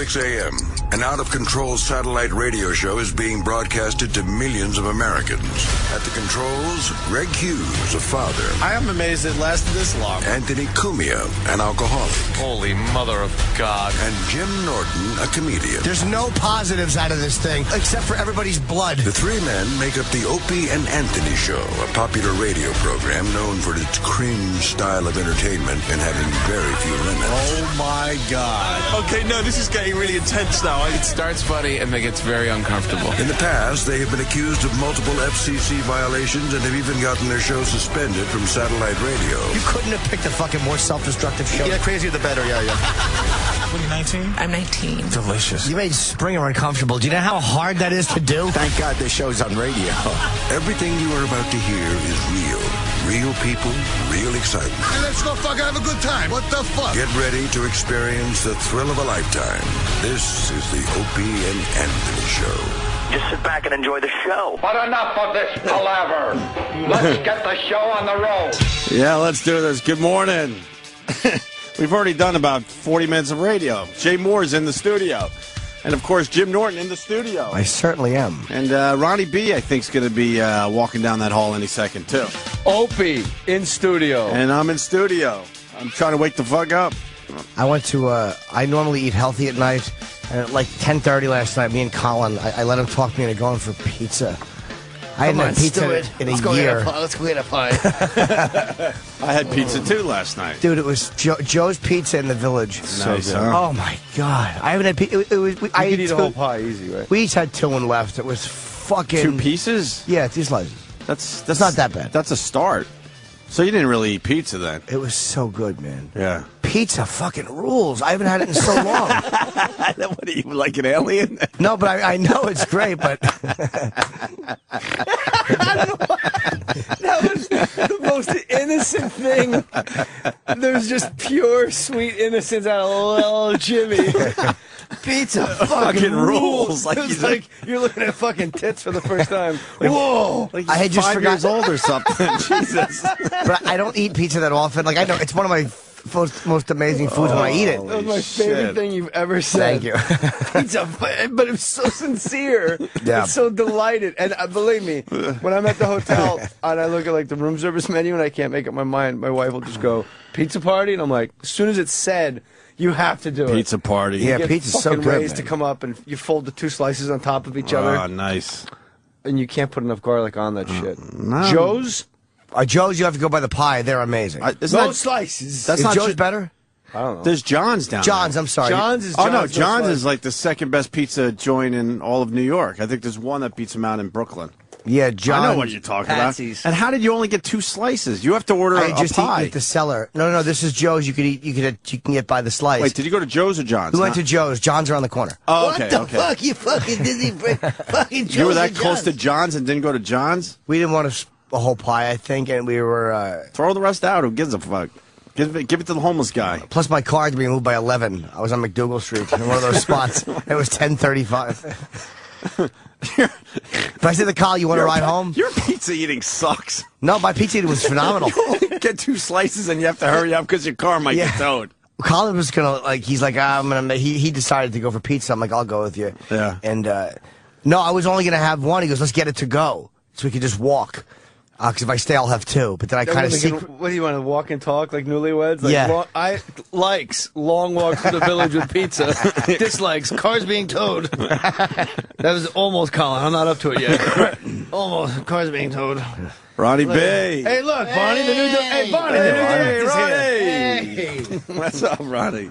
City, 6 a.m. An out of control satellite radio show is being broadcasted to millions of Americans. At the controls, Gregg Hughes, a father. I am amazed it lasted this long. Anthony Cumia, an alcoholic. Holy mother of God. And Jim Norton, a comedian. There's no positives out of this thing except for everybody's blood. The three men make up the Opie and Anthony Show, a popular radio program known for its cringe style of entertainment and having very few limits. Oh my God. Okay, no, this is getting really intense now. It starts funny and then gets very uncomfortable. In the past, they have been accused of multiple FCC violations and have even gotten their show suspended from satellite radio. You couldn't have picked a fucking more self-destructive show. Yeah, crazier the better. Yeah, yeah. What are you, 19? I'm 19. Delicious. You made Springer uncomfortable. Do you know how hard that is to do? Thank God this show's on radio. Everything you are about to hear is real. Real people, real excitement. Hey, let's go fucking have a good time. What the fuck? Get ready to experience the thrill of a lifetime. This is the Opie and Anthony Show. Just sit back and enjoy the show. But enough of this palaver. Let's get the show on the road. Yeah, let's do this. Good morning. We've already done about 40 minutes of radio. Jay Mohr's in the studio. And of course, Jim Norton in the studio. I certainly am. And uh, Ronnie B, I think, is going to be uh, walking down that hall any second, too. Opie in studio. And I'm in studio. I'm trying to wake the fuck up. I went to. Uh, I normally eat healthy at night, and at like 10:30 last night, me and Colin, I, I let him talk me into going for pizza. I hadn't had pizza in a Let's go year. Get a, let's go get a pie. I had pizza, too, last night. Dude, it was jo- Joe's Pizza in the Village. Nice, huh? Oh my god! I haven't had pizza. It, it was. We, you ate could eat two, a whole pie easy, right? We each had two and left. It was fucking Two pieces? Yeah, two slices. That's, that's not that bad. That's a start. So you didn't really eat pizza then? It was so good, man. Yeah. Pizza fucking rules. I haven't had it in so long. what are you, like an alien? no, but I, I know it's great, but That was the most innocent thing. There's just pure sweet innocence out of little Jimmy. Pizza fucking, Fucking rules. rules. Like Like, you it's like you're looking at fucking tits for the first time. Whoa! Like I had just five forgot- years old or something. Jesus. but I don't eat pizza that often. Like I know it's one of my most most amazing foods when I eat it. That was my shit. favorite thing you've ever said. Thank you. Pizza, but it's so sincere. Yeah. It's so delighted. And uh, believe me, when I'm at the hotel and I look at like the room service menu and I can't make up my mind, my wife will just go pizza party, and I'm like, as soon as it's said, you have to do it. Pizza party. Yeah, You get pizza's so fucking good, raised to come up and you fold the two slices on top of each Oh, other, nice. and you can't put enough garlic on that shit. no. Joe's, Uh, Joe's, you have to go by the pie. They're amazing. I, isn't no that- slices. that's Is not Joe's ju- better? I don't know. There's John's down John's. there. I'm sorry. John's is Oh no, John's, John's is like the second best pizza joint in all of New York. I think there's one that beats him out in Brooklyn. Yeah, John. I know what you're talking Patsy's. about. And how did you only get two slices? You have to order I a just pie. eat at the cellar. No, no, no. This is Joe's. You could eat. You could. You can get by the slice. Wait, did you go to Joe's or John's? we went to Joe's. John's around the corner. Oh, okay, What okay. Fuck? You fucking Disney fucking Joe's. You were that close to John's and didn't go to John's? We didn't want a whole pie, I think, and we were. Uh, Throw the rest out. Who gives a fuck? Give it, give it to the homeless guy. plus, my car had to be moved by eleven. I was on MacDougal Street in one of those spots. It was ten thirty-five. If I said the Kyle, "You want to ride home?" Your pizza eating sucks. No, my pizza eating was phenomenal. get two slices and you have to hurry up because your car might Yeah. get towed. Colin was gonna like. He's like, ah, I'm gonna. He he decided to go for pizza. I'm like, I'll go with you. Yeah. And uh, no, I was only gonna have one. He goes, let's get it to go, so we could just walk. Because if I stay, I'll have two. But then I kind of Everyone's secret. gonna- What do you want to walk and talk like newlyweds? Like Yeah. Long, I likes long walks to the village with pizza. Dislikes cars being towed. that was almost Colin. I'm not up to it yet. almost cars being towed. Ronnie B. Hey, look, Bonnie, the new. Hey, Bonnie, the new Hey, director's here. Ronnie. What's up, Ronnie?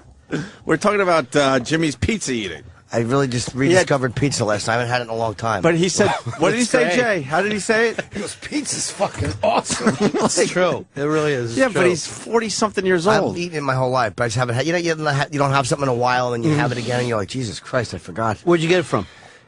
We're talking about uh, Jimmy's pizza eating. I really just rediscovered pizza last night. I haven't had it in a long time. But he said, what did he say. Jay? How did he say it? He goes, pizza's fucking awesome. it's true. It really is. It's yeah, but he's 40 something years old. I've eaten it my whole life, but I just haven't had. You know, you don't ha- you don't have something in a while, and you have it again, and you're like, Jesus Christ, I forgot. Where'd you get it from?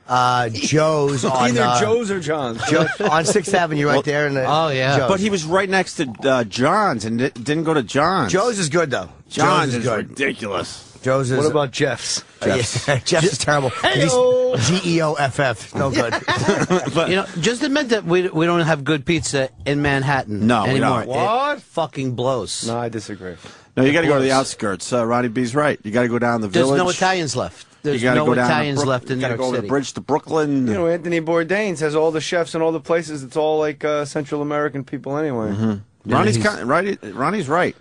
Uh, Joe's on Either uh, Joe's or John's. Jo- on Sixth Avenue, right there. In the, Oh, yeah. Joe's. But he was right next to uh, John's and didn't go to John's. Joe's is good though. John's Joe's is is good. ridiculous. Joe's is. What about Jeff's? Uh, yeah, Jeff's is terrible. Hey-o. G E O F F. No good. you know, just admit that we we don't have good pizza in Manhattan No, we anymore. don't. What? It fucking blows. No, I disagree. No, you got to go to the outskirts. Uh, Ronnie B's right. You got to go down the There's village. no Italians left. There's you no go down to Italians Brook- left in you New gotta York go over City. the bridge to Brooklyn. You know, Anthony Bourdain has all the chefs and all the places. It's all like uh, Central American people anyway. Mm-hmm. Ronnie's he's- kind, right. Ronnie's right.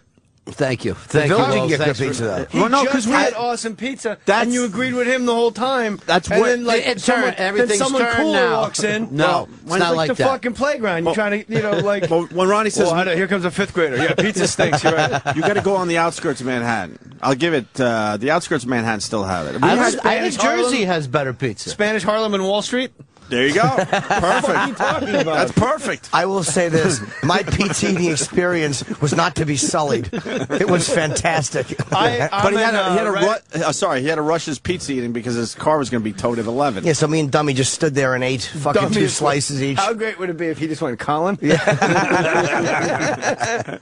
Thank you. Thank village you. you can get Thanks good for- pizza, though. He Well, no, just 'cause we- had awesome pizza, That's- and you agreed with him the whole time. That's and what- then, like It- it's someone, turned- everything's then someone turned cool now. walks in. No, well, it's when not like, like the that. fucking playground. You're trying to, you know, like. Well, when Ronnie says well, I know, here comes a fifth grader. Yeah, pizza stinks. You're right. you got to go on the outskirts of Manhattan, I'll give it. Uh, the outskirts of Manhattan still have it. We I, had- was, I think Spanish Harlem? Jersey has better pizza. Spanish Harlem and Wall Street. There you go. Perfect. talking about? That's perfect. I will say this: my pizza eating experience was not to be sullied. It was fantastic. I, But he had, I'm a, he had in, a uh, ru- uh, sorry, he had to rush his pizza eating because his car was going to be towed at eleven. yeah, so me and Dummy just stood there and ate fucking Dummy two slices each. How great would it be if he just went Colin?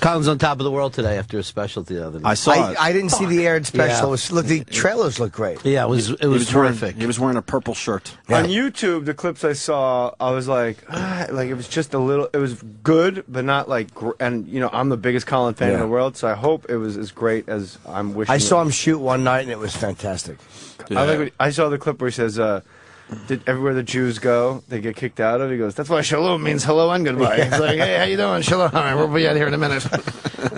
Colin's on top of the world today after a specialty the other night. I saw I, it. I didn't see the aired special. Yeah. Was, look, the trailers look great. yeah, it was it he was, was wearing, terrific. he was wearing a purple shirt. On YouTube, the clips I saw, I was like, ah, like it was just a little. It was good, but not like. Gr- and you know, I'm the biggest Colin fan in the world, so I hope it was as great as I'm wishing. I saw was. him shoot one night and it was fantastic. I, like what, I saw the clip where he says, uh, did, "Everywhere the Jews go, they get kicked out of." He goes, "That's why shalom means hello and goodbye." He's like, "Hey, how you doing? Shalom. All right, we'll be out here in a minute."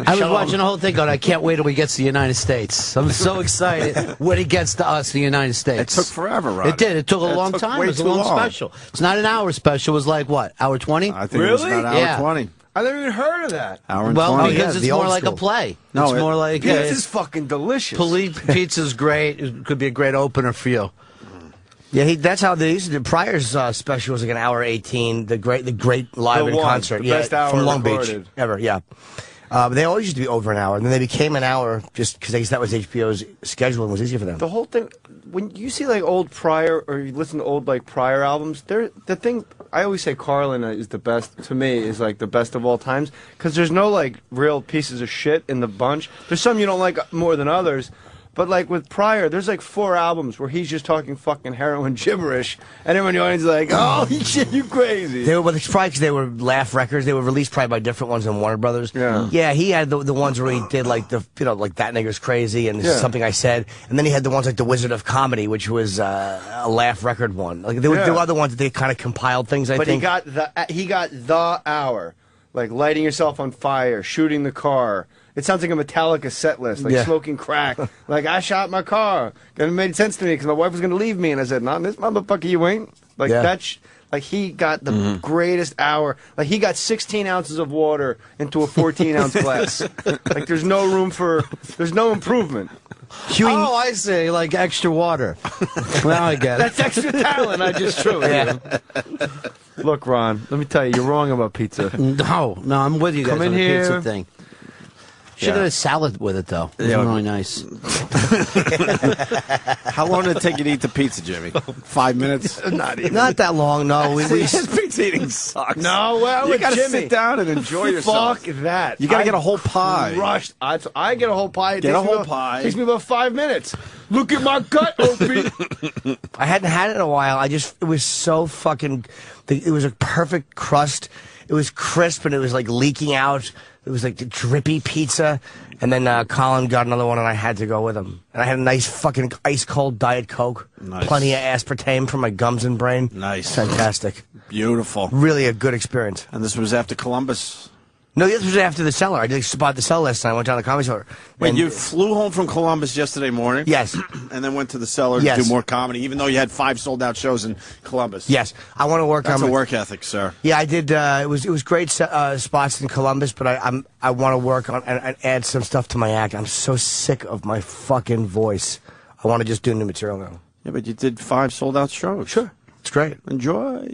I was watching the whole thing going, I can't wait till he gets to the United States. I'm so excited when he gets to us, the United States. It took forever, Ronnie. It did. It took a It long took time. way It was a long, long. special. It's not an hour special. It was like, what, hour 20? I think it was Really? about hour Yeah. twenty. I never even heard of that. Hour and well, twenty. Oh, because yeah, it's more old like a play. No, it's it- more like Yeah, yeah, this is fucking delicious. Police pizza's great. It could be a great opener for you. Yeah, he, that's how they used to do. Pryor's uh, special was like an hour eighteen. The great, the great live The in one, concert. the yeah, from Long recorded. Beach ever. Yeah, uh, they always used to be over an hour, and then they became an hour just because I guess that was HBO's schedule and was easier for them. the whole thing when you see like old Pryor or you listen to old like Pryor albums, there the thing I always say Carlin is the best to me is like the best of all times because there's no like real pieces of shit in the bunch. There's some you don't like more than others. But like with Pryor, there's like four albums where he's just talking fucking heroin gibberish, and everyone in the audience is like, "Oh shit, you crazy!" They were, well, it's probably because they were Laff Records. They were released probably by different ones than Warner Brothers. Yeah. yeah. He had the, the ones where he did like the you know like that nigger's crazy and Yeah. something I said, and then he had the ones like the Wizard of Comedy, which was uh, a Laff Record one. Like there were, there were other ones that they kind of compiled things. I but he got the he got the hour, like lighting yourself on fire, shooting the car. It sounds like a Metallica set list, like Yeah. smoking crack. like I shot my car, and it made sense to me because my wife was going to leave me, and I said, "Not this motherfucker, you ain't." Like Yeah. that's like he got the mm-hmm. greatest hour. Like he got 16 ounces of water into a 14 ounce glass. like there's no room for, there's no improvement. Huey, Oh, I see. Like extra water. now I get it. That's extra talent I just threw at you. Look, Ron, let me tell you, you're wrong about pizza. No, no, I'm with you guys Come in on the here. pizza thing. Should have Yeah. had a salad with it though. It was Yeah. really nice. How long did it take you to eat the pizza, Jimmy? Five minutes. Not even. not that long. No, we, we His pizza eating sucks. No, well, you with got to Jimmy. sit down and enjoy yourself. Fuck that. You gotta get a whole pie. Rushed. I, I get a whole pie. It Get takes a me whole about- pie. Takes me about five minutes. Look at my gut, Opie. I hadn't had it in a while. I just it was so fucking. It was a perfect crust. It was crisp and it was like leaking out. It was like the drippy pizza. And then uh, Colin got another one, and I had to go with him. And I had a nice fucking ice cold diet coke. Nice. Plenty of aspartame for my gums and brain. Nice. fantastic. Beautiful. Really a good experience. And this was after Columbus. No, this was after the cellar. I did spot the cellar last night. I went down to the comedy store. Wait, And- you flew home from Columbus yesterday morning? Yes. And then went to the cellar Yes. to do more comedy, even though you had five sold out shows in Columbus. Yes, I want to work That's on a my- work ethic, sir. Yeah, I did. Uh, it was it was great uh, spots in Columbus, but I, I'm I want to work on and, and add some stuff to my act. I'm so sick of my fucking voice. I want to just do new material now. Yeah, but you did five sold out shows. Sure, it's great. Enjoy.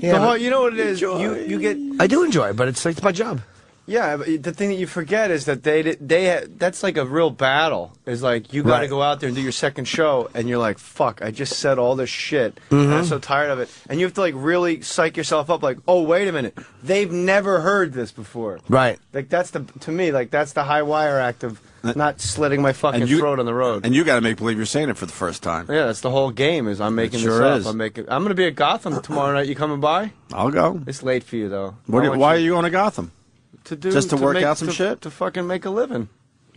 Yeah, The whole- you know what it is? You, you get. I do enjoy it, but it's it's my job. Yeah, but the thing that you forget is that they they that's like a real battle. Is like you got to Right. go out there and do your second show, and you're like, "Fuck, I just said all this shit. and I'm mm-hmm. so tired of it." And you have to like really psych yourself up. Like, oh wait a minute, they've never heard this before. Right. Like that's the to me like that's the high wire act of not slitting my fucking you- throat on the road. And you got to make believe you're saying it for the first time. yeah, that's the whole game. Is I'm making sure this up. is. I'm making. I'm gonna be at Gotham tomorrow night. You coming by? I'll go. It's late for you though. Do you- why are you going to Gotham? to do just to work make- out some to- shit? to fucking make a living?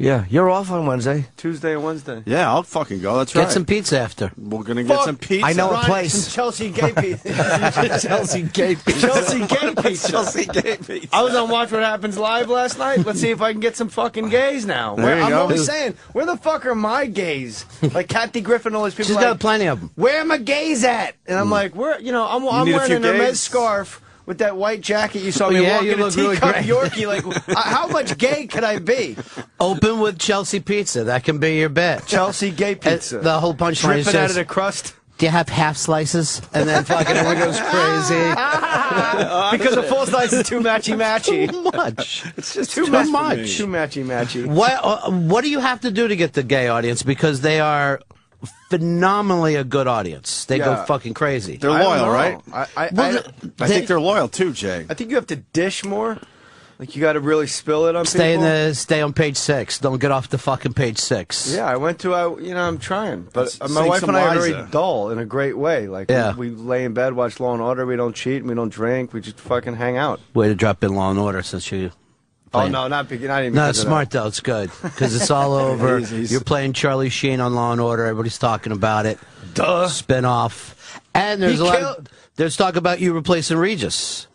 Yeah, you're off on Wednesday. Tuesday and Wednesday. Yeah, I'll fucking go. That's Get right. Get some pizza after. We're gonna get some pizza. I know a place. some Chelsea gay pizza. Chelsea gay pizza. Chelsea gay pizza. Chelsea gay pizza. I was on Watch What Happens Live last night. Let's see if I can get some fucking gays now. There Where- you I'm go. always saying, where the fuck are my gays? Like Kathy Griffin, all these people. She's like, got plenty of them. Where are my gays at? And I'm hmm. like, where? You know, I'm, I'm need a wearing few an Hermes scarf with that white jacket you saw Oh, me yeah, walking you a look really great. Yorkie. Like, uh, how much gay could I be? Open with Chelsea Pizza. That can be your bet. Chelsea gay Uh, pizza. The whole punchline is out of the crust. do you have half slices? And then fucking everyone goes crazy. because the full slice is too matchy matchy. Too much. It's just too, too much. much. Too matchy matchy. What uh, What do you have to do to get the gay audience? Because they are phenomenally a good audience. They go fucking crazy. They're loyal, know. right? I, I, Well, I, the- I think they're loyal too, Jay. I think you have to dish more. Like you got to really spill it on Stay in the stay on page six. Don't get off the fucking page six. Yeah, I went to. I you know I'm trying, but Let's uh, my wife and I are very dull in a great way. Like Yeah. we, we lay in bed, watch Law and Order. We don't cheat, and we don't drink. We just fucking hang out. Way to drop in Law and Order since you. Oh no, not big. Not even. No, it's of smart though. It's good because it's all over. He's- he's- You're playing Charlie Sheen on Law and Order. Everybody's talking about it. Duh. Spin off. And there's He a lot. Of, there's talk about you replacing Regis.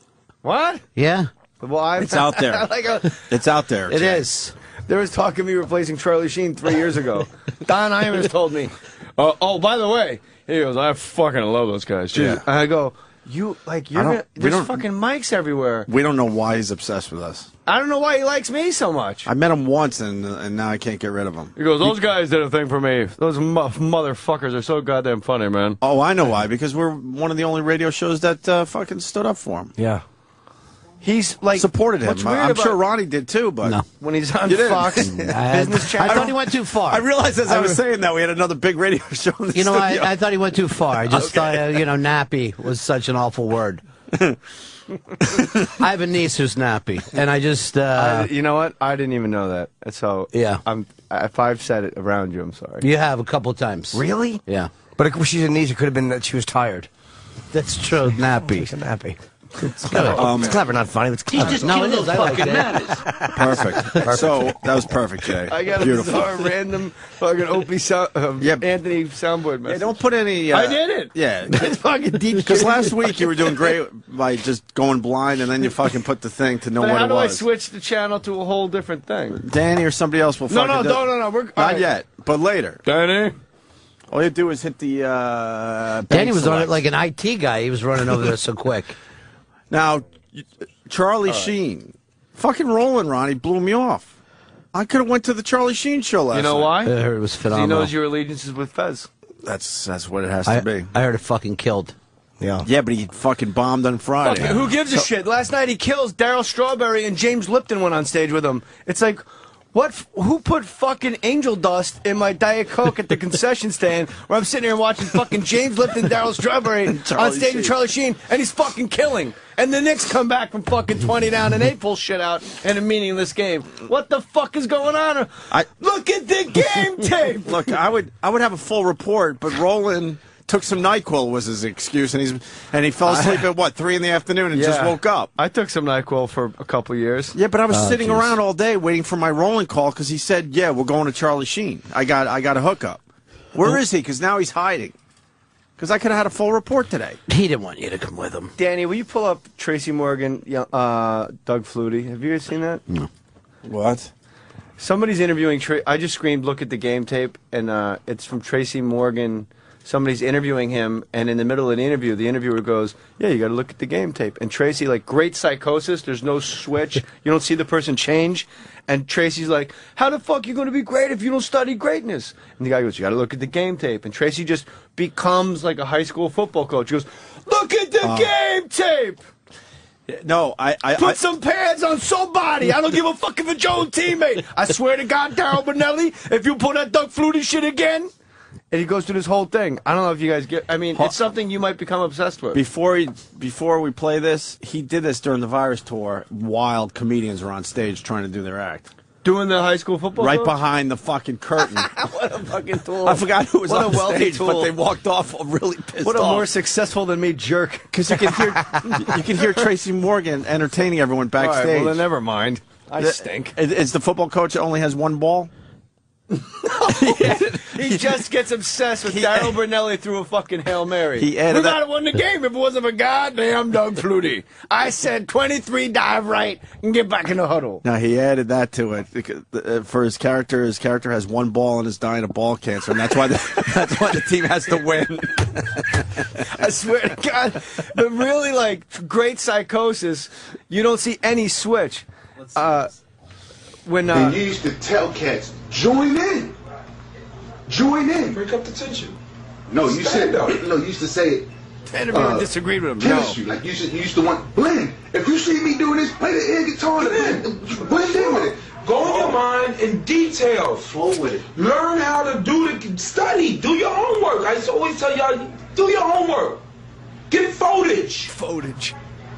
What? Yeah, Well, I, It's out there. like a, It's out there. it Jay. is. there was talk of me replacing Charlie Sheen three years ago. Don Imus told me. Uh, oh, by the way, he goes, I fucking love those guys. Jesus. Yeah. And I go, you like you're I don't- gonna, there's fucking mics everywhere. We don't know why he's obsessed with us. I don't know why he likes me so much. I met him once, and and now I can't get rid of him. He goes, those guys did a thing for me. Those mo- motherfuckers are so goddamn funny, man. Oh, I know why. Because we're one of the only radio shows that uh, fucking stood up for him. Yeah. He's like Supported him. I'm about- sure Ronnie did too, but No. when he's on You. Fox I, Business I thought he went too far. I realized as I, was saying that we had another big radio show. In the You know, I, studio. I thought he went too far. I just thought, uh, you know, nappy was such an awful word. I have a niece who's nappy, and I just, uh, I- you know what? I didn't even know that. So Yeah. I'm if I've said it around you, I'm sorry. you have a couple times. Really? Yeah, But if she's a niece, it could have been that she was tired. that's true. Nappy. She's happy. It's clever. Um, it's clever, not funny. It's clever. Just no, it is. I like it. perfect. So that was perfect, Jay. I got a Beautiful. bizarre random fucking Opie sound, uh, Yeah. Anthony soundboard message. Yeah, don't put any. Uh, I did it. Yeah. It's fucking deep. Because last week you were doing great by just going blind, and then you fucking put the thing to know But what how do I was. switch the channel to a whole different thing? Danny or somebody else will. No, fucking no, do- no, no, no. We're Not all right. yet, but later. Danny. All you do is hit the. Uh, Danny was on it like an IT guy. He was running over there so quick. Now, you- Charlie Sheen, fucking rolling, Ronnie blew me off. I could have went to the Charlie Sheen show last. Night. You know night. why? I heard it was phenomenal. He knows your allegiances with Fez. That's that's what it has I, to be. I heard it fucking killed. Yeah. Yeah, but he fucking bombed on Friday. Fuck who gives a shit? Last night he kills Darryl Strawberry and James Lipton went on stage with him. It's like, what? Who put fucking angel dust in my Diet Coke at the concession stand where I'm sitting here watching fucking James Lipton, Darryl Strawberry on stage Sheen. with Charlie Sheen, and he's fucking killing. And the Knicks come back from fucking 20 down and they pull shit out in a meaningless game. What the fuck is going on? I- Look at the game tape. Look, I would I would have a full report, but Roland took some Nyquil was his excuse, and he's and he fell asleep at what three in the afternoon and just woke up. I took some NyQuil for a couple years. Yeah, but I was Oh, sitting jeez. around all day waiting for my rolling call because he said, "Yeah, we're going to Charlie Sheen. I got I got a hookup. Where is he? Because now he's hiding. Because I could have had a full report today. He didn't want you to come with him. Danny, will you pull up Tracy Morgan, uh, Doug Flutie? Have you guys seen that? No. What? Somebody's interviewing. Tra- I just screamed, "Look at the game tape!" and uh, it's from Tracy Morgan. Somebody's interviewing him, and in the middle of the interview, the interviewer goes, "Yeah, you got to look at the game tape." And Tracy, like, great psychosis. There's no switch. You don't see the person change. And Tracy's like, "How the fuck you going to be great if you don't study greatness?" And the guy goes, "You got to look at the game tape." And Tracy just becomes like a high school football coach. He goes, "Look at the uh, game tape." No, I, I, Put I some pads on somebody. I don't give a fuck if it's your own teammate. I swear to God, Daryl Benelli, if you pull that Doug Flutie shit again. And he goes through this whole thing. I don't know if you guys get. I mean, it's something you might become obsessed with. before he, before we play this, he did this during the virus tour while comedians were on stage trying to do their act. Doing the high school football. right behind the fucking curtain. what a fucking tool. I forgot who was What on a wealthy stage, but tool. they walked off really pissed off. What a off. more successful than me jerk. Because you can hear you can hear Tracy Morgan entertaining everyone All right, backstage. well, then never mind. I The- stink. Is the football coach that only has one ball? He just gets obsessed with Daryl Brunelli through a fucking Hail Mary. He added we that- might have won the game if it wasn't for goddamn Doug Flutie. I said 23 dive right and get back in the huddle. Now, he added that to it uh, for his character. His character has one ball and is dying of ball cancer, and that's why the, that's why the team has to win. I swear to God. But really, like, great psychosis, you don't see any switch. Uh, when, uh, And you used to tell cats, join in. Join in. Break up the tension. No, you said, Stand up. no, you used to say it. Vanderbilt uh, disagreed with him. Chemistry. Like you, used- you used to want blend. If you see me doing this, play the air guitar. Blend, blend in with it. Go in your mind in detail. Flow with it. Learn how to do the study. Do your homework. I used to always tell y'all, do your homework. Get footage. Footage.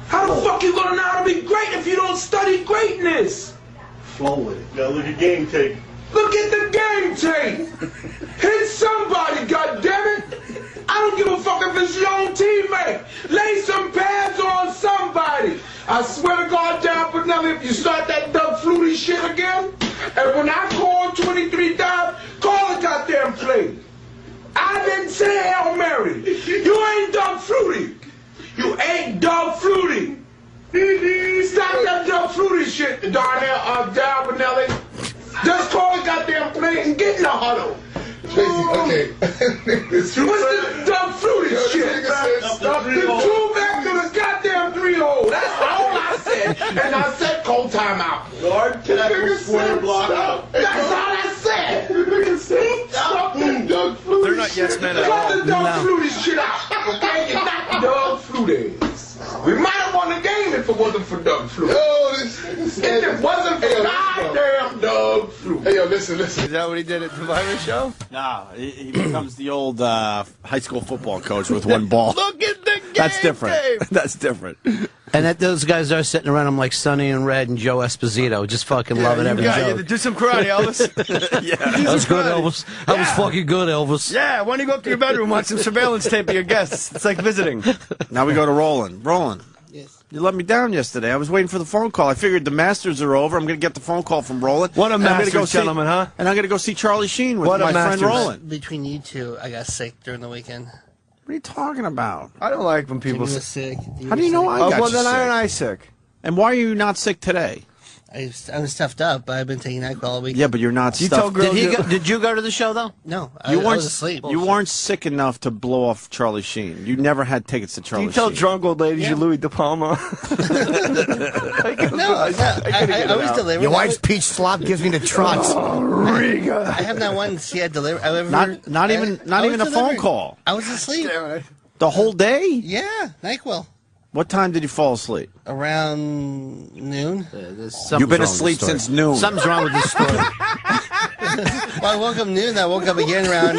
How the fuck you gonna know how to be great if you don't study greatness? Flow with it. Now look at game tape. Look at the game tape. Hit somebody, goddammit. I don't give a fuck if it's your own teammate. Lay some pads on somebody. I swear to God, down Benelli, if you start that Doug Flutie shit again, and when I call 23 down, call the goddamn play. I didn't say Hail Mary. You ain't Doug Flutie. You ain't Doug Flutie. Stop that Doug Flutie shit, Darnell, uh, Down Benelli. Just call the goddamn play and get in the huddle. Tracy, okay. What's the Doug Flutie shit, man? The two back to the goddamn three hole. That's all I said. And I said call timeout. Guard, can I go square block out? That's all I said. Stop the Doug Flutie They're not yes men at Cut all. the Doug Flutie shit out. Okay? You're not Doug Flutie. We might have won the game if it wasn't for Doug Flutie. Yo, this, this If it wasn't for goddamn Doug Flutie. Hey, yo, listen, listen. Is that what he did at the virus show? no, he, he becomes the old uh, high school football coach with one ball. Look at the game That's different. tape. That's different. And that those guys are sitting around him like Sonny and Red and Joe Esposito, just fucking loving every Yeah, you joke. had to do some karate, Elvis. yeah, That was good, Elvis. That was fucking good, Elvis. yeah, why don't you go up to your bedroom, watch some surveillance tape of your guests? It's like visiting. Now we go to Roland. Roland. Yes. You let me down yesterday. I was waiting for the phone call. I figured the Masters are over. I'm going to get the phone call from Roland. What a And I'm Masters go see- gentleman, huh? And I'm going to go see Charlie Sheen with What a my friend Roland. Between you two, I got sick during the weekend. What are you talking about? I don't like when people Jimmy people was say. sick. How do you know I Oh, got well, you then sick? I and I sick. And why are you not sick today? I was, I was stuffed up, but I've been taking NyQuil all week. Yeah, but you're not You stuffed. told girls Did, he you- go, did you go to the show, though? No, I, you I weren't was asleep. You weren't sick enough to blow off Charlie Sheen. You never had tickets to Do Charlie you tell Sheen. drunk old ladies Yeah. you're Louie De Palma? No, no, I, I, I was delivered. Your I wife's was- peach slop gives me the trots. I have not one see I deliver. I ever, Not- not I- even- not I even a phone call. I was asleep. the whole day? Yeah, Nyquil. What time did you fall asleep? Around noon. Uh, You've been asleep since noon. Something's wrong with this story. Well, I woke up noon. I woke up again around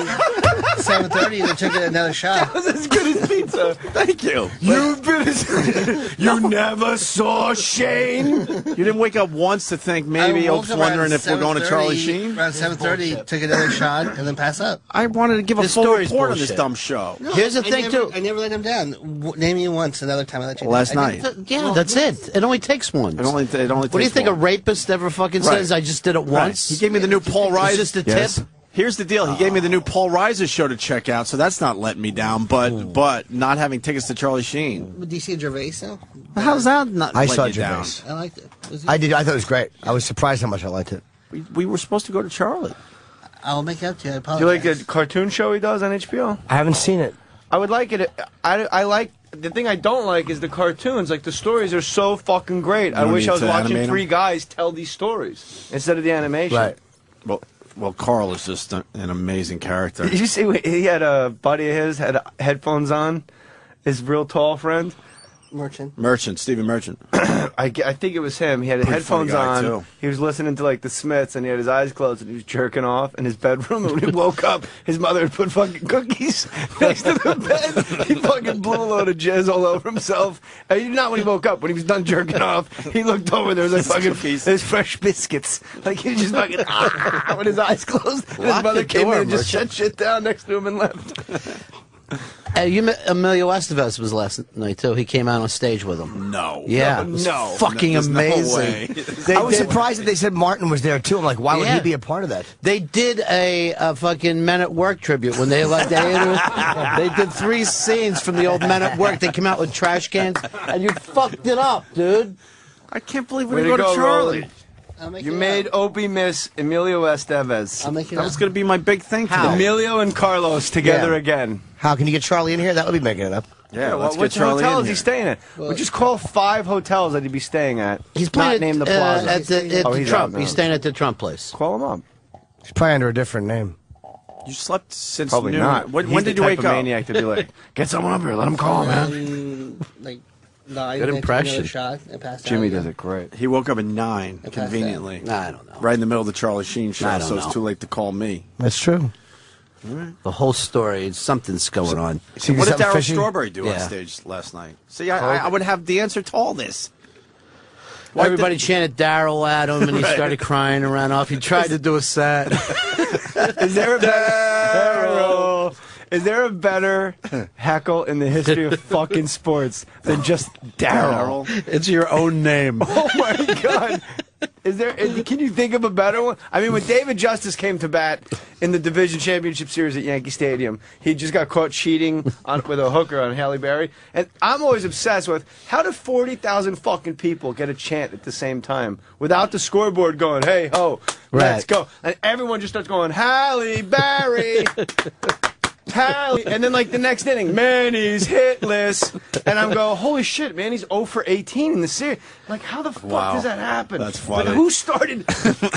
seven thirty, and I took another shot. That was as good as pizza. Thank you. You've been. As, you never saw Shane. You didn't wake up once to think maybe I I was wondering if we're going to Charlie Sheen. Around seven thirty, took another shot, and then pass up. I wanted to give a This full story's report on this dumb show. No, Here's the I thing, never, too. I never let him down. W- name me once. Another time I let you down. Last night. didn't- Yeah, that's it. It only takes one. It only, it only What do you takes think a rapist ever fucking Right. says? I just did it Right. once. He gave me the new Paul It's Reiser. just a Yes. tip. Here's the deal. He gave me the new Paul Reiser show to check out, so that's not letting me down. But hmm. but not having tickets to Charlie Sheen. Do you see Gervais though? How's that not? I letting saw you down? Gervais. I liked it. Was he- I did. I thought it was great. I was surprised how much I liked it. We, we were supposed to go to Charlie. I'll make it up to you. I Do apologize. you like a cartoon show he does on HBO? I haven't seen it. I would like it. I, I like the thing I don't like is the cartoons. Like the stories are so fucking great. I don't wish need I was to watching animate 'em? three guys tell these stories instead of the animation. Right. Well, well, Karl is just an amazing character. Did you see he had a buddy of his had headphones on, his real tall friend, Merchant. Merchant, Stephen Merchant. I think it was him. He had his Pretty funny headphones guy, on. too. He was listening to like the Smiths, and he had his eyes closed, and he was jerking off in his bedroom. And when he woke up, his mother had put fucking cookies next to the bed. He fucking blew a load of jizz all over himself. And he, not when he woke up. When he was done jerking off, he looked over. There was like fucking Cookies. there's fresh biscuits. Like he was just fucking ah, with his eyes closed. And his Lock mother the came door, in and just Merchant. shut shit down next to him and left. Uh, you met Emilio Estevez was last night too. He came out on stage with him. No. Yeah, No, no. fucking no amazing. way. They I was did- surprised that they said Martin was there too. I'm like, why would Yeah. he be a part of that? They did a, a fucking Men at Work tribute when they like they, they did three scenes from the old Men at Work. They came out with trash cans, and you fucked it up, dude. I can't believe we Way didn't to go to Charlie. Rolly. I'll make You made up. Opie miss Emilio Estevez. I'll make it That up. was going to be my big thing How? today. Emilio and Carlos together Yeah. again. How can you get Charlie in here? That would be making it up. Yeah, well, let's get which Charlie hotel in is he here. staying at? we just call five hotels that he'd be staying at. He's not playing name at, the uh, plaza. at the, at Oh, the he's Trump. out He's staying at the Trump place. Call him up. He's probably under a different name. You slept since Probably noon. not. When, He's when the did you type wake of up? Maniac to be like, get someone up here. Let him call, man. Um, like nine. Good then I took impression. Shot. I passed Jimmy out. does it great. He woke up at nine, passed conveniently. Nah, I don't know. Right in the middle of the Charlie Sheen show, I don't so it's too late to call me. That's true. The whole story, something's going on. See, what did something Darryl fishy? Strawberry do on Yeah. stage last night? See, I, I, I would have the answer to all this. Well, everybody chanted Darryl at him, and he started crying and ran off. He tried to do a set. Is there a better Is there a better heckle in the history of fucking sports than just Darryl? it's your own name. Oh my god. Is there? Can you think of a better one? I mean, when David Justice came to bat in the division championship series at Yankee Stadium, he just got caught cheating on, with a hooker on Halle Berry. And I'm always obsessed with how do forty thousand fucking people get a chant at the same time without the scoreboard going, "Hey ho, let's go," and everyone just starts going, "Halle Berry." Halle, and then like the next inning, Manny's hitless, and I'm going, holy shit, Manny's 0 for 18 in the series. Like, how the fuck Wow. does that happen? That's Like, funny. who started?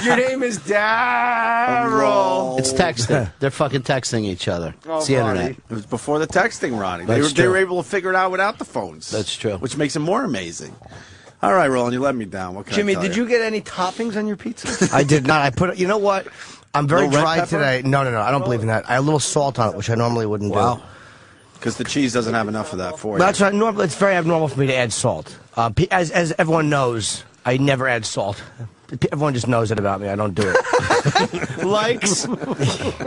Your name is Darryl. It's texting. They're fucking texting each other. Oh, it's the Ronnie. internet. It was before the texting, Ronnie. They That's were, they were able to figure it out without the phones. That's true. Which makes it more amazing. All right, Roland, you let me down. What can Jimmy, I tell did you get any toppings on your pizza? I did not. I put. You know what? I'm very dry pepper? today. No, no, no. I don't believe in that. I had a little salt on it, which I normally wouldn't Wow. do. Because the cheese doesn't have enough of that for you. That's normal, it's very abnormal for me to add salt. Uh, as as everyone knows, I never add salt. Everyone just knows it about me. I don't do it. Likes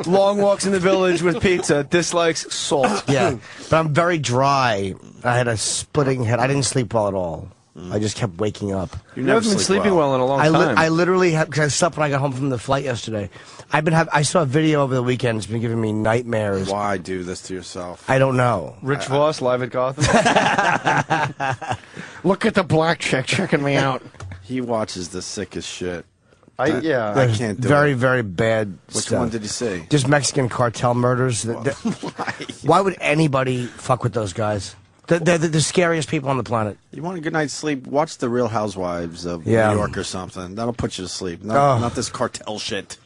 long walks in the village with pizza. Dislikes salt. yeah, but I'm very dry. I had a splitting head. I didn't sleep well at all. Mm. I just kept waking up. you You haven't been sleep sleeping well in a long I, li- time. I literally have because I slept when I got home from the flight yesterday. I've been have, I saw a video over the weekend. It's been giving me nightmares. Why do this to yourself? I don't know. Rich Voss live at Gotham. Look at the black chick checking me out. He watches the sickest shit. I yeah. I can't do very it. very bad. Which stuff. one did he see? Just Mexican cartel murders. Th- th- Why would anybody fuck with those guys? They're, they're the scariest people on the planet. You want a good night's sleep? Watch The Real Housewives of Yeah. New York or something. That'll put you to sleep. Not, Oh. not this cartel shit.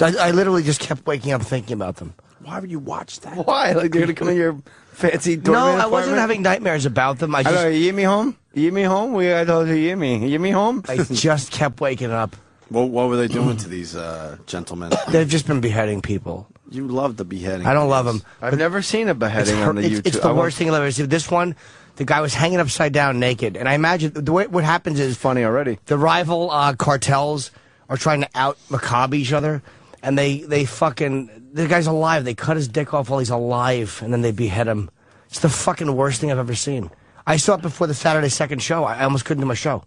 I, I literally just kept waking up thinking about them. Why would you watch that? Why? Like they're gonna come in your fancy No, doorman I wasn't having nightmares about them. I I just, know, you me home? You me home? We I told you you me. You me home? I just kept waking up. What, what were they doing to these uh, gentlemen? They've just been beheading people. You love the beheading. I don't love them. I've never seen a beheading on the it's, YouTube. it's the won't- worst thing I've ever seen. This one, the guy was hanging upside down naked, and I imagine the way what happens is Funny already. the rival uh, cartels are trying to out macabre each other, and they they fucking the guy's alive. They cut his dick off while he's alive, and then they behead him. It's the fucking worst thing I've ever seen. I saw it before the Saturday second show. I I almost couldn't do my show.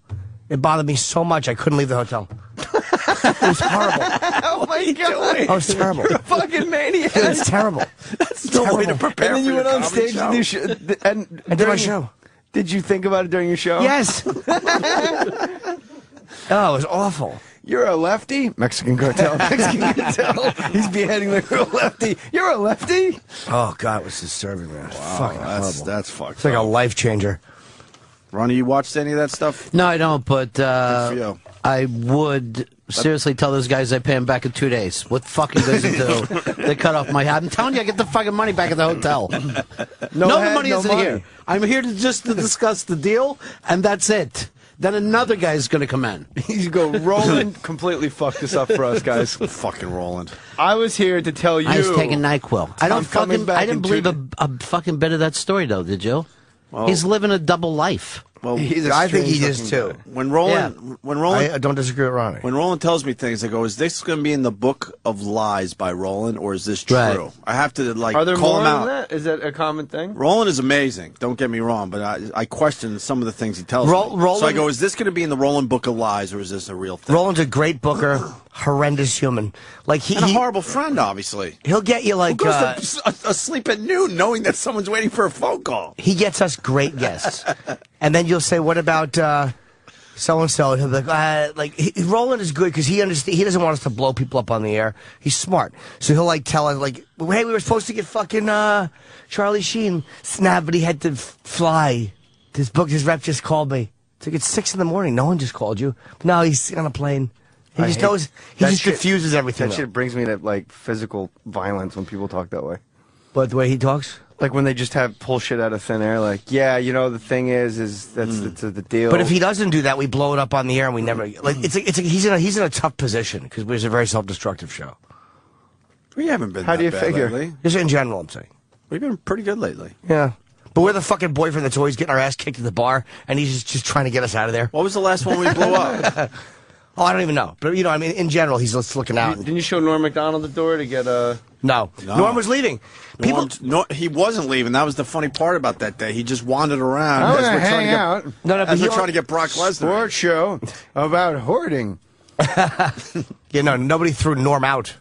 It bothered me so much I couldn't leave the hotel. it was horrible. Oh my god! Oh, it was terrible. Fucking maniac! It was terrible. That's No way to prepare and then for you went on stage show. and you sh- and I did my show. Did you think about it during your show? Yes. oh, it was awful. You're a lefty? Mexican cartel. Mexican cartel. He's beheading the girl lefty. You're a lefty? Oh God, it was disturbing, man. Fucking that's horrible. that's fucked. It's like a life changer. Ronnie, you watched any of that stuff? No, I don't. But uh, Good for you. I would seriously tell those guys I pay them back in two days. What the fuck are you do? they cut off my head. I'm telling you, I get the fucking money back at the hotel. No No, head, money no isn't money. here. I'm here to just to discuss the deal, and that's it. Then another guy's going to come in. You go, Roland completely fucked this up for us, guys. Fucking Roland. I was here to tell you. I was taking Nyquil. I don't I'm fucking. back I didn't believe a, a fucking bit of that story, though. Did you? Well- He's living a double life. Well, He's a I think he is too. guy. when Roland, when Roland, I, I don't disagree with Ronnie. when Roland tells me things, I go, "Is this going to be in the book of lies by Roland, or is this true?" Right. I have to like Are there call more him than out. that? Is that a common thing? Roland is amazing. Don't get me wrong, but I, I question some of the things he tells Ro- me. Roland- so I go, "Is this going to be in the Roland Book of Lies, or is this a real thing?" Roland's a great booker, horrendous human. Like he, and a he horrible friend, obviously. he'll get you Who like goes uh, asleep at noon knowing that someone's waiting for a phone call? he gets us great guests, and then you'll say, "What about uh, so and so?" He'll be like, uh, "Like he, Roland is good because he understand. He doesn't want us to blow people up on the air. He's smart, so he'll like tell us like, "Hey, we were supposed to get fucking uh, Charlie Sheen, snap, but he had to fly. This book, his rep just called me. It's like it's six in the morning. No one just called you. No, he's on a plane. He I just hate- knows. He that just shit- diffuses everything. That shit brings me to like physical violence when people talk that way. But the way he talks. Like when they just have pull shit out of thin air. Like, yeah, you know, the thing is, is that's Hmm. the, the deal. But if he doesn't do that, we blow it up on the air, and we never like. It's a, it's a, he's in a he's in a tough position because we're a very self destructive show. We haven't been. How that do you bad figure? Lately. Just in general, I'm saying. We've been pretty good lately. Yeah. But we're the fucking boyfriend that's always getting our ass kicked at the bar, and he's just, just trying to get us out of there. What was the last one we blew up? Oh, I don't even know. But, you know, I mean, in general, he's just looking out. Didn't you show Norm Macdonald the door to get a... No. No. Norm was leaving. People, Norm, no, he wasn't leaving. That was the funny part about that day. He just wandered around. I as wanna we're trying hang to get, out. no, no, but As he, we're trying to get Brock Lesnar. sports show about hoarding? yeah, no, nobody threw Norm out.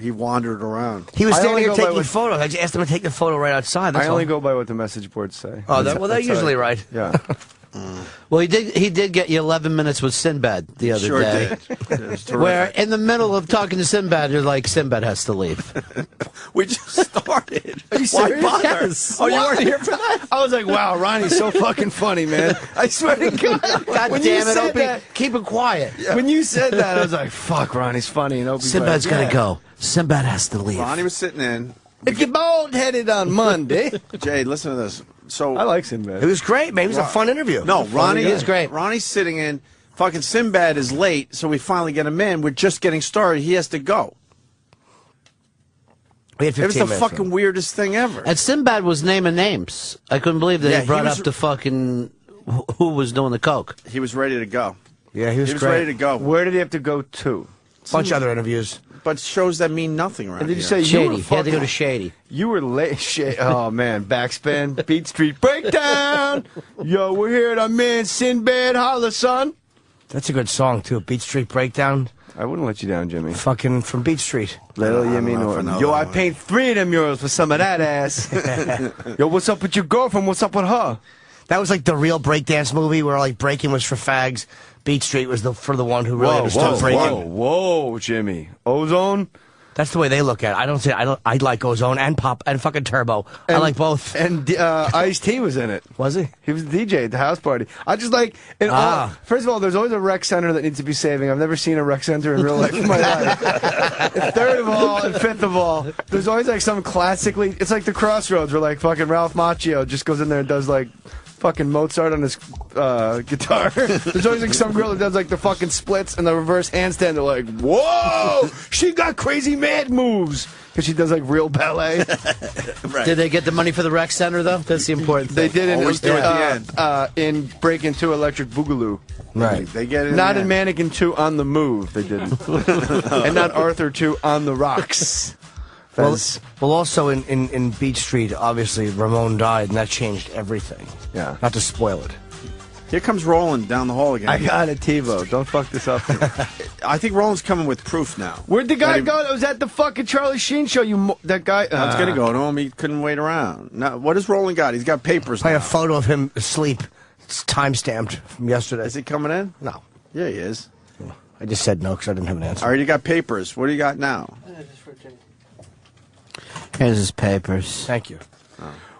He wandered around. He was standing only there go taking what- photos. I just asked him to take the photo right outside. That's I only all. go by what the message boards say. Oh, that, well, they're usually right. Yeah. Well, he did. He did get you 11 minutes with Sinbad the other Sure day. did. It was terrific. Where in the middle of talking to Sinbad, you're like, Sinbad has to leave. we just started. Are you Why serious? bother? Yes. Oh, you weren't here for that? I was like, wow, Ronnie's so fucking funny, man. I swear to God. God when damn you it, said Opie. that, Keep it quiet. when you said that, I was like, fuck, Ronnie's funny. And Opie's Sinbad's like, gonna go. Sinbad has to leave. Ronnie was sitting in. If you're bald headed on Monday, Jay, listen to this. So I like Sinbad. It was great, man. It was a fun interview. No, Ronnie guy. is great. Ronnie's sitting in. Fucking Sinbad is late, so we finally get him in. We're just getting started. He has to go. We had It was the fucking man. weirdest thing ever. And Sinbad was naming names. I couldn't believe that Yeah, he he brought was- up the fucking who was doing the coke. He was ready to go. Yeah, he was, He was great. ready to go. Where did he have to go to? A Bunch of other interviews. But shows that mean nothing right And did you here. say you Shady. were He had to go to Shady. You were late. Shit. Oh man, backspin, Beat Street breakdown. Yo, we're here at our man Sinbad. Holla, son. That's a good song, too. Beat Street Breakdown. I wouldn't let you down, Jimmy. Fucking from Beat Street. Little I don't Yimmy know if I Norton. Yo, I one. paint three of them murals for some of that ass. Yo, what's up with your girlfriend? What's up with her? That was like the real breakdance movie where like breaking was for fags. Beat Street was the for the one who really understood breaking. whoa, whoa, Jimmy. Ozone. That's the way they look at it. I don't say I don't. I like Ozone and Pop and fucking Turbo. I like both. And uh, Ice T was in it. Was he? He was the DJ at the house party. I just like, in all, Ah. first of all, there's always a rec center that needs to be saving. I've never seen a rec center in real life in my life. And third of all, and fifth of all, there's always like some classically, it's like the Crossroads where like fucking Ralph Macchio just goes in there and does like fucking Mozart on his uh, guitar. there's always like some girl that does like the fucking splits and the reverse handstand. They're like, whoa, she got crazy mad moves. Because she does like real ballet. right. Did they get the money for the rec center though? That's the important thing. They did in, Always do at the uh, end. uh, in Breakin' 2 Electric Boogaloo. Right. They get it. Not in in Mannequin 2 on the move, they didn't. and not Arthur 2 on the rocks. Well, well, also in, in, in Beat Street, obviously Ramon died, and that changed everything. Yeah. Not to spoil it. Here comes Roland down the hall again. I got a TiVo. Don't fuck this up. I think Roland's coming with proof now. Where'd the guy he- go that was at the fucking Charlie Sheen show? You, mo- that guy. I was uh, gonna go to him. He couldn't wait around. Now, what does Roland got? He's got papers. I Now. have a photo of him asleep. It's time stamped from yesterday. Is he coming in? No. Yeah, he is. I just said no because I didn't have an answer. All right, you got papers. What do you got now? Here's his papers. Thank you.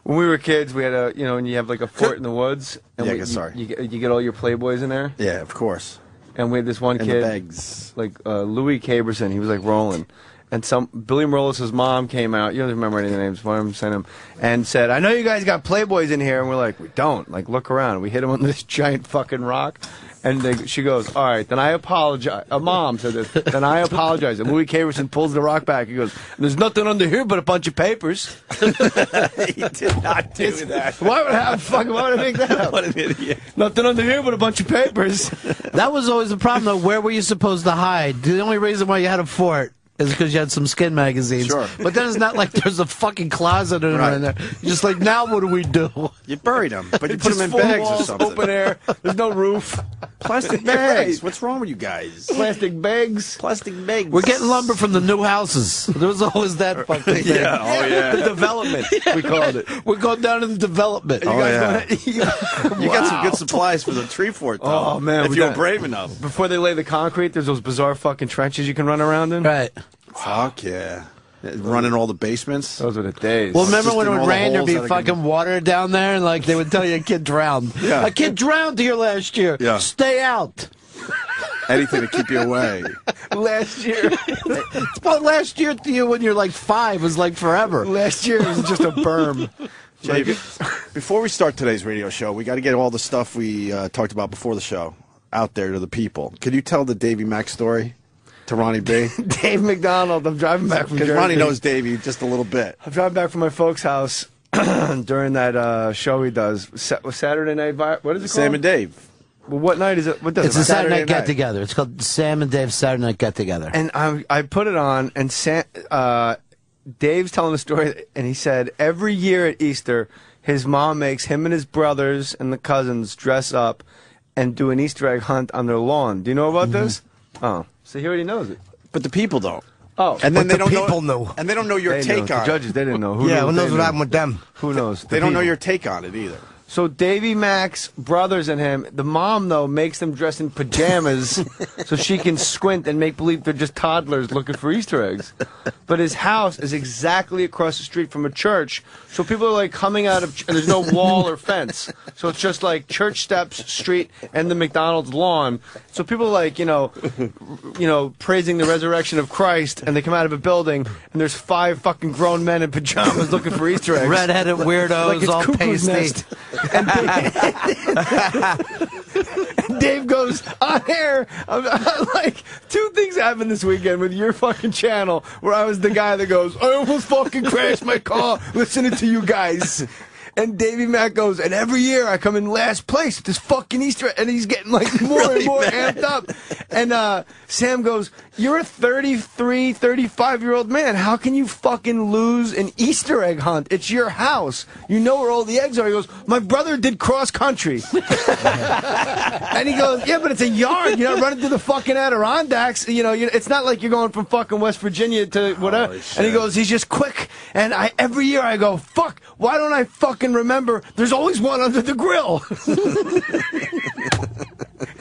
When we were kids, we had a, you know, and you have like a fort in the woods. And Yeah, we, sorry. You, you, get, you get all your Playboys in there. Yeah, of course. and we had this one And the kid, like uh, Louis Caberson. He was like rolling, and some Billy Morales' mom came out. You don't remember any of the names, but I'm saying him, and said, "I know you guys got Playboys in here," and we're like, "We don't." Like, look around. We hit him on this giant fucking rock. And they, she goes, "All right, then I apologize." A mom said this. Then I apologize. And Louis Caberson pulls the rock back. He goes, "There's nothing under here but a bunch of papers." he did not do that. Why would I have fucking? Why would I make that up? What an idiot. Nothing under here but a bunch of papers. That was always the problem, though. Where were you supposed to hide? The only reason why you had a fort is because you had some skin magazines. Sure. But then it's not like there's a fucking closet in, Right. in there. You're just like, now what do we do? You buried them, but you put them in four bags or walls, something. Open air. There's no roof. Plastic bags. right. What's wrong with you guys? Plastic bags. Plastic bags. We're getting lumber from the new houses. There was always that fucking thing. Yeah. Oh yeah. The development. We called it. We're going down to the development. Oh, yeah. You You got some good supplies for the tree fort, though. Oh, man, if you're got- brave enough. Before they lay the concrete, there's those bizarre fucking trenches you can run around in. Right. Fuck yeah. Running all the basements. Those were the days. Well, remember when it in all would the rain, there'd be fucking gonna- water down there, and like they would tell you a kid drowned. Yeah. A kid drowned here last year. Yeah. Stay out. Anything to keep you away. last year, But last year to you when you're like five was like forever. last year was just a berm. Jay, before we start today's radio show, we got to get all the stuff we uh, talked about before the show out there to the people. Could you tell the Davy Mack story to Ronnie B? Dave McDonald. I'm driving back from Because Ronnie knows Davy just a little bit. I'm driving back from my folks' house during that uh, show he does. Sa- Saturday Night. Vi- What is it Called? Sam and Dave. Well, what night is it? What does It's it a matter? Saturday night Saturday get night. together. It's called Sam and Dave's Saturday night get together. And I, I put it on, and Sam, uh, Dave's telling the story, and he said every year at Easter, his mom makes him and his brothers and the cousins dress up and do an Easter egg hunt on their lawn. Do you know about this? Oh, so he already knows it. But the people don't. Oh, And then But they the don't know, people know. And they don't know your they take know. on the judges. They didn't know. Who yeah, knew who knows what knew? happened with them? Who knows? They The don't know your take on it either. So Davy Mack's brothers and him, the mom though makes them dress in pajamas so she can squint and make believe they're just toddlers looking for Easter eggs. But his house is exactly across the street from a church, so people are like coming out of and there's no wall or fence, so it's just like church steps, street, and the McDonald's lawn. So people are like you know, you know, praising the resurrection of Christ, and they come out of a building and there's five fucking grown men in pajamas looking for Easter eggs. Redheaded weirdos, Like it's all Cuckoo's pasty. Nest. And Dave, Dave goes on air. I'm, I'm like two things happened this weekend with your fucking channel where I was the guy that goes, I almost fucking crashed my car listening to you guys. And Davey Mack goes, and every year I come in last place at this fucking Easter, and he's getting like more and more amped up. And uh, Sam goes, "You're a 33, 35 year old man. How can you fucking lose an Easter egg hunt? It's your house. You know where all the eggs are." He goes, "My brother did cross country." And he goes, "Yeah, but it's a yard. You're not running through the fucking Adirondacks. You know, it's not like you're going from fucking West Virginia to whatever." And he goes, "He's just quick." And I every year I go, "Fuck! Why don't I fucking remember? There's always one under the grill."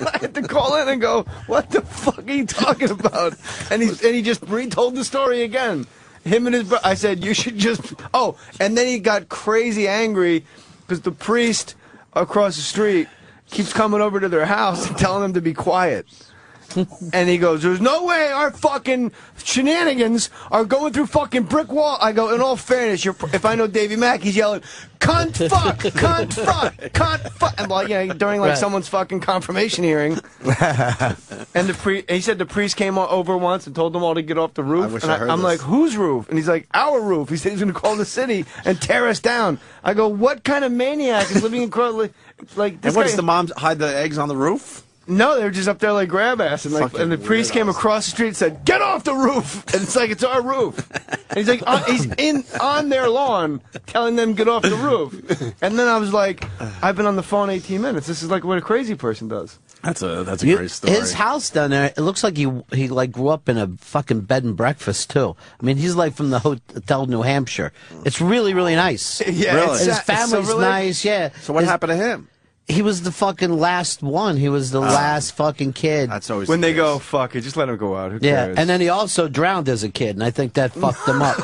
I had to call in and go, "What the fuck are you talking about?" And he and he just retold the story again. Him and his brother. I said, "You should just." Oh, and then he got crazy angry because the priest across the street keeps coming over to their house and telling them to be quiet. And he goes, "There's no way our fucking shenanigans are going through fucking brick wall." I go, "In all fairness, you're, if I know Davy Mack, he's yelling, cunt fuck, cunt fuck, cunt fuck," and like, yeah, during like Right. someone's fucking confirmation hearing. and the pri- he said the priest came over once and told them all to get off the roof. wish and I heard I'm this. like, "Whose roof?" And he's like, "Our roof." He said he's going to call the city and tear us down. I go, "What kind of maniac is living in Cro- like this And what guy- does the mom hide the eggs on the roof? No, they were just up there like grab ass, and like, Fucking and the priest came across the street and said, "Get off the roof!" And it's like it's our roof. And he's like, on, he's in on their lawn, telling them get off the roof. And then I was like, I've been on the phone 18 minutes. This is like what a crazy person does. That's a that's a You- great story. His house down there, it looks like he he like grew up in a fucking bed and breakfast too. I mean, he's like from the hotel New Hampshire. It's really really nice. Yeah, Really? it's His sa- family's Silver Lake? nice. Yeah. So what His- happened to him? He was the fucking last one. He was the ah. last fucking kid. That's always When the they case. go, fuck it, just let him go out. Who Yeah, cares? and then he also drowned as a kid, and I think that fucked him up.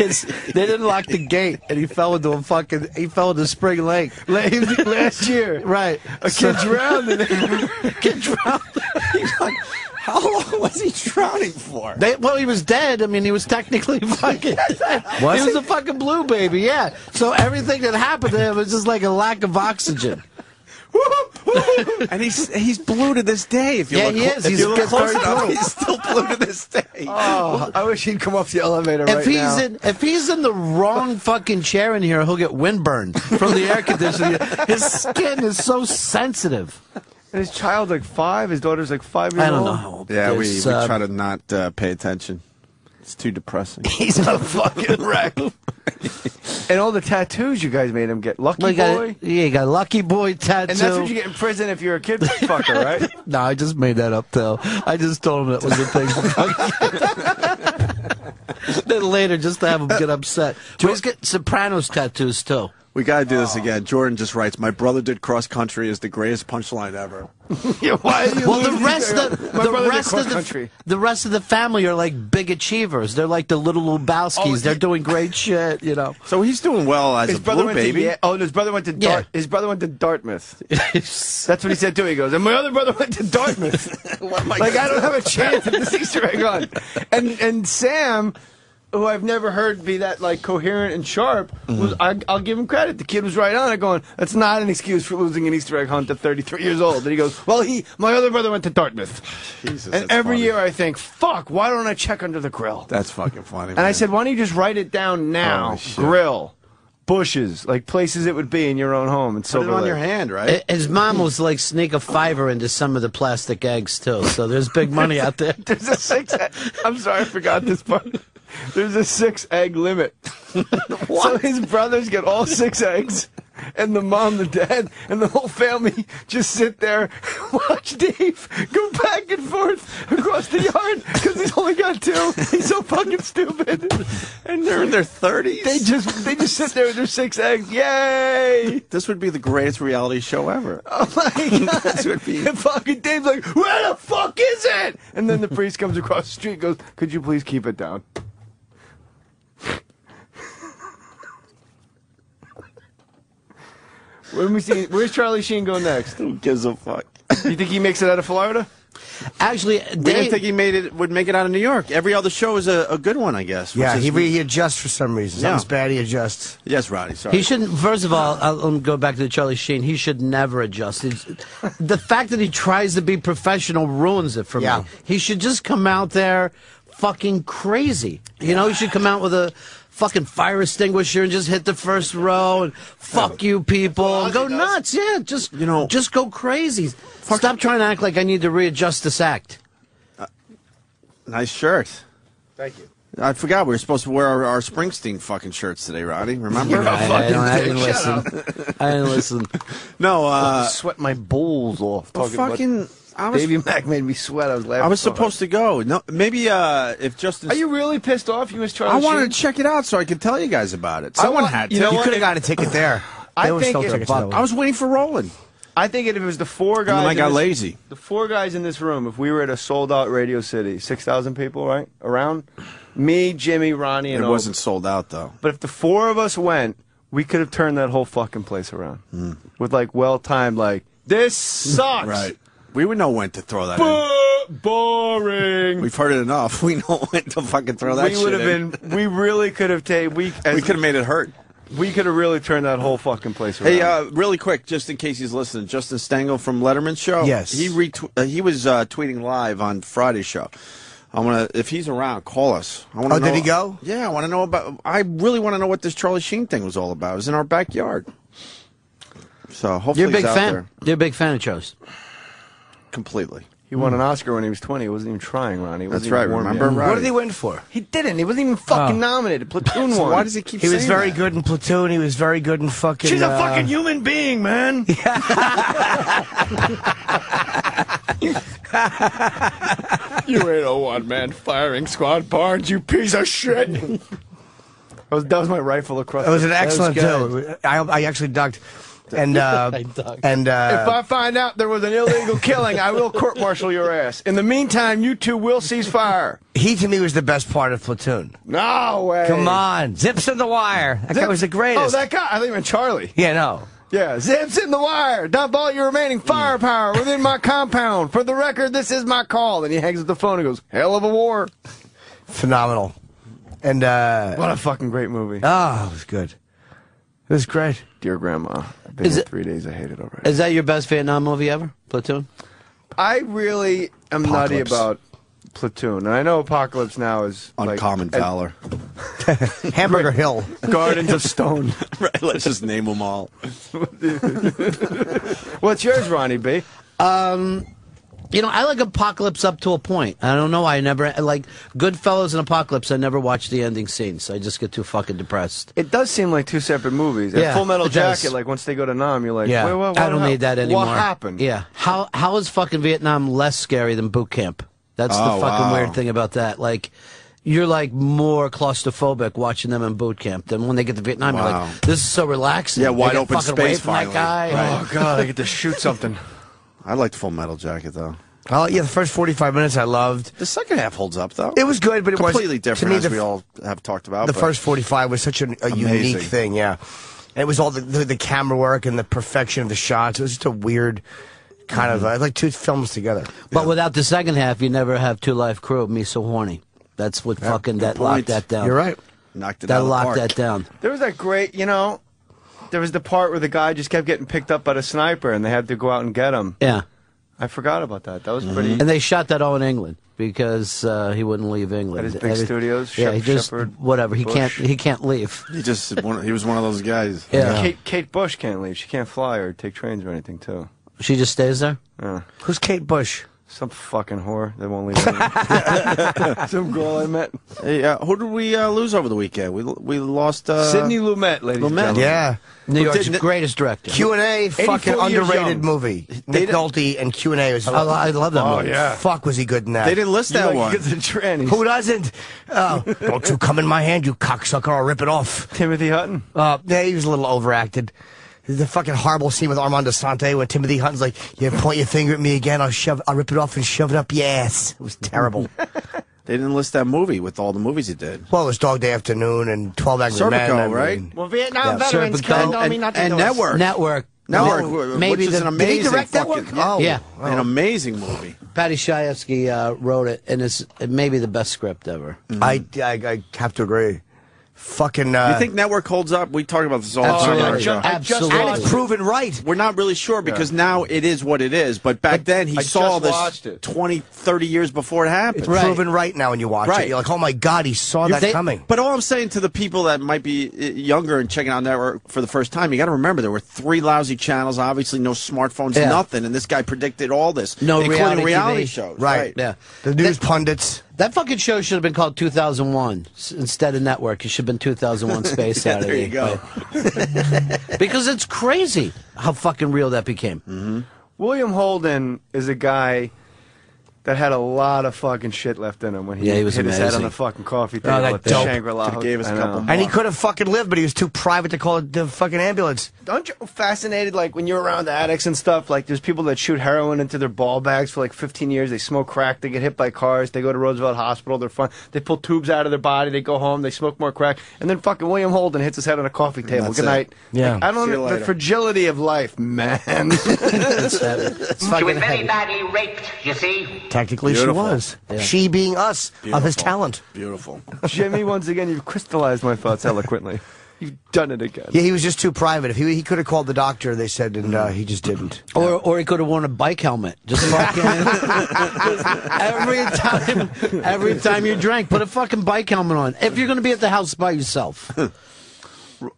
It's- they didn't lock the gate, and he fell into a fucking he fell into Spring Lake. last year, Right, a kid drowned. And kid drowned. How long was he drowning for? They, well, he was dead. I mean, he was technically fucking. he was a fucking blue baby, yeah. So everything that happened to him was just like a lack of oxygen. and he's he's blue to this day. If you Yeah, look, he is. If He's you look close enough, he's still blue to this day. oh, I wish he'd come off the elevator right if he's now. in, if he's in the wrong fucking chair in here, he'll get windburn from the air conditioning. His skin is so sensitive. And his child's like five. His daughter's like five years old. I don't old. know. how old Yeah, we, is. we Uh, try to not uh, pay attention. It's too depressing. He's a fucking wreck. and all the tattoos you guys made him get. Lucky well, got, boy. yeah, you got Lucky Boy tattoo. And that's what you get in prison if you're a kid fucker, right? No, I just made that up though. I just told him that was the thing. then later, just to have him get upset. But he's getting Sopranos tattoos too. We gotta do this oh. again. Jordan just writes, "My brother did cross country is the greatest punchline ever." yeah, why you Well, the rest of My the rest of the country. the rest of the family are like big achievers. They're like the little Lebowskis. Oh, They're he- doing great shit. You know. So he's doing well as His a brother blue went baby. to yeah, oh, and his brother went to Yeah. Dart. His brother went to Dartmouth. That's what he said too. He goes, and my other brother went to Dartmouth. Oh like I don't have a chance at this Easter egg hunt. And and Sam, who I've never heard be that like coherent and sharp, was mm-hmm. I, I'll give him credit. The kid was right on it, going, that's not an excuse for losing an Easter egg hunt at 33 years old. And he goes, well, he my other brother went to Dartmouth. Jesus, and every funny. year I think, fuck, why don't I check under the grill? That's fucking funny. And I said, why don't you just write it down now? Oh. Grill, bushes, like places it would be in your own home. And put it on Lake. your hand, right? His mom was like sneak a fiver into some of the plastic eggs too. So there's big money out there. There's a six. I'm sorry, I forgot this part. There's a six egg limit. so his brothers get all six eggs, and the mom, the dad, and the whole family just sit there, watch Dave go back and forth across the yard because he's only got two. He's so fucking stupid. And They're in their thirties. They just they just sit there with their six eggs. Yay! This would be the greatest reality show ever. Oh my god! This would be- And fucking Dave's like, where the fuck is it? And then the priest comes across the street, and goes, could you please keep it down? Where we see, where's Charlie Sheen go next? Who gives a fuck? You think he makes it out of Florida? Actually, We didn't think he made it would make it out of New York. Every other show is a, a good one, I guess. Yeah, is- he, re- he adjusts for some reason. Yeah. Something's bad, he adjusts. yes, Roddy. Sorry. He shouldn't. First of all, I'll, I'll go back to the Charlie Sheen. He should never adjust. It's, the fact that he tries to be professional ruins it for Yeah. me. He should just come out there, fucking crazy. You know, he should come out with a fucking fire extinguisher and just hit the first row and fuck you people and go nuts. Yeah, just You know- just go crazy. Stop trying to act like I need to readjust this act. nice shirt. Thank you. I forgot we were supposed to wear our, our Springsteen fucking shirts today, Roddy. Remember? I, I don't- I didn't listen. I didn't listen. no, uh, sweat my balls off. well, talking about- fucking. I was, Davy Mack made me sweat. I was laughing. I was so hard. supposed to go. No, maybe uh, if Justin. Are you really pissed off? You was Charlie I wanted Sheen? to check it out so I could tell you guys about it. Someone want- had to. you know You could have got a ticket there. I They think still if- tickets to that I was waiting for Roland. I think if it was the four guys, And then I in got this- lazy. The four guys in this room, if we were at a sold out Radio City, six thousand people, right around, me, Jimmy, Ronnie, It and Oak. wasn't sold out though. But if the four of us went, we could have turned that whole fucking place around Hmm. with like well timed, like this sucks. Right. We would know when to throw that in. Boring. We've heard it enough. We know when to fucking throw that we would have in. been. We really could have taken. We as, We could have made it hurt. We could have really turned that whole fucking place around. Hey, uh, really quick, just in case he's listening, Justin Stangel from Letterman's show. Yes. he retwe- uh, he was uh, tweeting live on Friday's show. I want to, if he's around, call us. I wanna Oh, know, did he go? Yeah, I want to know about. I really want to know what this Charlie Sheen thing was all about. It was in our backyard. So hopefully You're a big he's out fan. there You're a big fan of Joe's. Completely. he won an Oscar when he was twenty. He wasn't even trying, Ronnie. He That's wasn't right. even warmed Remember? yet. Right. What did he win for? He didn't. He wasn't even fucking Oh. nominated. Platoon So won. why does he keep? He was very that? good in Platoon. He was very good in fucking. She's a uh, fucking human being, man. you ain't a one man firing squad, Barnes, you piece of shit. that, was, that was my rifle across It was an excellent good. too. I, I actually ducked. And uh, Hey, and uh, If I find out there was an illegal killing, I will court martial your ass. In the meantime, you two will cease fire. he to me was the best part of Platoon. No way. Come on, zips in the wire. That guy was the greatest. Oh, that guy. I think it meant Charlie. yeah, no. Yeah, zips in the wire. Dump all your remaining firepower within my compound. For the record, this is my call. And he hangs up the phone and goes, "Hell of a war." Phenomenal. And uh, What a fucking great movie. oh, it was good. It was great. Dear Grandma, I've been Is here it- three days. I hate it already. Is that your best Vietnam movie ever? Platoon? I really am nutty about Platoon, and I know Apocalypse Now is like- Uncommon and- valor. Hamburger Hill. Gardens of Stone. right, let's just name them all. What's yours, Ronnie B? Um, You know, I like Apocalypse up to a point. I don't know. I never like Goodfellas and Apocalypse. I never watch the ending scenes. I just get too fucking depressed. It does seem like two separate movies. And Yeah, Full Metal it does. Jacket, like once they go to Nam, you're like, Yeah. wait, what, I don't need that anymore. What happened? Yeah. How how is fucking Vietnam less scary than boot camp? That's Oh, the fucking wow. weird thing about that. Like. You're like more claustrophobic watching them in boot camp than when they get to Vietnam. You're Wow. like, this is so relaxing. Yeah, wide open fucking away space from finally. That guy. Oh God, I get to shoot something. I liked the Full Metal Jacket though. Oh yeah, the first forty-five minutes I loved. The second half holds up though. It was good, but it was completely different. to different me, as the- we all have talked about. The first 45 was such an, a unique thing, yeah. And it was all the, the, the camera work and the perfection of the shots. It was just a weird kind of, uh, like two films together. But without the second half, you never have Two Live Crew. Me so horny. That's what fucking that point. locked that down. You're right. knocked it That out of the locked park. that down. There was that great, you know, there was the part where the guy just kept getting picked up by the sniper, and they had to go out and get him. Yeah. I forgot about that. That was pretty. And they shot that all in England because uh, he wouldn't leave England. At his big studios, Yeah, Shep- he just Shepherd, whatever. He Bush. can't. He can't leave. He just one, he was one of those guys. Yeah. Kate, Kate Bush can't leave. She can't fly or take trains or anything, too. She just stays there. Yeah. Who's Kate Bush? Some fucking whore that won't leave. England. Some girl I met. Hey, uh, who did we uh, lose over the weekend? We we lost uh, Sidney Lumet, ladies and Lumet. gentlemen. Yeah. New York's didn't- greatest director. Q&A, fucking 84 years underrated young. movie. Nick Nolte and Q&A was... I, I love that Oh, movie. yeah. Fuck, was he good in that? They didn't list You that like one. get the trannies. Who doesn't? Oh, don't you come in my hand, you cocksucker, I'll rip it off. Timothy Hutton. Uh, yeah, he was a little overacted. The fucking horrible scene with Armand Assante when Timothy Hutton's like, "You point your finger at me again, I'll shove, I'll rip it off and shove it up your ass." It was terrible. They didn't list that movie with all the movies he did. well, it was Dog Day Afternoon and Twelve Angry Men. Serpico, I mean- right? Well, Vietnam Yeah, veterans Serpico. can't tell And- me not to and do it. Network. Network. Network, No, maybe which is the an Did he amazing direct fucking, Network? yeah, Oh. Yeah. an amazing movie. Paddy Chayefsky uh, wrote it, and it's maybe the best script ever. I, I, I have to agree. Fucking. Uh, you think Network holds up? We talk about this all the time. Absolutely. on. I just Absolutely. and it's proven right. We're not really sure because now it is what it is. But back then he I saw this watched 20, 30 years before it happened. It's Right. proven right now when you watch Right. it. You're like, oh my god, he saw that they- coming. But all I'm saying to the people that might be uh, younger and checking out Network for the first time, you got to remember there were three lousy channels, obviously no smartphones, Yeah. nothing, and this guy predicted all this, No including reality reality shows. Right. Yeah. The news pundits. That fucking show should have been called 2001 instead of Network. It should have been 2001 Space Yeah, Odyssey. there you go. Because it's crazy how fucking real that became. Mm-hmm. William Holden is a guy that had a lot of fucking shit left in him when he, Yeah, he was hit his head on the fucking coffee Oh, table that at the dope. Shangri-La. Could've gave us a I couple know. And he could have fucking lived, but he was too private to call it the fucking ambulance. Don't you fascinated like when you're around the addicts and stuff? Like there's people that shoot heroin into their ball bags for like 15 years. They smoke crack. They get hit by cars. They go to Roosevelt Hospital. They're fine. They pull tubes out of their body. They go home. They smoke more crack. And then fucking William Holden hits his head on a coffee table. That's Good it. night. Yeah. Like, I don't know the fragility of life, man. It's, it's She fucking was very heavy. badly raped, you see. Technically, Beautiful. she was. She being us of his talent. Beautiful. Jimmy, once again, you've crystallized my thoughts eloquently. You've done it again. Yeah, he was just too private. If he he could have called the doctor, they said, and uh, he just didn't. Or, or he could have worn a bike helmet. Just fucking every time, every time you drank, put a fucking bike helmet on. If you're going to be at the house by yourself,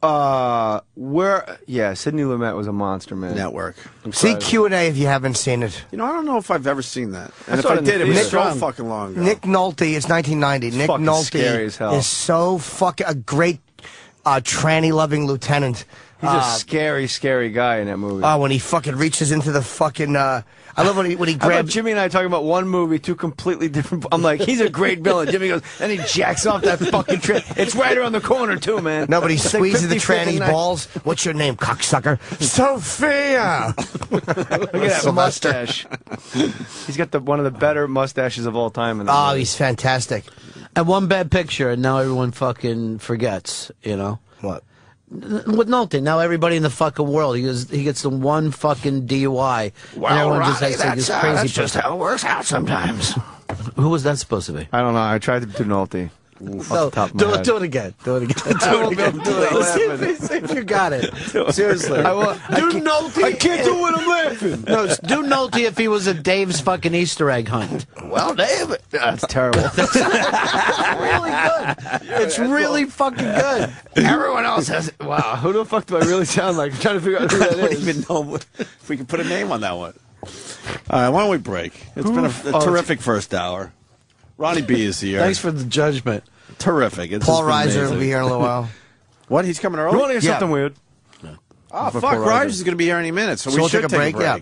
Uh, where? Yeah, Sidney Lumet was a monster, man. Network. See Q and A if you haven't seen it. You know, I don't know if I've ever seen that. And if I in the did, it was theater. so Nick- fucking long ago. Nick Nolte, it's 1990. Nick Nolte scary as hell. is so fucking a great uh, tranny loving lieutenant. He's a scary, scary guy in that movie. Oh, when he fucking reaches into the fucking. Uh, I love when he when he grabs. Jimmy and I talking about one movie, two completely different. I'm like, he's a great villain. Jimmy goes, and he jacks off that fucking train. It's right around the corner too, man. No, but he It's like squeezes the 50 tranny night- balls. What's your name, cocksucker? Sophia. Look at that mustache. he's got the one of the better mustaches of all time. In the Oh, movie. he's fantastic. And one bad picture, and now everyone fucking forgets. You know what? With Nolte, now everybody in the fucking world, he gets he gets the one fucking DUI, and everyone just acts like this uh, crazy. person. it works out sometimes. Who was that supposed to be? I don't know. I tried to do Nolte. No, off the top of do, it, head. do it again. Do it again. Do it won't be again. do it. I'm Let's see if, see if you got it. Seriously. I, will, Do can't, Nolte. I can't do it. I'm laughing. No, do Nolte if he was a Dave's fucking Easter egg hunt. Well, Dave. That's terrible. That's really good. it's really fucking good. Everyone else has. wow, who the fuck do I really sound like? I'm trying to figure out who that is. I that don't even know if we can put a name on that one. All right, why don't we break? It's been a, a Oh, terrific first hour. Ronnie B is here. Thanks for the judgment. terrific. It's Paul just been Reiser will be here in a little while. What? He's coming You early. want to hear Yeah. something weird? Ah, oh, For fuck! Paul Reiser Reiser. is going to be here any minute, so, So we we'll should take a break, yeah.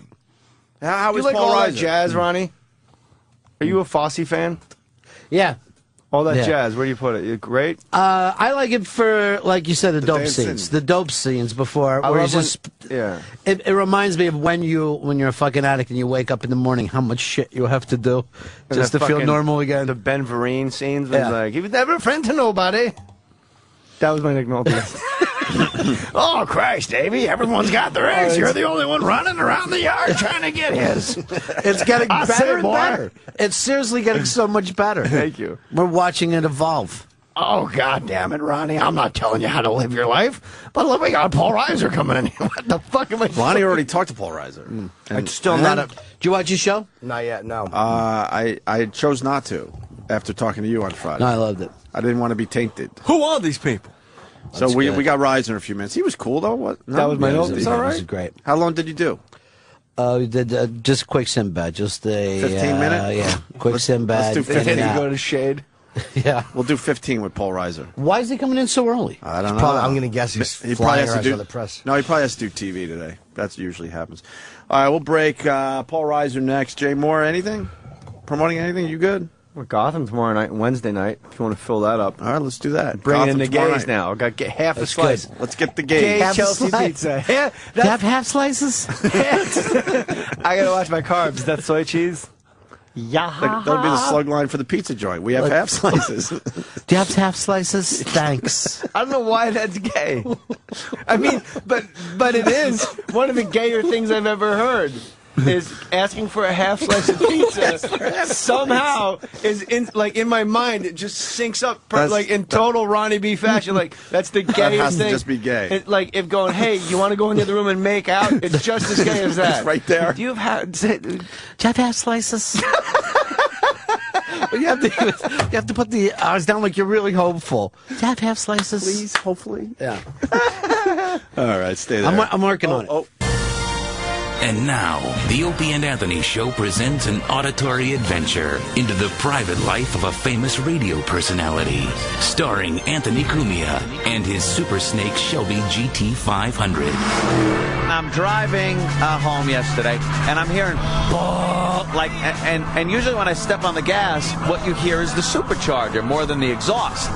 How, how You like Paul all Reiser? jazz, Ronnie? Are you a Fosse fan? Yeah. All that Yeah. jazz. Where do you put it? Great. Uh, I like it for, like you said, the, dope dancing. scenes. The dope scenes before, I where he's when- just. yeah. It, it reminds me of when you when you're a fucking addict and you wake up in the morning, how much shit you have to do And just to feel normal again. The Ben Vereen scenes. Was Yeah. like he was never a friend to nobody. That was my Nick Nolte. Oh Christ, Davey! Everyone's got their eggs. You're the only one running around the yard trying to get his. It's getting I better and boy. better. It's seriously getting so much better. Thank you. We're watching it evolve. Oh God damn it, Ronnie! I'm not telling you how to live your life, but look, we got Paul Reiser coming in here. What the fuck am I? Ronnie already talked to Paul Reiser. I'm still not a. Did you watch his show? Not yet. No. Uh, I I chose not to after talking to you on Friday. No, I loved it. I didn't want to be tainted. Who are these people? So That's we good. we got Reiser in a few minutes. He was cool though. What? No? That was my Yeah, note. He's It's all all right. This is great. How long did you do? Uh, we did uh, just quick Sinbad, just a 15 uh, minute? Yeah, quick Sinbad. do in 15. and Then you go to Shade. Yeah. We'll do 15 with Paul Reiser. Why is he coming in so early? I don't know. Probably, I'm going to guess he's he probably has to do the press. No, he probably has to do TV today. That's usually happens. All right, we'll break. Uh, Paul Reiser next. Jay Mohr, anything? Promoting anything? You good? We're Gotham tomorrow night and Wednesday night. If you want to fill that up. All right, let's do that. Bring Gotham in the gays night. now. I got get half That's a slice. good. Let's get the Gay gays. Half Chelsea slice. pizza. Yeah, Do you have half slices? I gotta watch my carbs. Is that soy cheese? Yeah. That, that'll be the slug line for the pizza joint. We have half slices. Do you have half slices? Thanks. I don't know why that's gay. I mean, but but it is one of the gayer things I've ever heard. Is asking for a half slice of pizza somehow is in like in my mind it just syncs up per, like in total Ronnie B fashion like that's the gayest has to thing. just be gay. It, like if going hey you want to go in the other room and make out it's just as gay as that. It's right there. Do you have say, Do you have half slices? you have to you have to put the eyes down like you're really hopeful. Do you have half slices? Please, hopefully. Yeah. All right, stay there. I'm, I'm working on it. Oh, oh. And now, the Opie and Anthony Show presents an auditory adventure into the private life of a famous radio personality, starring Anthony Cumia and his Super Snake Shelby GT500. I'm driving uh, home yesterday, and I'm hearing like, and and usually when I step on the gas, what you hear is the supercharger more than the exhaust.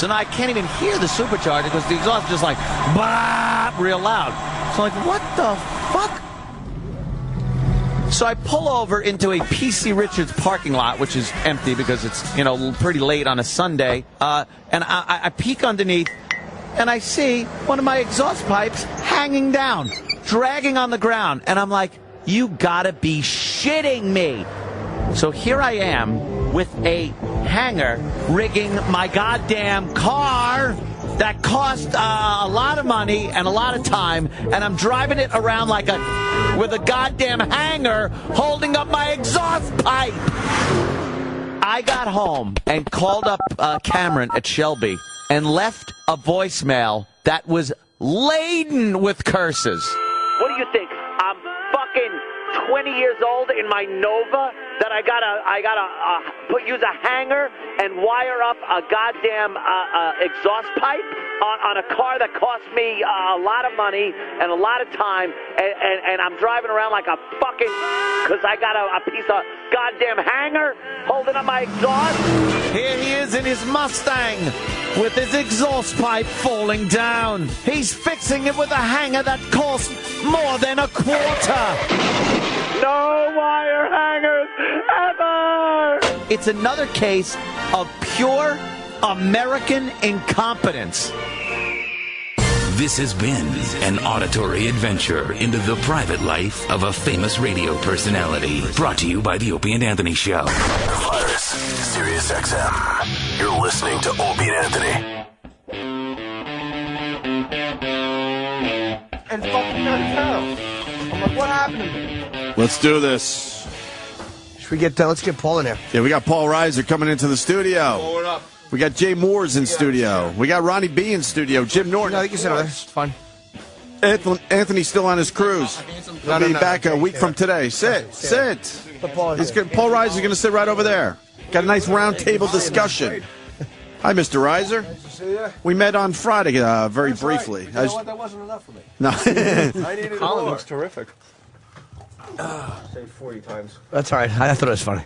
So now I can't even hear the supercharger because the exhaust is just like bah, real loud. So I'm like, what the fuck? So I pull over into a PC Richards parking lot, which is empty because it's you know pretty late on a Sunday, uh, and I, I- I peek underneath, and I see one of my exhaust pipes hanging down, dragging on the ground, and I'm like, you gotta be shitting me. So here I am with a hanger rigging my goddamn car that cost uh, a lot of money and a lot of time, and I'm driving it around like a with a goddamn hanger holding up my exhaust pipe. I got home and called up uh, Cameron at Shelby and left a voicemail that was laden with curses. What do you think? I'm fucking 20 years old in my Nova that I gotta I gotta uh, put use a hanger and wire up a goddamn uh, uh, exhaust pipe on, on a car that cost me uh, a lot of money and a lot of time, and, and, and I'm driving around like a fucking because I got a, a piece of goddamn hanger holding up my exhaust. Here he is in his Mustang with his exhaust pipe falling down. He's fixing it with a hanger that costs more than a quarter. No wire hangers ever. It's another case of pure American incompetence. This has been an auditory adventure into the private life of a famous radio personality. Brought to you by The Opie and Anthony Show. Virus, Sirius XM. You're listening to Opie and Anthony. And fucking got hell. I'm like, what happened to me? Let's do this. Should we get uh, let's get Paul in there. Yeah, we got Paul Reiser coming into the studio. Up? We got Jay Mohr's in studio. We got Ronnie B in studio. Jim Norton. No, you can sit over there. It's fine. Anthony, Anthony's still on his cruise. He'll be back a week from today. Sit, sit. But Paul is He's good. Paul Reiser's going to sit right over there. Got a nice round table discussion. Hi, Mr. Reiser. We met on Friday, uh, very briefly. You know what? That wasn't enough for me. no. I needed Colin more. looks terrific. Say 40 times. That's all right. I thought it was funny.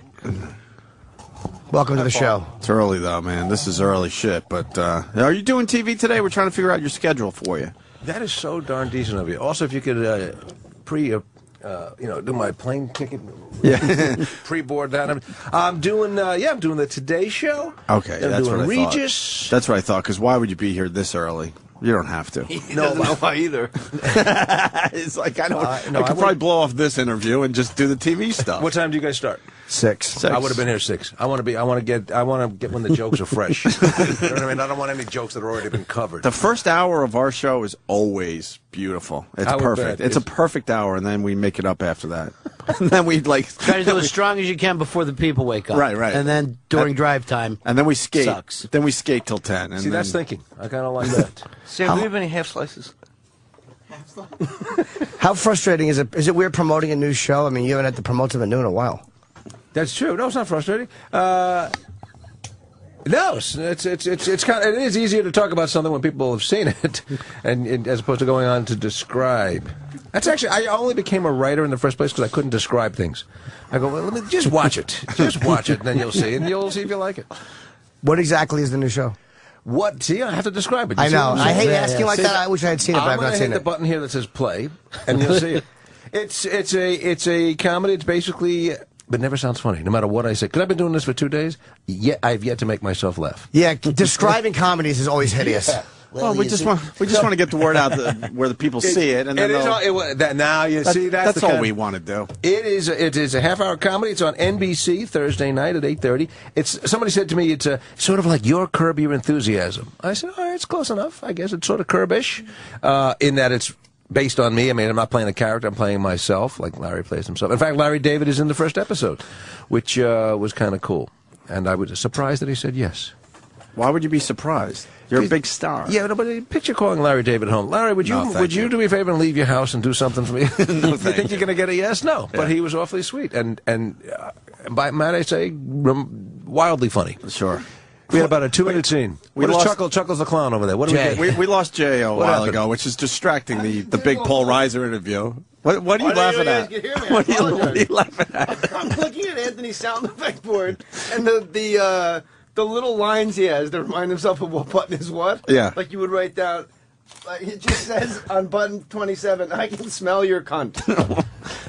Welcome to the show. It's early though, man. This is early shit. But uh, are you doing TV today? We're trying to figure out your schedule for you. That is so darn decent of you. Also, if you could uh, pre, uh, uh, you know, do my plane ticket, Yeah. pre-board that. I'm, I'm doing, uh, yeah, I'm doing the Today Show. Okay, I'm that's doing what I Regis. thought. That's what I thought. Because why would you be here this early? You don't have to. No, Not why either. it's like I don't. Uh, no, I I could would- probably blow off this interview and just do the TV stuff. What time do you guys start? Six. Six. I would have been here six. I want to be. I want to get. I want to get when the jokes are fresh. you know what I mean? I don't want any jokes that have already been covered. The first hour of our show is always beautiful. It's I perfect. bet. It's a perfect hour, and then we make it up after that. And then we like Try to do as strong as you can before the people wake up. Right, right. And then during And- drive time. and then we skate. Sucks. Then we skate till ten. And See, that's thinking. I kind of like that. Sam, do you have any half slices? How frustrating is it? Is it weird promoting a new show? I mean, you haven't had to promote something new in a while. That's true. No, it's not frustrating. Uh, no, it's it's it's it's, it's kind. Of, it is easier to talk about something when people have seen it, and, and as opposed to going on to describe. That's actually I only became a writer in the first place because I couldn't describe things. I go, well, let me just watch it, just watch it, and then you'll see, and you'll see if you like it. What exactly is the new show? What? See, I have to describe it. You I know. I'm I saying? hate asking like See, that. I wish I had seen it, but I'm I've not gonna seen hit it. the button here that says play, and you'll see it. It's it's a it's a comedy. It's basically, but never sounds funny. No matter what I say, because I've been doing this for two days. Yet I've yet to make myself laugh. Yeah, describing comedies is always hideous. Well, we just want we just want to get the word out the, where the people see it, and then it is all, it, that, now you That's- see that's, that's the all kind we of- want to do. It is it is a half hour comedy. It's on NBC Thursday night at eight thirty. It's somebody said to me it's a, sort of like your Curb Your Enthusiasm. I said, all right, it's close enough. I guess it's sort of Curbish uh, in that it's based on me. I mean, I'm not playing a character. I'm playing myself, like Larry plays himself. In fact, Larry David is in the first episode, which uh, was kind of cool. And I was surprised that he said yes. Why would you be surprised? You're a big star. Yeah, no, but picture calling Larry David home. Larry, would you No, would you, you. do me a favor and leave your house and do something for me? no, you think you're going to get a yes? No, but he was awfully sweet and and uh, by might I say wildly funny. Sure. We had about a two minute scene. we What is lost- Chuckle Chuckles the clown over there? What do Jay. we We, get? we lost Jay a What while happened? ago, which is distracting the, the big Paul Reiser interview. What, what are you Why laughing you at? Hear me? What, are you, what are you laughing at? I'm looking at Anthony's sound effect board and the the uh, the little lines he has to remind himself of what button is what. Yeah. Like you would write down. Like it just says on button 27, I can smell your cunt. like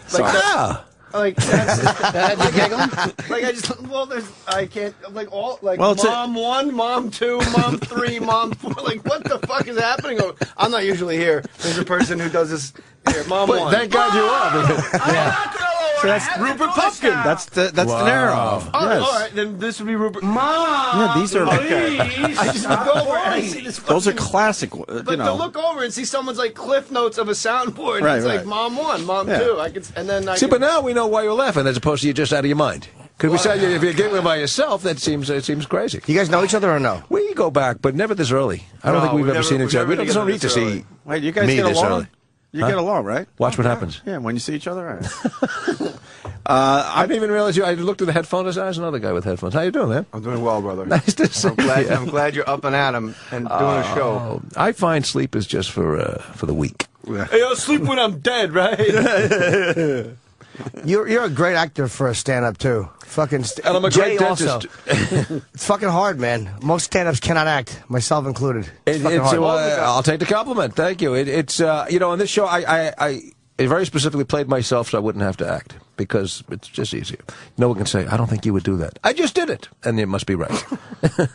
Sorry. Like that- Ah, Like that's like I just well there's I can't like all like Well, it's a- mom one mom two mom three mom four like what the fuck is happening? Oh, I'm not usually here. There's a person who does this here mom but one thank God you are. So that's Rupert Pupkin. That's the, that's Wow. De Niro. Oh, Yes. all right, then this would be Rupert. Mom, Yeah, these are I just look over and I see this. those are classic. uh, But You to look over and see someone's like cliff notes of a soundboard, Right, it's right. like mom one, mom Yeah. two. I could, and then I See, could, but now we know why you're laughing, as opposed to you're just out of your mind. Because we said if you're giggling by yourself, that seems it seems crazy. You guys know each other or no? We go back, but never this early. I don't No, think we've we've ever never- seen each other. We don't, don't need to see wait, you guys me get this along? Early. You Huh? get along, right? Watch what happens. Yeah, when you see each other, right? Uh, I didn't even realize you. I looked at the headphones. I said, "There's another guy with headphones." How you doing, man? I'm doing well, brother. Nice to see I'm glad, you. I'm glad you're up and at 'em and doing a show. Oh, I find sleep is just for uh, for the weak. Hey, I'll sleep when I'm dead, right? You're you're a great actor for a stand-up too. Fucking st- And I'm a Jay great also. it's fucking hard, man. Most stand-ups cannot act, myself included. It's It, fucking it's, hard. well, I'll take the compliment. Thank you. It, it's uh, you know on this show I, I, I I very specifically played myself so I wouldn't have to act because it's just easier. No one can say I don't think you would do that. I just did it, and it must be right. I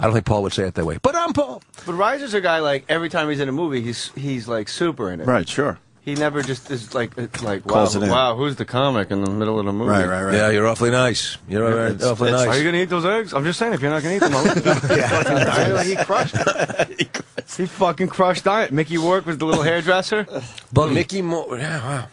don't think Paul would say it that way, but I'm Paul. But Reiser's a guy like every time he's in a movie, he's he's like super in it. Right, sure. He never just is like it's like wow, Calls it in. wow, who's the comic in the middle of the movie? Right, right, right. Yeah, you're awfully nice. You're very- It's- awfully it's- nice. Are you gonna eat those eggs? I'm just saying, if you're not gonna eat them, I'll yeah. he crushed it. he fucking crushed diet. Mickey Rourke was the little hairdresser. But Mickey Moore, yeah, wow.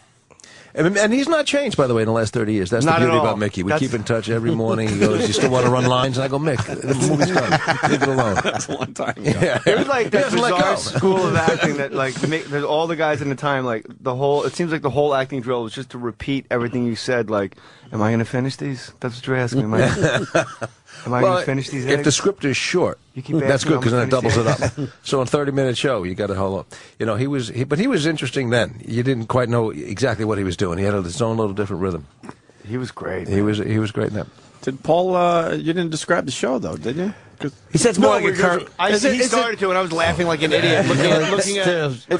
And, and he's not changed, by the way, in the last 30 years. That's Not the beauty about Mickey. We That's- keep in touch every morning. He goes, You still want to run lines? And I go, Mick, the movie's done. Leave it alone. That's a long time ago. Yeah. It was like He that bizarre school of acting that like make, there's all the guys in the time like the whole. It seems like the whole acting drill was just to repeat everything you said. Like, am I going to finish these? That's what you're asking. Am I? am I Well, going to finish these? If the script is short, You keep that's good because then it doubles it up. so in 30 minute show, you got to hold up. You know, he was, he, but he was interesting then. You didn't quite know exactly what he was doing. He had his own little different rhythm. He was great. He was, he was great then. Did Paul? Uh, you didn't describe the show though, did you? 'Cause- He said it's more like a curve. I, Is it- he it- started to, and I was laughing like an idiot, looking at, looking at.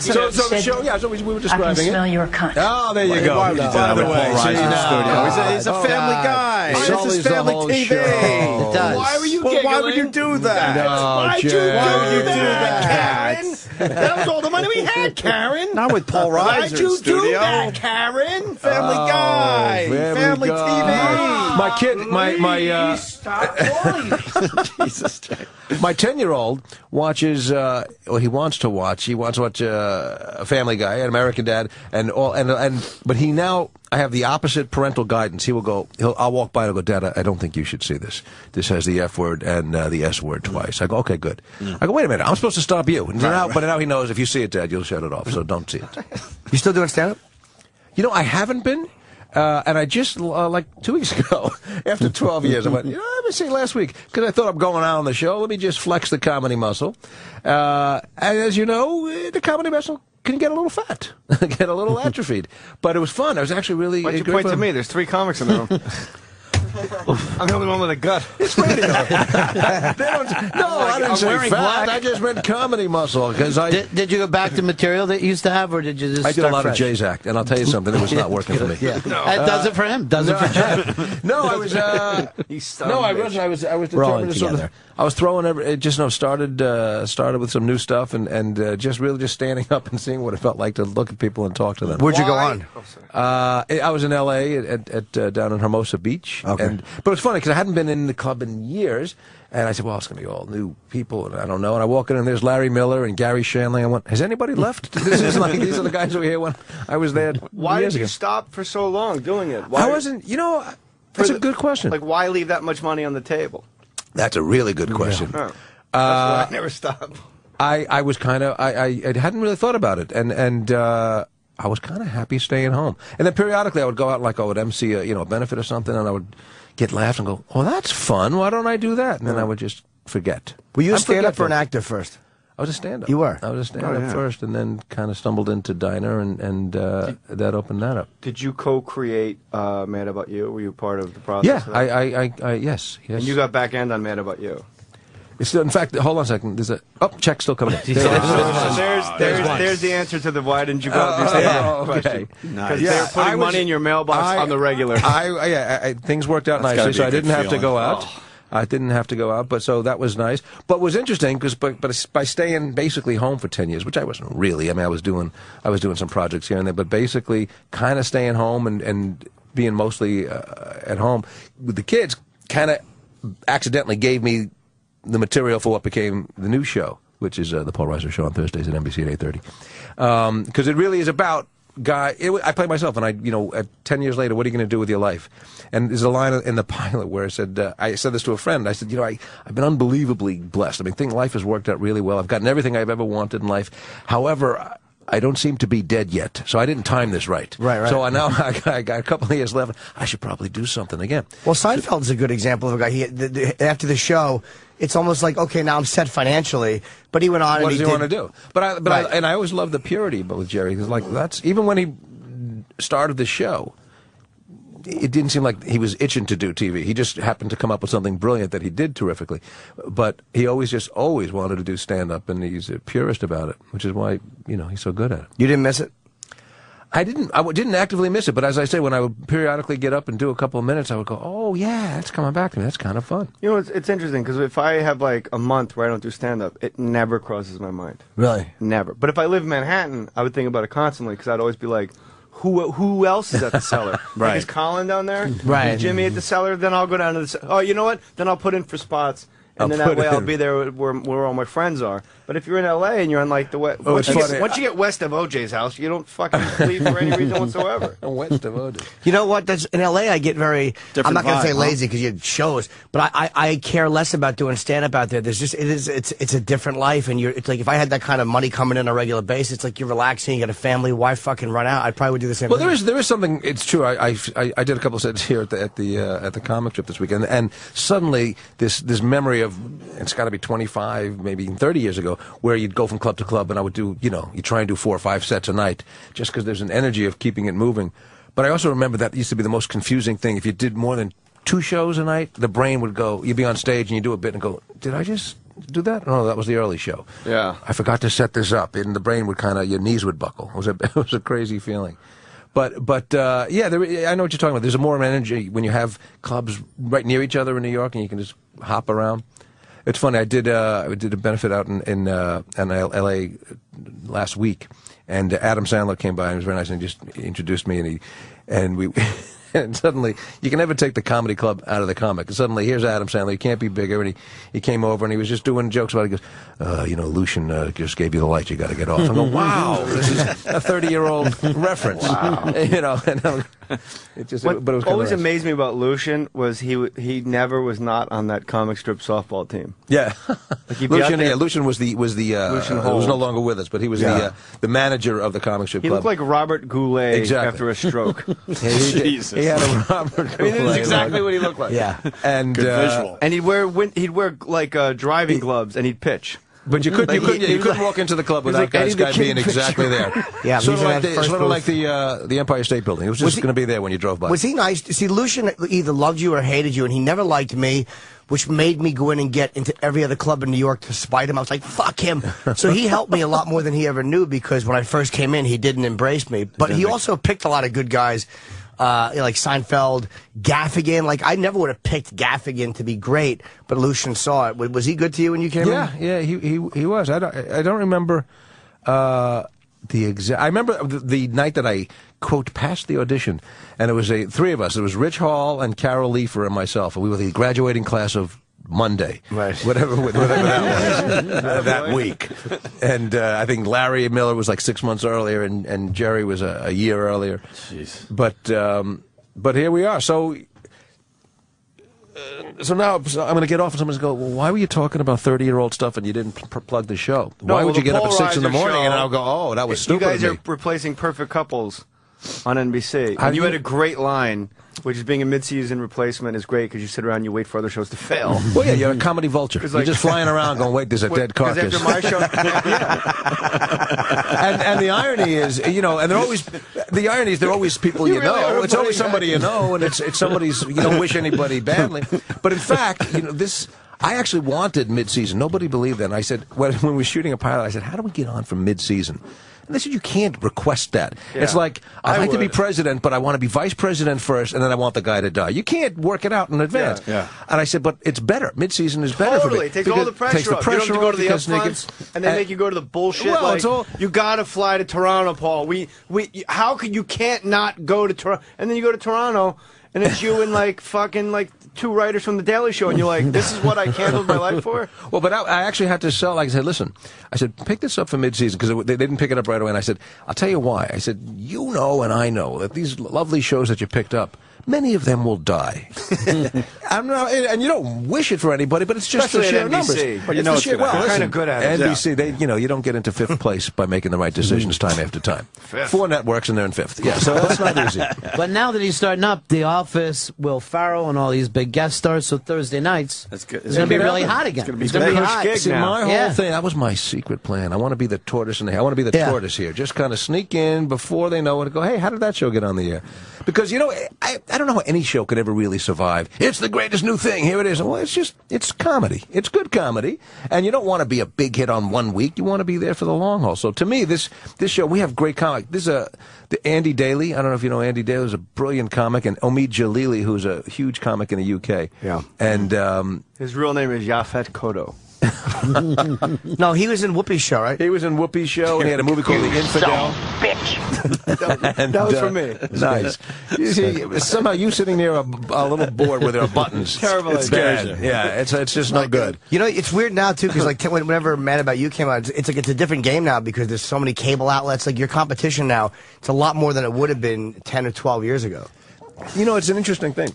So, so the show, yeah, so we, we were I can describing smell it. your cunt. Oh, there you go. Why would you do that with Paul Reiser in the studio? He's a, he's a Oh, family God. guy. This is family TV. show. It does. Why were you Well, why would you do that? No, Why'd you Jay. Why would you do do that, that? Karen? That was all the money we had, Karen. Not with Paul Reiser Why'd you do that, Karen? Family Guy. Oh, Family TV. My kid, my my uh, Stop calling me. TV. Jesus, Jay. my ten year old watches. Uh, well, he wants to watch. He wants to watch uh, Family Guy and American Dad and all. And and but he now. I have the opposite parental guidance. He will go. He'll. I'll walk by and I'll go, Dad. I, I don't think you should see this. This has the F word and uh, the S word twice. I go, okay, good. I go, wait a minute. I'm supposed to stop you. And now, but now he knows if you see it, Dad, you'll shut it off. So don't see it. You still doing stand-up? You know, I haven't been. Uh, and I just, uh, like two weeks ago, after 12 years, I went, you know, I've been seeing last week because I thought I'm going out on the show. Let me just flex the comedy muscle. Uh, and as you know, eh, the comedy muscle can get a little fat, get a little atrophied. But it was fun. I was actually really. Why'd you point to me? There's three comics in the room. I'm the only one with a gut. It's radio. they don't, no, I didn't I'm say wearing fat. black. I just meant comedy muscle because I. Did, did you go back to material that you used to have, or did you just I did a start lot fresh? of Jay's act, and I'll tell you something, it was not working for me. Yeah, no, that does it for him. Does it for Jeff. no, I was. Uh, no, I wasn't. I was. I was Rolling determined to sort of. together. I was throwing every. It just you know, started uh, started with some new stuff and and uh, just really just standing up and seeing what it felt like to look at people and talk to them. Where'd you go on? Uh, I was in L.A. at, at, at uh, down in Hermosa Beach. Okay. And, but it's funny because I hadn't been in the club in years. And I said, well, it's going to be all new people, and I don't know. And I walk in, and there's Larry Miller and Garry Shandling. I went, has anybody left? this is like these are the guys who were here when I was there. Why years did you ago. stop for so long doing it? Why, I wasn't. You know, that's a good question. Like, why leave that much money on the table? That's a really good question. That's Uh, why I never stop. I, I was kind of I, I, I hadn't really thought about it, and and uh, I was kind of happy staying home. And then periodically I would go out like I would MC a you know a benefit or something, and I would get laughed and go, "Oh, that's fun. Why don't I do that?" And then I would just forget. Were you a I'm stand-up for an actor first? I was a stand-up. You were? I was a stand-up Oh, yeah. first, and then kind of stumbled into diner, and and uh, that opened that up. Did you co-create uh, Mad About You? Were you part of the process? Yeah, of that? I, I, I, I yes, yes. And you got back end on Mad About You. It's still, in fact, hold on a second. There's a oh check still coming in. There it is. So there's, there's, there's the answer to the why didn't you go out and do stand-up Oh, okay. question. Because Yeah, they're putting was- money in your mailbox I- on the regular. I, I- yeah, I, I, things worked out That's nicely, so I didn't have to go out. Oh. I didn't have to go out, but so that was nice. But was interesting because, but, but by staying basically home for ten years, which I wasn't really. I mean, I was doing, I was doing some projects here and there, but basically, kind of staying home and and being mostly uh, at home with the kids, kind of accidentally gave me the material for what became the new show, which is uh, the Paul Reiser Show on Thursdays at NBC at eight thirty. Because it really is about guy. It, I play myself, and I, you know, at ten years later, what are you going to do with your life? And there's a line in the pilot where I said, uh, I said this to a friend. I said, you know, I, I've been unbelievably blessed. I mean, think life has worked out really well. I've gotten everything I've ever wanted in life. However. I- I don't seem to be dead yet, so I didn't time this right. Right, right. So I now I got, I got a couple of years left. I should probably do something again. Well, Seinfeld's a good example of a guy. He the, the, after the show, it's almost like okay, now I'm set financially. But he went on what and does he, did, want to do? But I, but Right. I, and I always loved the purity, but with Jerry, because like that's even when he started the show, it didn't seem like he was itching to do TV. He just happened to come up with something brilliant that he did terrifically. But he always just always wanted to do stand up, and he's a purist about it, which is why you know he's so good at it. You didn't miss it. I didn't. I w- didn't actively miss it, but as I say, when I would periodically get up and do a couple of minutes, I would go, "Oh yeah, that's coming back to me. That's kind of fun." You know, it's, it's interesting because if I have like a month where I don't do stand up, it never crosses my mind. Really? Never. But if I live in Manhattan, I would think about it constantly because I'd always be like, who who else is at the cellar? Right. Like, is Colin down there? Right. Is Jimmy at the cellar? Then I'll go down to the. ce- Oh, you know what? Then I'll put in for spots. And I'll then that put way I'll be there where, where all my friends are. But if you're in LA and you're on like the west, Oh, once, you get, once you get west of OJ's house, you don't fucking leave for any reason whatsoever. West of Odin. You know what? That's in LA. I get very. I'm not going to say lazy because you had shows, but I, I, I care less about doing stand up out there. There's just it is it's it's a different life, and you're it's like if I had that kind of money coming in on a regular basis, it's like you're relaxing. You got a family. Why fucking run out? I probably would do the same. Well, thing. there is there is something. It's true. I I, I- I did a couple of sets here at the at the uh, at the comic strip this weekend, and suddenly this this memory of it's got to be 25, maybe 30 years ago, where you'd go from club to club, and I would do you know you try and do four or five sets a night, just because there's an energy of keeping it moving. But I also remember that used to be the most confusing thing. If you did more than two shows a night, the brain would go. You'd be on stage and you do a bit and go, did I just do that? No, that was the early show. Yeah. I forgot to set this up, and the brain would kind of your knees would buckle. It was a it was a crazy feeling. But but uh, yeah, there, I know what you're talking about. There's a more energy when you have clubs right near each other in New York, and you can just hop around. It's funny. I did uh, I did a benefit out in in, uh, in L.A. last week, and Adam Sandler came by and was very nice and just introduced me, and he and we. And suddenly, you can never take the comedy club out of the comic. And suddenly, here's Adam Sandler. He can't be bigger. And he, he came over and he was just doing jokes about it. He goes, uh, you know, Lucian uh, just gave you the light. You got to get off. I go, wow, this is a 30 year old reference. you know, and I'm- it just, What but it was always nice. amazed me about Lucian was he he never was not on that comic strip softball team. Yeah, he'd be out Lucian. Yeah, Lucian was the was the uh, Lucian uh, was no longer with us, but he was the uh, the manager of the comic strip He club. looked like Robert Goulet Exactly. after a stroke. Yeah, he, did- he had a Robert. I mean, this is Goulet exactly what he looked like. Yeah. and Good uh, visual. And he'd wear win- he'd wear like uh, driving gloves and he'd pitch. But you couldn't, you couldn't, he- you couldn't was walk into the club without like the guy being Fisher. exactly there. Yeah, sort of like the, sort of like the uh, the Empire State Building. It was Was just going to be there when you drove by. Was he nice? See, Lucian either loved you or hated you, and he never liked me, which made me go in and get into every other club in New York to spite him. I was like, fuck him. So he helped me a lot more than he ever knew because when I first came in, he didn't embrace me. But he also picked a lot of good guys. Uh, like Seinfeld, Gaffigan. Like I never would have picked Gaffigan to be great, but Lucian saw it. Was- he good to you when you came Yeah, in? yeah, he he he was. I don't I don't remember uh, the exact. I remember the, the night that I quote passed the audition, and it was a three of us. It was Rich Hall and Carol Leifer and myself, and we were the graduating class of. Monday, Right. Whatever, whatever that was, uh, that week, and uh, I think Larry Miller was like six months earlier, and, and Jerry was a, a year earlier. Jeez. But um, but here we are. So uh, so now so I'm going to get off, and someone's going to go, well, why were you talking about 30 year old stuff and you didn't pl- plug the show? No, why well, would you get up at six in the morning? And I'll go, oh, that was stupid. You guys are replacing Perfect Couples on NBC, and you, you- had a great line, which is being a mid-season replacement is great because you sit around and you wait for other shows to fail. Well, yeah, you're a comedy vulture. It's You're just flying around going, wait, there's a dead Because carcass. after my show, and, and the irony is, you know, and they're always, the irony is they're always people you, You really know. It's always somebody you know, and it's, it's somebody's, you don't wish anybody badly. But in fact, you know, this, I actually wanted mid-season. Nobody believed that. And I said, when, when we were shooting a pilot, I said, how do we get on from mid-season? And they said, you can't request that. It's like, I'd I like to be president, but I want to be vice president first, and then I want the guy to die. You can't work it out in advance. Yeah. Yeah. And I said, but it's better. Mid-season is better for me. Totally, takes all the pressure takes the pressure you don't have to go to the they upfronts, and then make you go to the bullshit. Well, like, it's all- you gotta fly to Toronto, Paul. We, we, how could you can't not go to Toronto? And then you go to Toronto, and it's you and like fucking like two writers from the Daily Show, and you're like, this is what I canceled my life for. Well, but I, I actually had to sell. Like I said, listen, I said pick this up for mid-season because they didn't pick it up right away. And I said, I'll tell you why. I said, you know, and I know that these lovely shows that you picked up many of them will die. I'm not, and you don't wish it for anybody, but it's just Especially the sheer numbers. But you it's know, well, listen, kinda good at it. NBC, they, you know, you don't get into fifth place by making the right decisions time after time. Four networks and they're in fifth. Yeah, so that's not easy. But now that he's starting up, The Office, Will Ferrell, and all these big guest stars, so Thursday nights, That's good. it's going to be gonna really happen. hot again. It's gonna be It's gonna big. hot. gig See, now. my whole Yeah. thing, that was my secret plan. I want to be the tortoise in the I want to be the Yeah. tortoise here. Just kind of sneak in before they know it and go, hey, how did that show get on the air? Because, you know, I, I don't know how any show could ever really survive. It's the greatest new thing. Here it is. Well, it's just, it's comedy. It's good comedy. And you don't want to be a big hit on one week. You want to be there for the long haul. So to me, this, this show, we have great comic. This is a, the Andy Daly. I don't know if you know Andy Daly. is a brilliant comic. And Omid Djalili, who's a huge comic in the UK. Yeah. And, um, His real name is Yaphet Kotto. No, he was in Whoopi's show, right? He was in Whoopi's show, and he had a movie called The Infidel. And, That was uh, for me. Nice. You see, somehow you sitting near a, a little board where there are buttons. Terrible It's bad. Yeah, it's it's just not good. You know, it's weird now too because like t- whenever Mad About You came out, it's, it's like it's a different game now because there's so many cable outlets. Like your competition now, it's a lot more than it would have been ten or twelve years ago. You know, it's an interesting thing.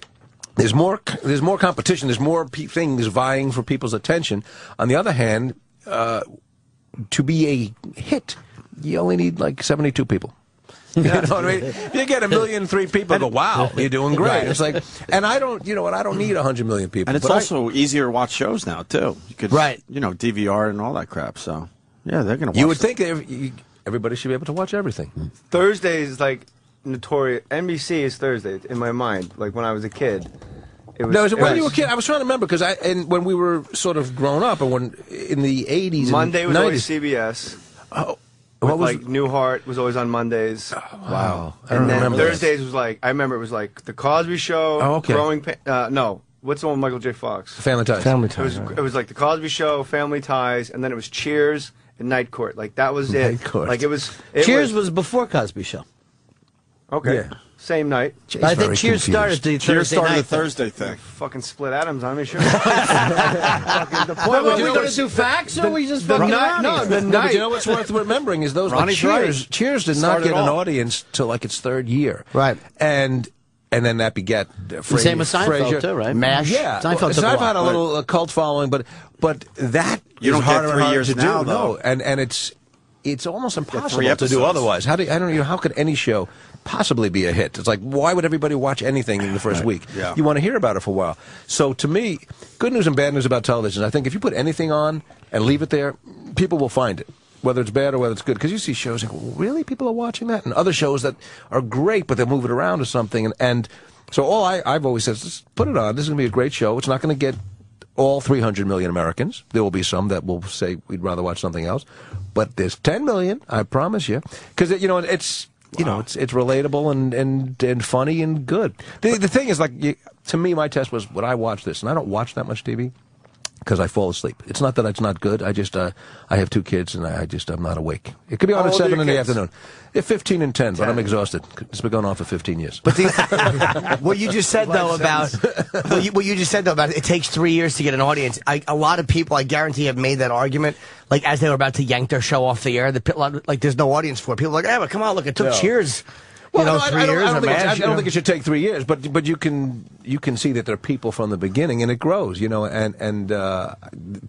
There's more. There's more competition. There's more pe- things vying for people's attention. On the other hand, uh, to be a hit, you only need like 72 people. You know what I mean? You get a million three people, go, wow, you're doing great. Right. It's like, and I don't, you know what? I don't need 100 million people. And it's but I- also easier to watch shows now too. You could, Right. You know, DVR and all that crap. So, yeah, they're gonna. Watch You would it. think that every- you- everybody should be able to watch everything. Thursday is like notorious. NBC is Thursday in my mind. Like when I was a kid. It was, No, it it when was- you were a kid? I was trying to remember because I and when we were sort of grown up, and when in the eighties, Monday was and always CBS. Oh, With, what was- like Newhart was always on Mondays. wow, I don't and then remember that. Thursdays was like I remember it was like the Cosby Show. Oh, okay. Growing. Pa- uh, no, what's the one with Michael J. Fox? Family Ties. Family It was time. it was like the Cosby Show, Family Ties, and then it was Cheers and Night Court. Like that was it. Night Court. Like it was. It Cheers was before Cosby Show. Okay. Yeah. Same night. Jay's I think Cheers confused. started the Cheers Thursday started night. the Thursday thing. Fucking split atoms on me, sure. Wait, were we going to do facts or we just fucking night- around no, here? the No, but you know what's worth remembering is those like Cheers. right. Cheers did not get an audience till like its third year, Right. And and then that begat uh, Fra- Same with Seinfeld, Frasier. too, right? Mash. Yeah, Seinfeld well, took Seinfeld had a little uh, cult following, but but that You is don't get harder and three years to now, do. though. No, and and it's it's almost impossible three to do otherwise. How do I don't know how could any show possibly be a hit? It's like why would everybody watch anything in the first week? Yeah. You want to hear about it for a while. So to me, good news and bad news about television. I think if you put anything on and leave it there, people will find it. Whether it's bad or whether it's good, because you see shows like, really, people are watching that, and other shows that are great, but they'll move it around or something. And, and so all I, I've always said is, put it on. This is going to be a great show. It's not going to get all 300 million Americans. There will be some that will say we'd rather watch something else, but there's 10 million. I promise you, because you know it's you know it's it's relatable and and and funny and good. The the thing is like you, to me, my test was would I watch this, and I don't watch that much TV. Because I fall asleep. It's not that it's not good. I just uh, I have two kids and I, I just I'm not awake. It could be on How at seven your in the kids? afternoon. It's fifteen and ten, but I'm exhausted. It's been going on for fifteen years. But the, what you just said though about what you, what you just said though about it takes three years to get an audience. I, a lot of people, I guarantee, have made that argument. Like as they were about to yank their show off the air, the pit, like there's no audience for it. People are like, hey, but come on, look, it took No. Cheers. Well, you know, no, I- three I, don't, years. I don't, think, I don't think it should take three years, but but you can you can see that there are people from the beginning, and it grows. You know, and and uh,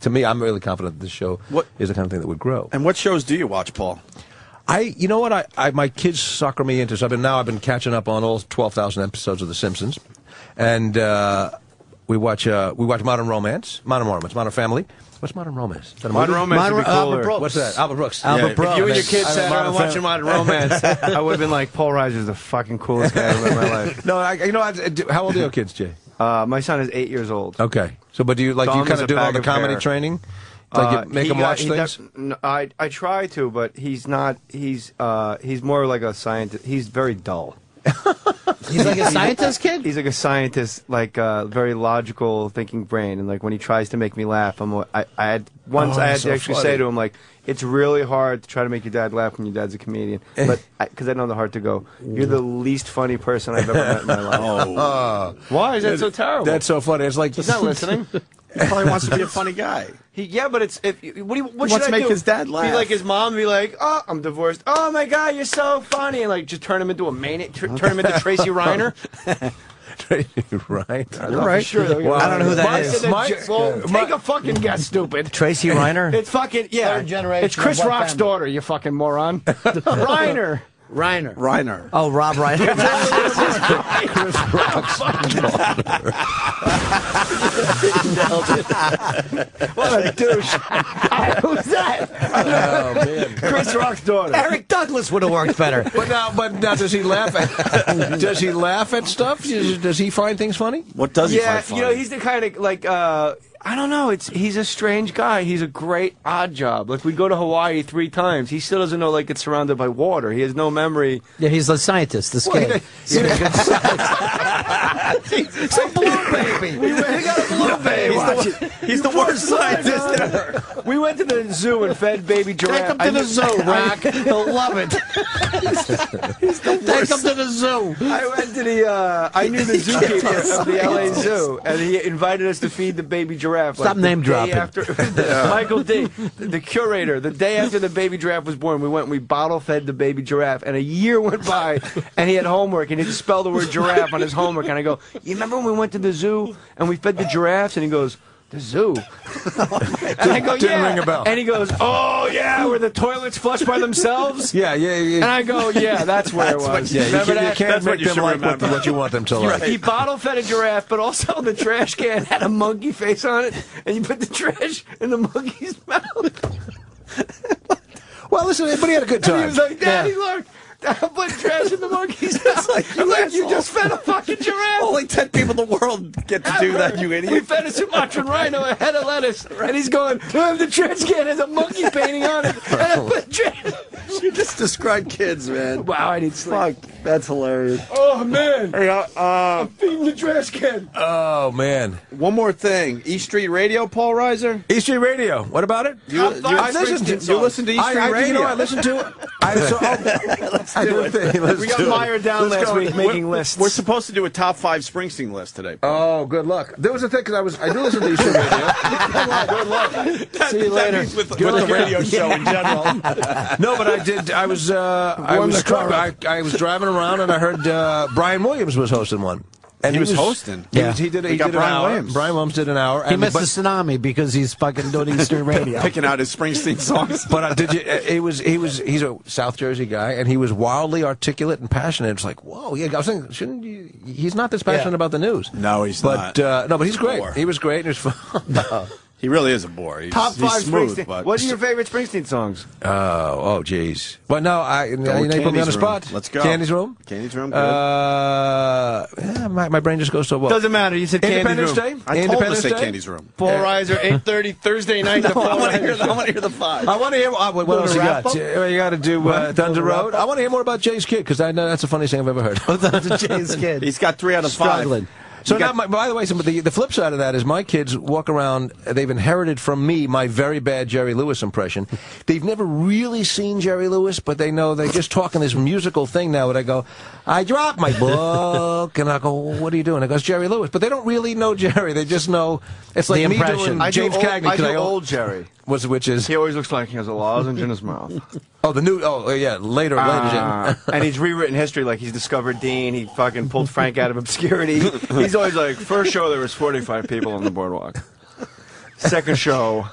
to me, I'm really confident that this show What- is the kind of thing that would grow. And what shows do you watch, Paul? I, you know what, I, I my kids sucker me into. So I've been now I've been catching up on all twelve thousand episodes of The Simpsons, and uh, we watch uh, we watch Modern Romance, Modern Romance, Modern Family. What's Modern Romance? Is that a Modern movie? Romance would be cooler. Albert Brooks. What's that? Albert Brooks. Albert Yeah. Brooks. If you and your kids sat love around Modern watching Modern Romance, I would have been like, Paul Reiser's the fucking coolest guy ever in my life. No, I, you know, I, how old are your kids, Jay? Uh, my son is eight years old. Okay, so but do you like do you kind of do all the comedy hair. training? Like Uh, you make he him watch he things. does- no, I I try to, but he's not. He's uh he's more like a scientist. He's very dull. He's like a scientist kid? He's like a scientist, like uh, very logical thinking brain, and like when he tries to make me laugh, I'm. I had once Oh, I had that's to actually funny. say to him like, it's really hard to try to make your dad laugh when your dad's a comedian, but because I, know the heart to go, you're the least funny person I've ever met in my life. Oh. Why is that so terrible? That's so funny. It's like He's not listening. He probably wants to be a funny guy. He, yeah, but it's if what do you, what He should wants I to make do? his dad laugh. Be like his mom, be like, "Oh, I'm divorced. Oh my god, you're so funny," and like just turn him into a maniac, tr- turn him into Tracy Reiner. Tracy Reiner. You're right. Sure, Wow. I don't know who that I is. said that My- take a fucking guess, stupid. Tracy Reiner? It's fucking yeah. Third generation It's Chris Rock's family? daughter. You fucking moron. Reiner. Reiner. Reiner. Oh, Rob Reiner. Chris Rock's daughter. What a douche. Who's that? Oh man. Chris Rock's daughter. Eric Douglas would have worked better. But now, but now, does he laugh at? does he laugh at stuff? Does, does he find things funny? What does he yeah, find funny? you know, he's the kind of like uh I don't know. It's he's a strange guy. He's a great odd job. Like we go to Hawaii three times. He still doesn't know like it's surrounded by water. He has no memory. Yeah, he's a scientist. This kid. It's a blue baby. We went, he got a blue baby. He's the, he's the worst scientist ever. We went to the zoo and fed baby giraffe. Take him to the zoo, Rock. He'll love it. he's the worst. Take him to the zoo. I went to the. Uh, I knew the zookeeper of the LA Zoo, and he invited us to feed the baby giraffe. Stop the name day dropping. After, Michael D, the curator, the day after the baby giraffe was born, we went and we bottle fed the baby giraffe, and a year went by, and he had homework, and he had to spell the word giraffe on his homework, and I go, "You remember when we went to the zoo and we fed the giraffes?" And he goes. The zoo. and I go, Didn't yeah. ring a bell. And he goes, oh yeah, where the toilets flush by themselves. Yeah, yeah, yeah. And I go, yeah, that's where it was. yeah, you, Remember can, you that? can't That's what make you them like what, remember. what you want them to like. He bottle fed a giraffe, but also the trash can had a monkey face on it, and you put the trash in the monkey's mouth. Well, listen, but he had a good And time. he was like, Daddy, look, I put trash in the monkey's mouth. like, you, like, you just fed a fucking giraffe. Only ten people in the world get to do that, you idiot. We fed a Sumatran rhino a head of lettuce, and he's going, "Oh, the trash can has a monkey painting on it. And I put trash. You just described kids, man. Wow, I need sleep. Fuck, that's hilarious. Oh, man. Hey, uh, uh, Feeding the trash can. Oh man, one more thing. E Street Radio, Paul Reiser. E Street Radio. What about it? You, you, I listen to Springsteen you listen to E I, Street I, Radio. You know, I listen to it. I, so, oh, I do it. Let's We got do it. down Let's last go. week making lists. We're supposed to do a top five Springsteen list today. Oh, good luck. There was a thing because I was I do listen to E Street Radio. good luck. Good luck. See you later. With, with the radio show in general. No, but I did. I was. Uh, I was. the car I, I was driving around and I heard uh, Brian Williams was hosting one. And He was hosting? He, Yeah. was- he did. We He got did Brian an hour. Williams. Brian Williams did an hour. He and, missed but, the tsunami because he's fucking doing Eastern Radio. Picking out his Springsteen songs. But uh, did you? uh, It was. He was. He's a South Jersey guy, and he was wildly articulate and passionate. It's like, whoa, yeah. I was thinking, shouldn't you? He's not this passionate Yeah. about the news. No, he's but, not. uh, no, but he's He's great. bore. He was great. and It was fun. He really is a bore. He's, Top he's five smooth, Springsteen. but What are your favorite Springsteen songs? Oh, oh, jeez. But no, I. You, with know, you put me on the Candy's spot. Room. Let's go. Candy's room. Candy's room. Good. Uh, yeah, my, my brain just goes so well. Doesn't matter. You said Independence Candy's Day. Room. I told him to Independence say Day. Candy's room. Paul Reiser, 8.30 Thursday night. the I Paul want to hear. Reiser The, I Show. want to hear the five. I want to hear. Uh, what else you wrap got? up? Uh, you got to do uh, Thunder Road. I want to hear more about Jay's kid because I know that's the funniest thing I've ever heard. That's Jay's kid. He's got three out of five. Struggling. So now, my, by the way, some, the, the flip side of that is my kids walk around. They've inherited from me my very bad Jerry Lewis impression. They've never really seen Jerry Lewis, but they know they're just talking this musical thing now. And I go, I drop my book, and I go, what are you doing? I goes Jerry Lewis, but they don't really know Jerry. They just know it's like The me impression. doing I do James old, Cagney. I 'cause do al- old Jerry. Was which is He always looks like he has a lozenge in his mouth. oh the new oh yeah later later. Ah, Jim. and he's rewritten history like he's discovered Dean. He fucking pulled Frank out of obscurity. He's always like, first show there was 45 people on the boardwalk. Second show,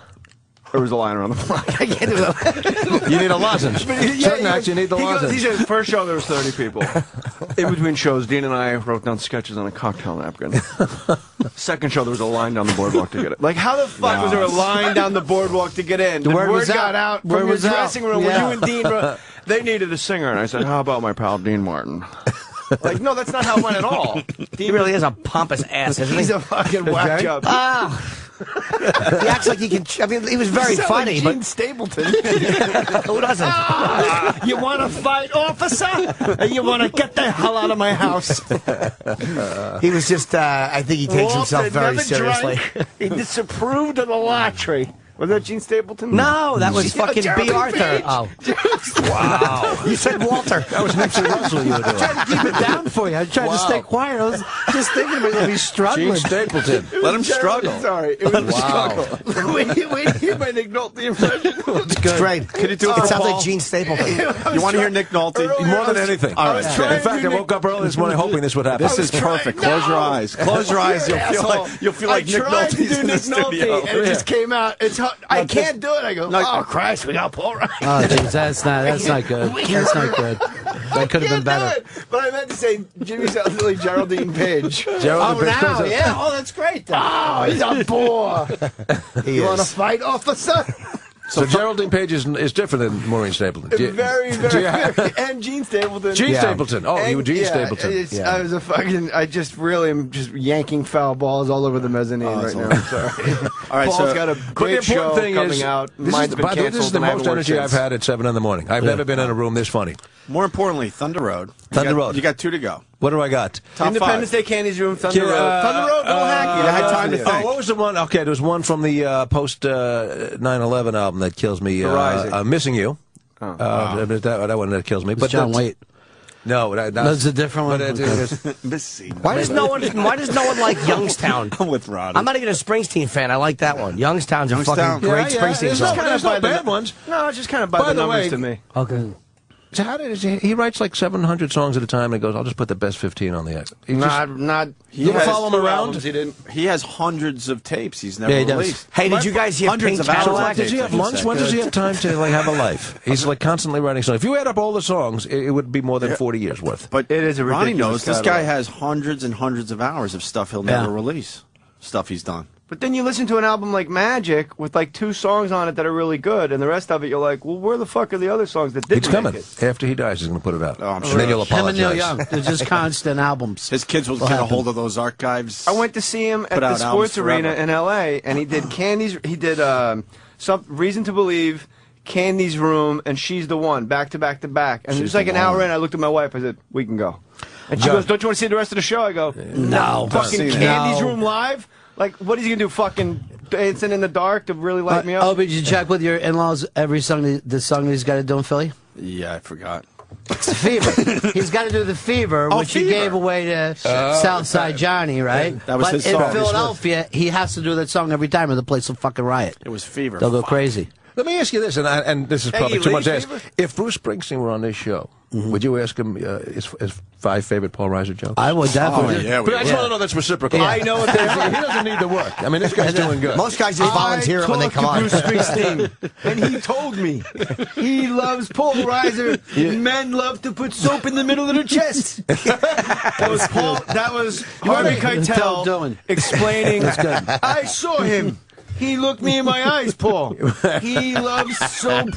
there was a line around the block. I can't do that. you need a lozenge. But he- Certain nights you need the he goes- lozenge. He said, first show there was 30 people. In between shows, Dean and I wrote down sketches on a cocktail napkin. Second show, there was a line down the boardwalk to get it. Like, how the fuck was there a line down the boardwalk to get in? The word word was got out. out Word from your was out. dressing room Yeah. you and Dean wrote, They needed a singer. And I said, how about my pal Dean Martin? Like, no, that's not how it went at all. He really is a pompous ass, isn't he? He's a fucking whack job. Ah. He acts like he can. I mean, he was very funny, like but Jean Stapleton. who doesn't? Ah, you want to fight, officer? You want to get the hell out of my house? He was just. Uh, I think he takes himself very seriously. drank. He disapproved of the lottery. Was that Jean Stapleton? No, that was Yeah, fucking Bea Arthur. Page. Oh. Wow. You said Walter. That was Nipsey Russell you were doing. trying to keep it down for you. I tried Wow. to stay quiet. I was just thinking about it. He's struggling. Jean Stapleton. Let him struggle. Sorry, it was Wow. when you when you hear my Nick Nolte impression. It's great. Can you do it It sounds like Jean Stapleton. You want to hear Nick Nolte? More than anything. All right. In fact, I woke up early this morning hoping this would happen. This is perfect. Close your eyes. Close your eyes. You'll feel like you'll feel like Nick Nolte's in the Nick studio. Nolte, and it just came out. It's I can't do it. I go, oh Christ, we got Paul Ryan. Oh, geez, that's not that's not good. That's not good. That could have been better. But I meant to say Jimmy sounds like Geraldine Page. Gerald Oh, now, yeah. Oh, that's great. Then. Oh, he's a bore. He You want to fight, officer? So Geraldine Page is, is different than Maureen Stapleton. You- very, very, very. And Jean Stapleton. Gene Yeah. Stapleton. Oh, you were Gene yeah, Stapleton. Yeah. I was a fucking. I just really am just yanking foul balls all over the mezzanine oh, right now. I'm sorry. All right, Paul's so- got a But the great show important thing coming is, out. this, Mine's is, been by the way, this is the and I haven't most worked energy I've had at 7 in the morning. I've never been in a room this funny. More importantly, Thunder Road. You Thunder got- Road. You got two to go. What do I got? Top Independence five. Day Candy's Room, Thunder Yeah, Road. uh, Thunder Road, don't hack you. I had time to else? think. Oh, what was the one? Okay, there was one from the uh, post uh, 9/11 album that kills me. Uh, Horizon. uh, missing you. Uh, that, that one that kills me. But John that's- Waite. No, that, That's a different one? but it- Okay. Why does no one? Why does no one like Youngstown? I'm with Ronnie. I'm not even a Springsteen fan. I like that one. Youngstown's a Youngstown. fucking great Yeah, yeah, Springsteen there's no- song. there's no bad ones. No, it's just kind of by, By the, the numbers way- to me. Okay. So how did he, he writes like 700 songs at a time and he goes, I'll just put the best 15 on the X. He just- Not, not. You follow him around? albums He didn't. He has hundreds of tapes he's never Yeah, he does. released. Hey, did you guys hear Hundreds Pink of hours of Cadillac? Does he have lunch? When does he have time to like have a life? He's like constantly writing songs. If you add up all the songs, it, it would be more than 40 years worth. But It is a Ronnie ridiculous knows this guy has hundreds and hundreds of hours of stuff he'll Yeah. never release. Stuff he's done. But then you listen to an album like Magic with like two songs on it that are really good, and the rest of it you're like, well, where the fuck are the other songs that didn't It's coming. make it? After he dies, he's going to put it out. Oh, I'm sure. And sure. then you'll Him and Neil apologize. Young. They're just constant albums. His kids will Will get a hold of those archives. I went to see him at the sports arena in L.A. and he did Candy's. He did um, some Reason to Believe, Candy's Room, and She's the One, back to back to back. And it was like the an hour One. in. I looked at my wife. I said, "We can go." And she John- goes, "Don't you want to see the rest of the show?" I go, No. Fucking. Candy's No. Room live. Like, what is he gonna do? Fucking dancing in the dark to really light me up? Oh, but did you check with your in-laws every song, that- the song that he's got to do in Philly? Yeah, I forgot. It's the fever. He's got to do the fever, Oh, which he gave away to Southside Johnny, right? That was but his in. Philadelphia, he has to do that song every time, or the place will fucking riot. It was Fever. They'll go Fuck. crazy. Let me ask you this, and, I, and this is Peggy probably too much to ask. If Bruce Springsteen were on this show, would you ask him uh, his, his five favorite Paul Reiser jokes? I would definitely. Oh, yeah, but I just would. want to know that's reciprocal. Yeah. I know if there's, he doesn't need the work. I mean, this guy's doing good. Most guys just volunteer it when they come on. Bruce Springsteen, and he told me he loves Paul Reiser. Men love to put soap in the middle of their chest. that was Paul. That was Harvey Tell Keitel Dylan. explaining. I saw him. He looked me in my eyes, Paul. He loves soap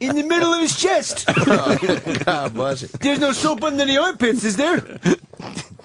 in the middle of his chest. Oh, God bless it. There's no soap under the armpits, is there?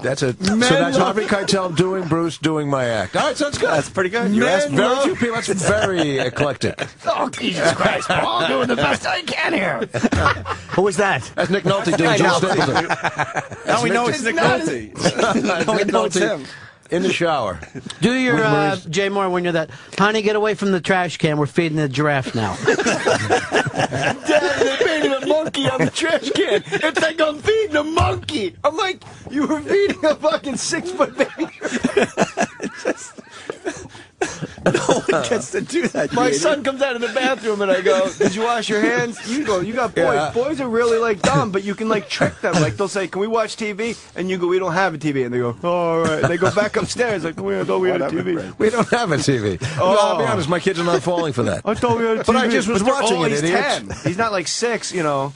That's a so that's Harvey Keitel doing Bruce doing my act. All right, sounds good. That's pretty good. You Man, asked very love- few people. That's very eclectic. Oh, Jesus Christ, Paul, doing the best I can here. Who was that? That's Nick Nolte doing Jean Stapleton. Now we know it's Nick Nolte. now we Nick know it's Nolte him. In the shower. Do your uh, Jay Mohr when you're that. Honey, get away from the trash can. We're feeding the giraffe now. Dad, they painted a monkey on the trash can. It's like I'm feeding a monkey. I'm like, you were feeding a fucking six foot baby. No one gets to do that. My son comes out of the bathroom and I go, Did you wash your hands? You go, You got boys. Yeah. Boys are really like dumb, but you can like trick them. Like they'll say, Can we watch TV? And you go, We don't have a TV. And they go, oh, All right. And they go back upstairs, like, We thought we had a TV. We don't have a TV. Oh. No, I'll be oh. honest, my kids are not falling for that. I thought we had a TV. But I just was they're- watching oh, it, he's. 10. He's not like six, you know.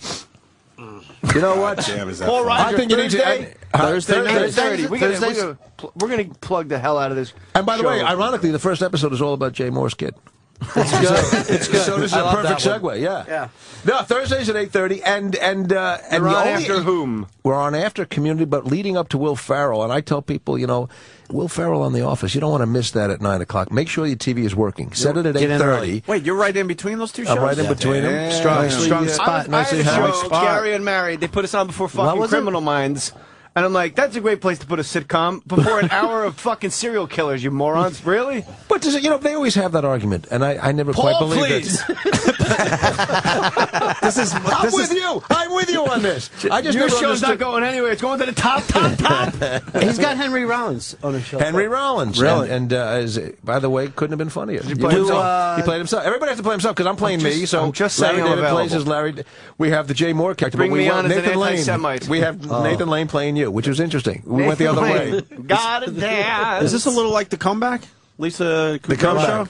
You know what? Damn, is that Paul funny. Reiser, I think you need to. Thursday, uh, Thursday night. Thursday, Thursday- we gotta, we Thursdays- gotta pl- we're going to plug the hell out of this. And by the way, ironically, the first episode is all about Jay Mohr's kid. It's good. It's good. So this is I a perfect segue. Yeah. Yeah. No, Thursdays at eight thirty, and and uh, and You're the on only- after whom? We're on after Community, but leading up to Will Ferrell, and I tell people, you know, Will Ferrell on The Office. You don't want to miss that at nine o'clock. Make sure your TV is working. Set it at Get eight in thirty. Wait, you're right in between those two shows? I'm right in between them. Damn. Strong, strong Yeah. spot. I, was, I had a show, spot. Carrie and Married. They put us on before fucking was it? Criminal Minds. And I'm like, that's a great place to put a sitcom before an hour of fucking serial killers, you morons. Really? But does it, you know, they always have that argument, and I, I never quite Paul, believe please. it. this is I'm this with is- you. I'm with you on this. I just Your never show's not going anywhere. It's going to the top, top, top. He's got Henry Rollins on his show. Henry Rollins. Really? And, and uh, is, by the way, couldn't have been funnier. He play played himself? himself. he played himself. Everybody has to play himself because I'm playing I'm just- me. So I'm just Larry saying I'm David plays as Larry. We have the Jay Mohr character. Bring but we me went on as an Nathan Lane. anti-Semite. We have Oh. Nathan Lane playing you, which was interesting. We went the other way. Got it, dance. Is this a little like the comeback? Lisa The comeback.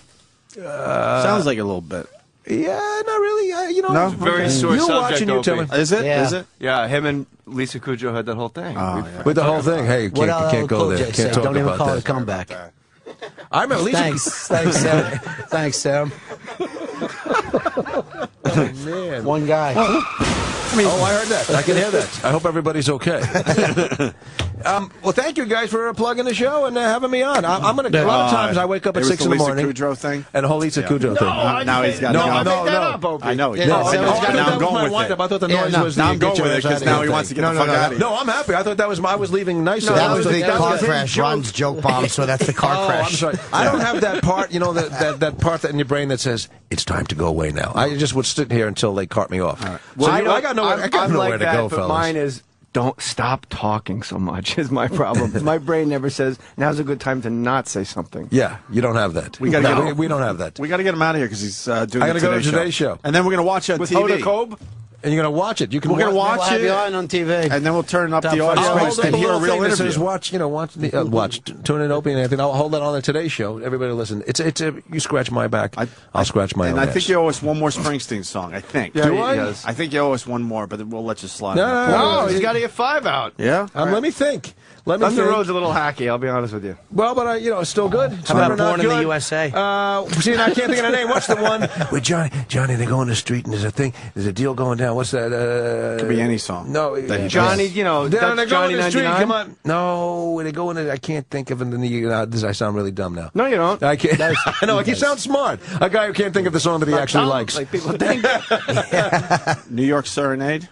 show? Sounds like a little bit. Yeah, not really. Uh, you know, No? Very Okay. sore You subject, watch and you tell Opie. me. Is it? Yeah. Is it? Yeah, him and Lisa Kudrow had that whole thing. Oh, yeah. With the whole thing, hey, you can't, you LL can't go there. Can't say? talk Don't even about call that. it a comeback. I remember Lisa. Thanks, thanks, Sam. thanks, Sam. Oh, man. One guy. Oh, I heard that. I can hear that. I hope everybody's okay. um, well, thank you guys for uh, plugging the show and uh, having me on. I, I'm gonna. A lot of times I wake up at six the in the Lisa morning. Kudrow thing? And the whole Lisa Kudrow thing. Now- now he's got no, to go. no, I no. up, Opie. I know. Yeah, No, I I, know, it was I gonna- now that I'm going with wind it. up. I thought the Yeah, noise no, was now the I'm going with it ass 'cause out of now he wants to get the fuck out of here. No, I'm happy. I thought that was my, I was leaving nice. That was the car crash. Ron's joke bomb. So that's the car oh, crash. I'm sorry. I don't have that part, you know, that, that, that part that in your brain that says, it's time to go away now. I just would sit here until they cart me off. Well, so I, you, I got nowhere, I'm, I got I'm nowhere like to that, go, but fellas. mine is don't stop talking so much is my problem. my brain never says now's a good time to not say something. yeah, you don't have that. We gotta no, get- we, we don't have that. We got to get him out of here because he's uh, doing I gotta go to Today Today's Show. And then we're going to watch it on With TV. Hoda Kotb? And you're going to watch it. You can We're going to watch watch We'll have it, you on on TV. and then we'll turn up Top the audio I'll I'll hold and hear a real interview. says watch, you know, watch, the, uh, watch, tune in, Opie and Anthony. I'll hold that on the Today Show. Everybody listen. It's it's a, you scratch my back, I, will scratch my and own I think you owe us one more Springsteen song. I think. Yeah, Do he I? does. I think you owe us one more, but we'll let you slide. No, on that. no, No, no, he's you- got to get five out. Yeah. Um, Let me think. Let me Thunder think. Road's a little hacky, I'll be honest with you. Well, but uh, you know, it's still good. It's How about never not Born in the. USA? Uh, see, I can't think of the name. What's the one with Johnny? Johnny, they go on the street and there's a thing. There's a deal going down. What's that? Uh, Could be any song. No, that Johnny, you know, Down, that's they go Johnny in the street. 99. Come on. No, they go in. The, I can't think of it. in the- Uh, this, I sound really dumb now. No, you don't. I can't. I know. He sounds smart. A guy who can't think of the song that he actually Dumb, likes. Like people think. New York Serenade.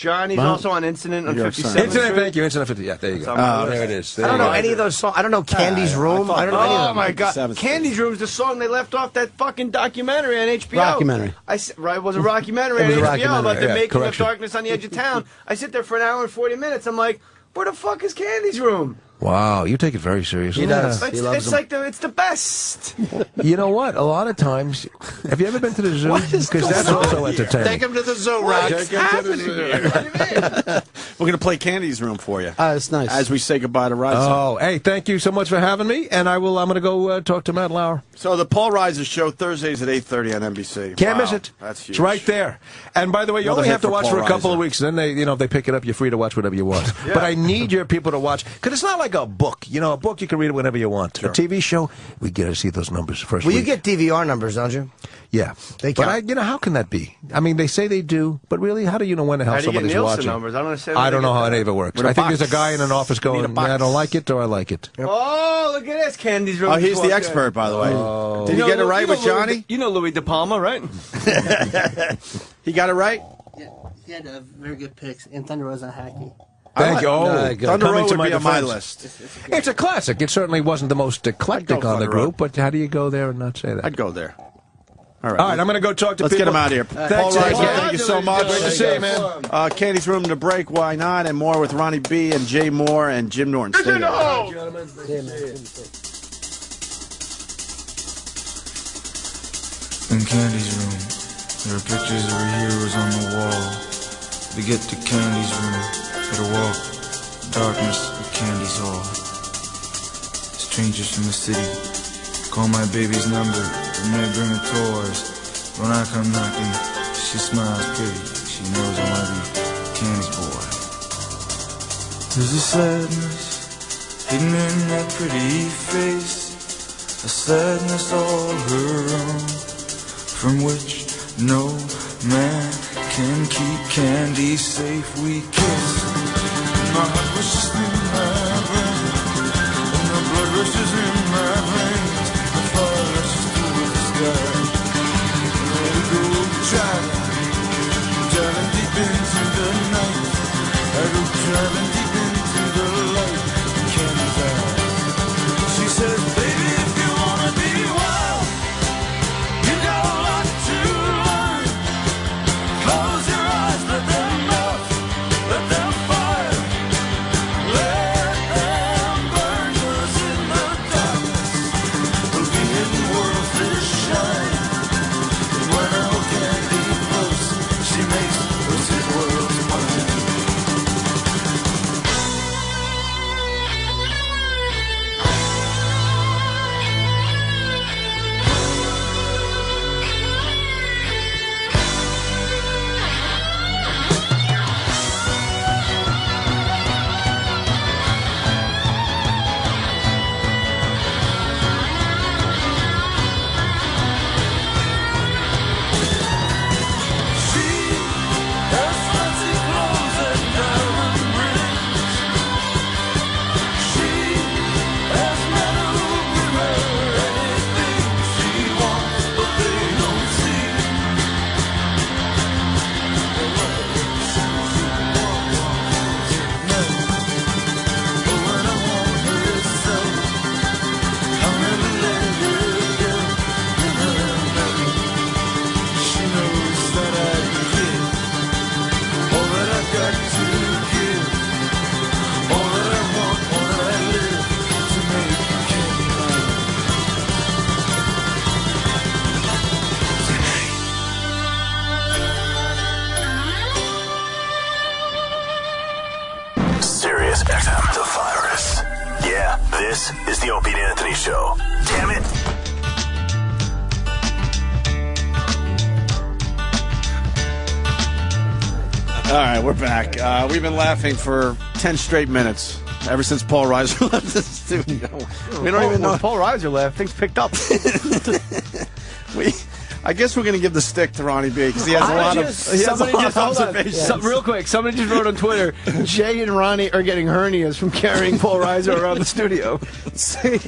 Johnny's Well, also on Incident on New York 57th Incident, thank you. Incident 50. Yeah, there you go. on my Oh, list. there it is. I don't know go. any of those songs. I don't know ah, Candy's Room. I don't know any of Oh them. my God! Candy's Room is the song they left off that fucking documentary on HBO. Rockumentary. I s- right it was a rockumentary It was on a HBO rockumentary, about the yeah, making correction. of Darkness on the Edge of Town. I sit there for an hour and forty minutes. I'm like, where the fuck is Candy's Room? Wow, you take it very seriously. He does. It's, He loves it's them. like the it's the best. You know what? A lot of times, have you ever been to the zoo? Because that's also entertaining. Take him to the zoo, Rock. Take him to the zoo. We're going to play Candy's Room for you Ah, it's nice. as we say goodbye to Reiser. Oh, hey, thank you so much for having me, and I will. I'm going to go uh, talk to Matt Lauer. So the Paul Reiser Show Thursdays at 8:30 on NBC. Can't Wow, miss it. That's huge. It's right there. And by the way, you Another only have to for watch Paul for a couple Reiser. of weeks. and Then they, you know, if they pick it up, you're free to watch whatever you want. But I need your people to watch because it's not like a book. You know, a book you can read it whenever you want. A TV show, we get to see those numbers first. Well, you get DVR numbers, don't you? Yeah, They but count. I, you know, how can that be? I mean, they say they do, but really, how do you know when the hell How do you get somebody's Nielsen watching? numbers? I don't understand where I don't know how that. any of it works. I a I think there's a guy in an office You need a going, box. I don't like it or I like it. Oh, look at this Candy's Room. Oh, he's the expert, in. by the way. Oh. Did you, know get it right you know with Johnny? De- you know Louie De Palma, right? he got it right. Yeah, he had uh, very good picks, and Thunder was Rosa hacky. Thank you. Oh, Uh. Thunder Coming Road to would my be on my list. It's a classic. It certainly wasn't the most eclectic on the Thunder Road. group, but how do you go there and not say that? I'd go there. All right. All right, I'm going to go talk to Let's people. get him out of here. Thanks, Paul Reiser, Paul. thank you so much. Great to see you, man. Uh, Candy's Room to break, why not? And more with Ronnie B and Jay Mohr and Jim Norton. Stay there. In Candy's room, there are pictures of her heroes on the wall. To get to Candy's room, gotta walk darkness of Candy's hall. Strangers from the city, call my baby's number, and they bring her toys. When I come knocking, she smiles pretty. She knows I wanna be Candy's boy. There's a sadness hidden in that pretty face, a sadness all her own from which no man can keep candy safe. We kiss. My heart rushes through my brain, and the blood rushes in my veins. The fire rushes through the sky. Let it go driving, driving deep into the night. I go driving we've been laughing for 10 straight minutes ever since Paul Reiser left the studio. We don't Paul- even know. when Paul Reiser left. Things picked up. we, I guess we're going to give the stick to Ronnie B because he has a lot of, just- he has a somebody lot just of on. So- real quick, somebody just wrote on Twitter, Jay and Ronnie are getting hernias from carrying Paul Reiser around the studio. See,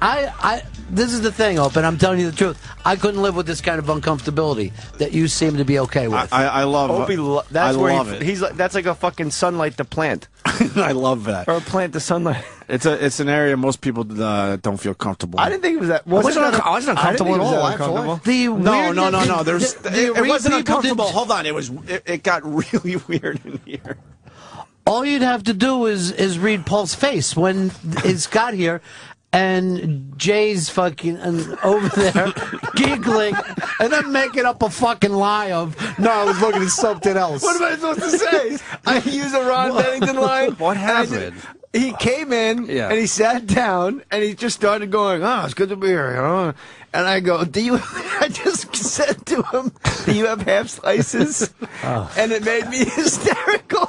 I, I, this is the thing, Open. I'm telling you the truth. I couldn't live with this kind of uncomfortability that you seem to be okay with. I, I love Opie, lo- that's I where love he, it. he's like, that's like a fucking sunlight to plant. I love that. Or a plant to sunlight. It's a it's an area most people uh, don't feel comfortable. I didn't think it was that. I wasn't that unco- I wasn't uncomfortable I didn't think at it was all, that actually. uncomfortable. The no, no, no, no. There's the- it, the it wasn't uncomfortable. did- Hold on, it was it, it got really weird in here. All you'd have to do is is read Paul's face when it's got here, and Jay's fucking over there giggling, and then making up a fucking lie of no, I was looking at something else. What am I supposed to say? I use a Ron Bennington line. What and I did- happened? He came in Yeah. and he sat down and he just started going, "Oh, it's good to be here," you know. And I go, "Do you?" I just said to him, "Do you have half slices?" Oh. And it made me hysterical.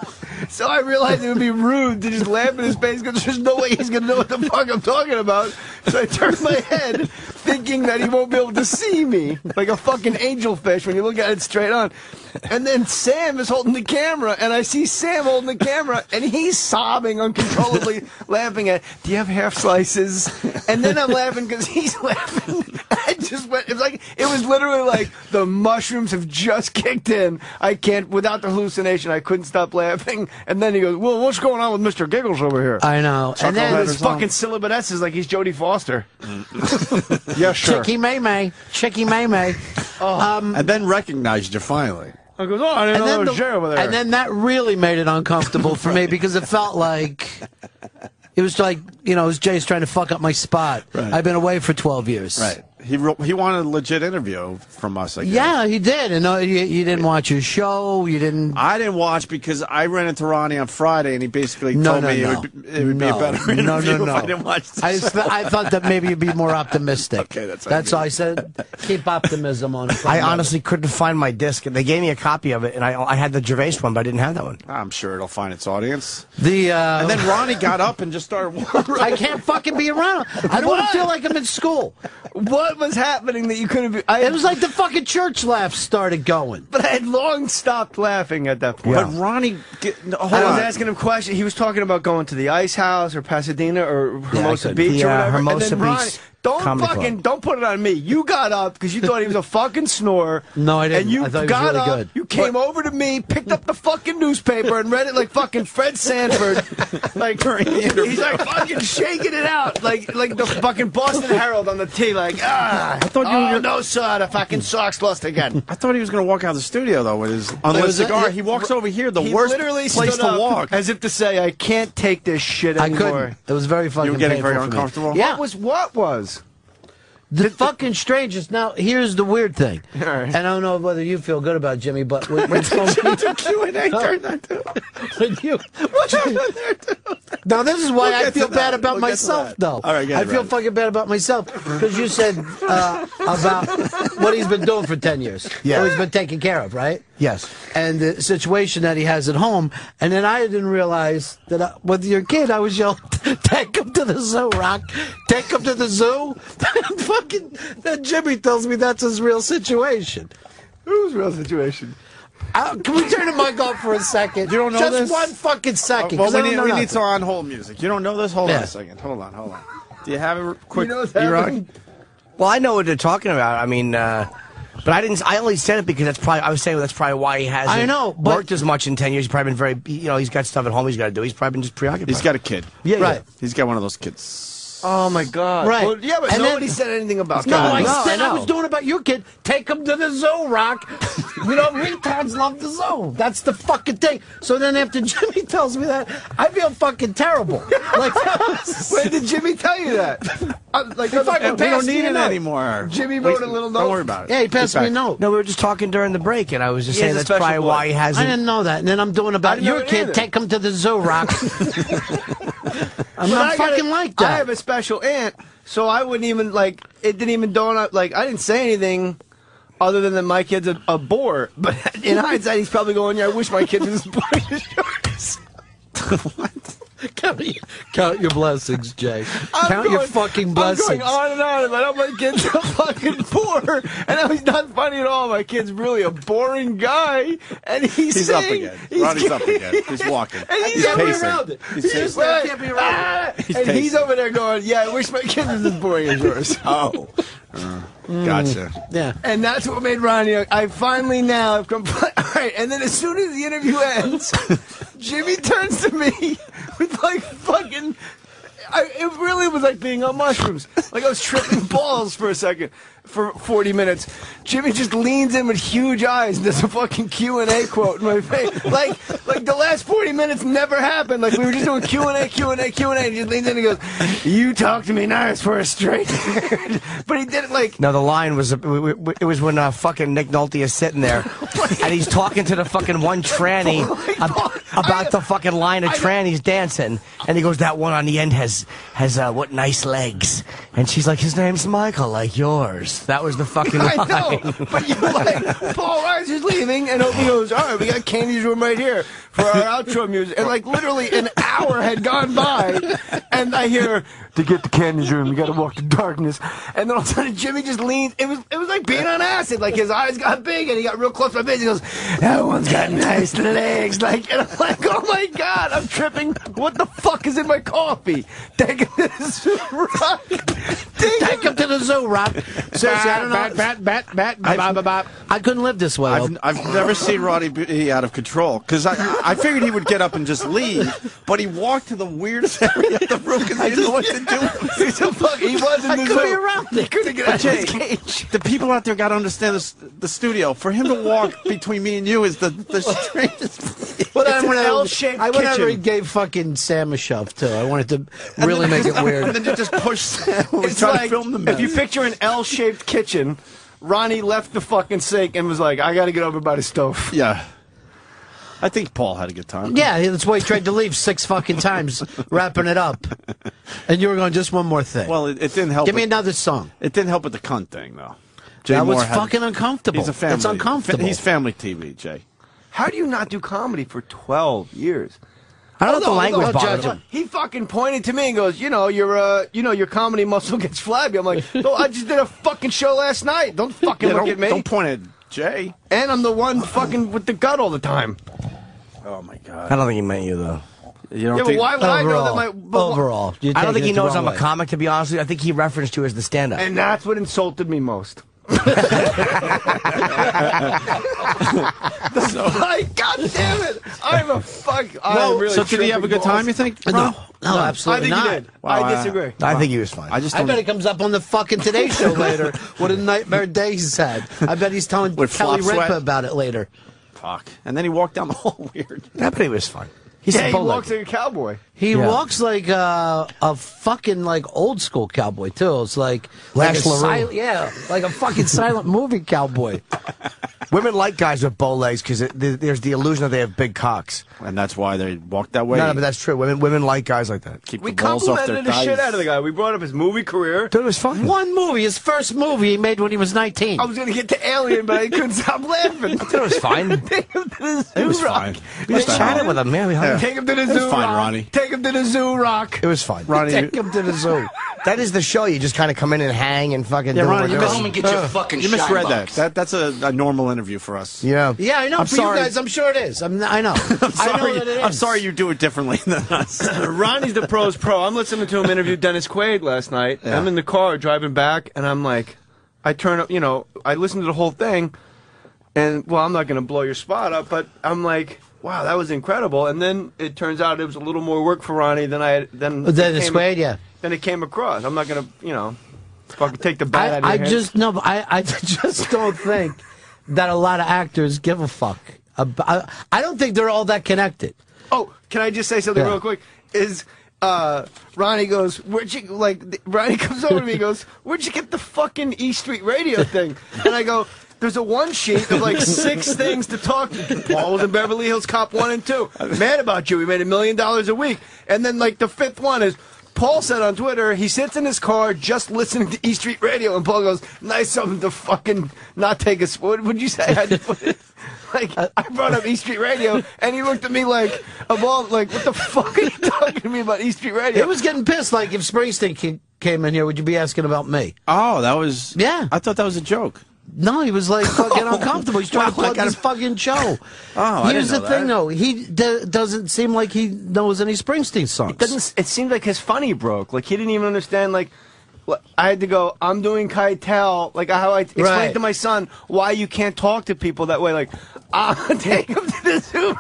So I realized it would be rude to just laugh in his face because there's no way he's gonna know what the fuck I'm talking about. So I turned my head, thinking that he won't be able to see me like a fucking angelfish when you look at it straight on. And then Sam is holding the camera, and I see Sam holding the camera, and he's sobbing uncontrollably, laughing at, "Do you have half slices?" And then I'm laughing because he's laughing. I just went. It was like it was literally like the mushrooms have just kicked in. I can't without the hallucination. I couldn't stop laughing. And then he goes, "Well, what's going on with Mister Giggles over here?" I know. and then Chucklehead his or something. fucking syllabus is like he's Jodie Foster. yeah, sure. Chicky May May, Chicky May May. Um, and then recognized you finally. I goes, "Oh, I didn't know there was the- Jay over there." and then that really made it uncomfortable for me because it felt like it was like you know, it was Jay's trying to fuck up my spot. Right. I've been away for twelve years. Right. He ro- he wanted a legit interview from us. I guess. Yeah, he did. And uh, you, you didn't watch his show. You didn't. I didn't watch because I ran into Ronnie on Friday and he basically No, told no, me no. it would, be, it would be a better interview No, no, no. if I didn't watch the I, show. th- I thought that maybe you'd be more optimistic. Okay, that's That's all I said. Keep optimism on. I honestly couldn't find my disc. They gave me a copy of it, and I I had the Gervais one, but I didn't have that one. I'm sure it'll find its audience. The uh, And then Ronnie got up and just started. I can't fucking be around. I don't want to feel like I'm in school. what was happening that you couldn't be? I, It was like the fucking church laugh started going. but I had long stopped laughing at that point. But Ronnie, get, no, I was on. asking him questions. He was talking about going to the Ice House or Pasadena or Hermosa could- Beach or whatever. Hermosa then Ronnie, Beach don't Comedy fucking Club. don't put it on me. You got up because you thought he was a fucking snorer. No, I didn't. And you I thought he was got really up. good. You came over to me, picked up the fucking newspaper, and read it like fucking Fred Sanford. like he's like fucking shaking it out, like like the fucking Boston Herald on the T. Like ah, I thought you oh, were- no sir, the fucking socks lost again. I thought he was going to walk out of the studio though with his unlit cigar. he- he walks over here, the he worst literally place to walk. as if to say, "I can't take this shit I anymore." couldn't. It was very fucking. You were getting very uncomfortable? Yeah. What was what was? The fucking strangest. Now, here's the weird thing. Right. And I don't know whether you feel good about Jimmy, but when, when, Q&A turn that to. when you, now this is why We'll I feel bad that. about We'll myself, though. All right, I it feel fucking bad about myself because you said uh, about what he's been doing for ten years. Yeah. Or he's been taking care of, right? Yes. and the situation that he has at home. And then I didn't realize that I, with your kid, I was yelling, "Take him to the zoo, Rock! Take him to the zoo!" Fucking, then Jimmy tells me that's his real situation. Whose real situation? Uh, can we turn the mic off for a second? You don't know Just this? one fucking second. Well, 'cause I we need, we need some on hold music. You don't know this? Hold on a second. Hold on, hold on. Do you have a quick? You know what's E-Rock? happening? Well, I know what they're talking about. I mean, uh, but I didn't. I only said it because that's probably. I was saying that's probably why he hasn't. I know, but- worked as much in ten years. He's probably been very. You know, he's got stuff at home. He's got to do. He's probably been just preoccupied. He's got a kid. Yeah, yeah. Right. He's got one of those kids. Oh my god! Right. Well, yeah, but And then- nobody said anything about No, that. I No, said I I, was doing about your kid. Take him to the zoo, Rock. you know, retards love the zoo. That's the fucking thing. So then after Jimmy tells me that, I feel fucking terrible. Like, that was- When did Jimmy tell you that? uh, like He on the- fucking we don't need it note. anymore. Jimmy Wait, wrote a little note. Don't worry about it. Yeah, he passed me a note. No, we were just talking during the break, and I was just He saying that's probably special why he. I hasn't. I didn't know that. And then I'm doing about your kid. either. Take him to the zoo, Rock. I'm not fucking like I that. have a special aunt, so I wouldn't even like. It didn't even dawn on. Like I didn't say anything. Other than that, my kid's a, a bore. But in hindsight, he's probably going, "Yeah, I wish my kid was as boring yours." Count, count your blessings, Jay. I'm count your fucking blessings. I'm going on and on about how my kid's a fucking bore, and how he's not funny at all. My kid's really a boring guy, and he's He's up again. he's Ronnie's up again. He's walking. And he's, He's pacing. around it. He's He's just like, Can't be around ah! He's and he's over there going, "Yeah, I wish my kid was as boring as yours." Oh. Uh, Mm. Gotcha. Yeah. And that's what made Ronnie. I finally now have come. All right, and then as soon as the interview ends, Jimmy turns to me with like fucking. I, it really was like being on mushrooms. Like I was tripping balls for a second, for 40 minutes. Jimmy just leans in with huge eyes and does a fucking Q and A quote in my face. Like, like the last 40 minutes never happened. Like we were just doing Q and A, Q and A, Q and A. And he just leans in and goes, "You talk to me nice for a straight." but he did it like No, the line was it was when uh, fucking Nick Nolte is sitting there, and he's talking to the fucking one tranny ab- about the fucking line of trannies dancing, and he goes, "That one on the end has has uh, what nice legs," and she's like, "His name's Michael, like yours." That was the fucking line. I know, but you like Paul Reiser's leaving, and Opie goes, "All right, we got Candy's room right here for our outro music." And like literally an hour had gone by, and I hear, "To get to Candy's room, you got to walk to darkness." And then all of a sudden, Jimmy just leans. It was it was like being on acid. Like his eyes got big, and he got real close to my face. He goes, "That one's got nice legs." Like, and I'm like, "Oh my god, I'm tripping. What the fuck is in my coffee?" Take it to the zoo, rock. Take him to the zoo, Rock. Seriously, I don't know. Bat, bat, bat, bat, I- bat, bat, bat. I couldn't live this way. I've, I've never seen Roddy be out of control because I, I figured he would get up and just leave, but he walked to the weirdest area of the room because he didn't know what to do. He's a fuck. He was in I the couldn't around He couldn't get out of his cage. the people out there got to understand this, the studio. For him to walk between me and you is the, the strangest. It's I an L-shaped I kitchen. and gave fucking Sam a shove too. I wanted to really make it weird. and weird. then you just push Sam. We It's like to film the mess. if you picture an L-shaped kitchen, Ronnie left the fucking sink and was like, "I got to get over by the stove." yeah. I think Paul had a good time. Yeah, that's why he tried to leave six fucking times, wrapping it up. And you were going, just one more thing. Well, it, it didn't help. Give me with- another song. It didn't help with the cunt thing, though. Jay That was Mohr had- fucking uncomfortable. He's a family. It's uncomfortable. He's family TV, Jay. How do you not do comedy for 12 years? I don't know the language hold on, bothered him. He fucking pointed to me and goes, "You know, your uh, you know, your comedy muscle gets flabby." I'm like, "No, I just did a fucking show last night. Don't fucking Yeah, look don't, at me." don't point at Jay. and I'm the one fucking with the gut all the time. Oh my god. I don't think he meant you though. You don't Yeah, but why would I know that Overall, my but overall, I don't think he knows I'm a comic. To be honest with you, I think he referenced you as the stand-up. And that's what insulted me most. like, God damn it! I'm a fuck. I'm Well, really so did he have a tripping good time? You think? No, Ron? no, absolutely I think not. he did. Wow, I I- disagree. I think he was fine. I just I bet he comes up on the fucking Today Show later. What a nightmare day he's had. I bet he's telling With Kelly Ripa about it later. Fuck. And then he walked down the hall weird. I bet he was fine. He's yeah, a he walks like a cowboy. He Yeah. walks like uh, a fucking like old school cowboy too. It's like Lash like a LaRue. sil- yeah, like a fucking silent movie cowboy. Women like guys with bow legs because there's the illusion that they have big cocks. And that's why they walk that way. No, no, but that's true. Women, women like guys like that. Keep We the balls off their complimented the thighs. shit out of the guy. We brought up his movie career. Dude, it was fun. One movie, his first movie he made when he was 19. I was gonna get to Alien, but I couldn't stop laughing. Thought It was fine. Take him to the zoo It was rock. fine. We just chatted with him, man. We hung Yeah. Take him to the It was zoo fine, rock. Ronnie. Take him to the zoo rock. It was fun. Ronnie, Take him to the zoo. That is the show. You just kind of come in and hang and fucking. Yeah, do what Ronnie, we're you doing. missed- Home and get your uh, fucking you misread that. That that's a, a normal interview for us. Yeah. Yeah, I know. I'm For sorry. you guys, I'm sure it is. I'm, I know. I'm sorry. I know that it is. I'm sorry you do it differently than us. Ronnie's the pro's pro. I'm listening to him interview Dennis Quaid last night. Yeah. I'm in the car driving back, and I'm like, I turn up, you know, I listen to the whole thing, and well, I'm not going to blow your spot up, but I'm like, wow, that was incredible. And then it turns out it was a little more work for Ronnie than I had. Than it came- yeah. Than it came across. I'm not going to, you know, fucking take the bat out of I, I hand. just no, I, I just don't think that a lot of actors give a fuck. Ab- I, I don't think they're all that connected. Oh, can I just say something Yeah. real quick? Is uh, Ronnie goes, "Where'd you like?" Ronnie comes over to me, and goes, "Where'd you get the fucking E Street Radio thing?" And I go. There's a one sheet of like six things to talk to. Paul was in Beverly Hills Cop 1 and 2. Mad about you. We made a million dollars a week. And then, like, the fifth one is Paul said on Twitter he sits in his car just listening to E Street Radio, and Paul goes, "Nice of him to fucking not take a what would you say?" I just put it, like uh, I brought up E Street Radio, and he looked at me like, "Of all, like, what the fuck are you talking to me about E Street Radio?" He was getting pissed. Like if Springsteen came in here, would you be asking about me? Oh, that was. Yeah. I thought that was a joke. No, he was like fucking uncomfortable. He's trying to Wow, plug gotta- this fucking show. Oh, I Here's the know thing, though. He d- doesn't seem like he knows any Springsteen songs. It doesn't. It seemed like his funny broke. Like he didn't even understand. Like I had to go. I'm doing Keitel. Like how I explained Right. to my son why you can't talk to people that way. Like I'm take him to the zoo.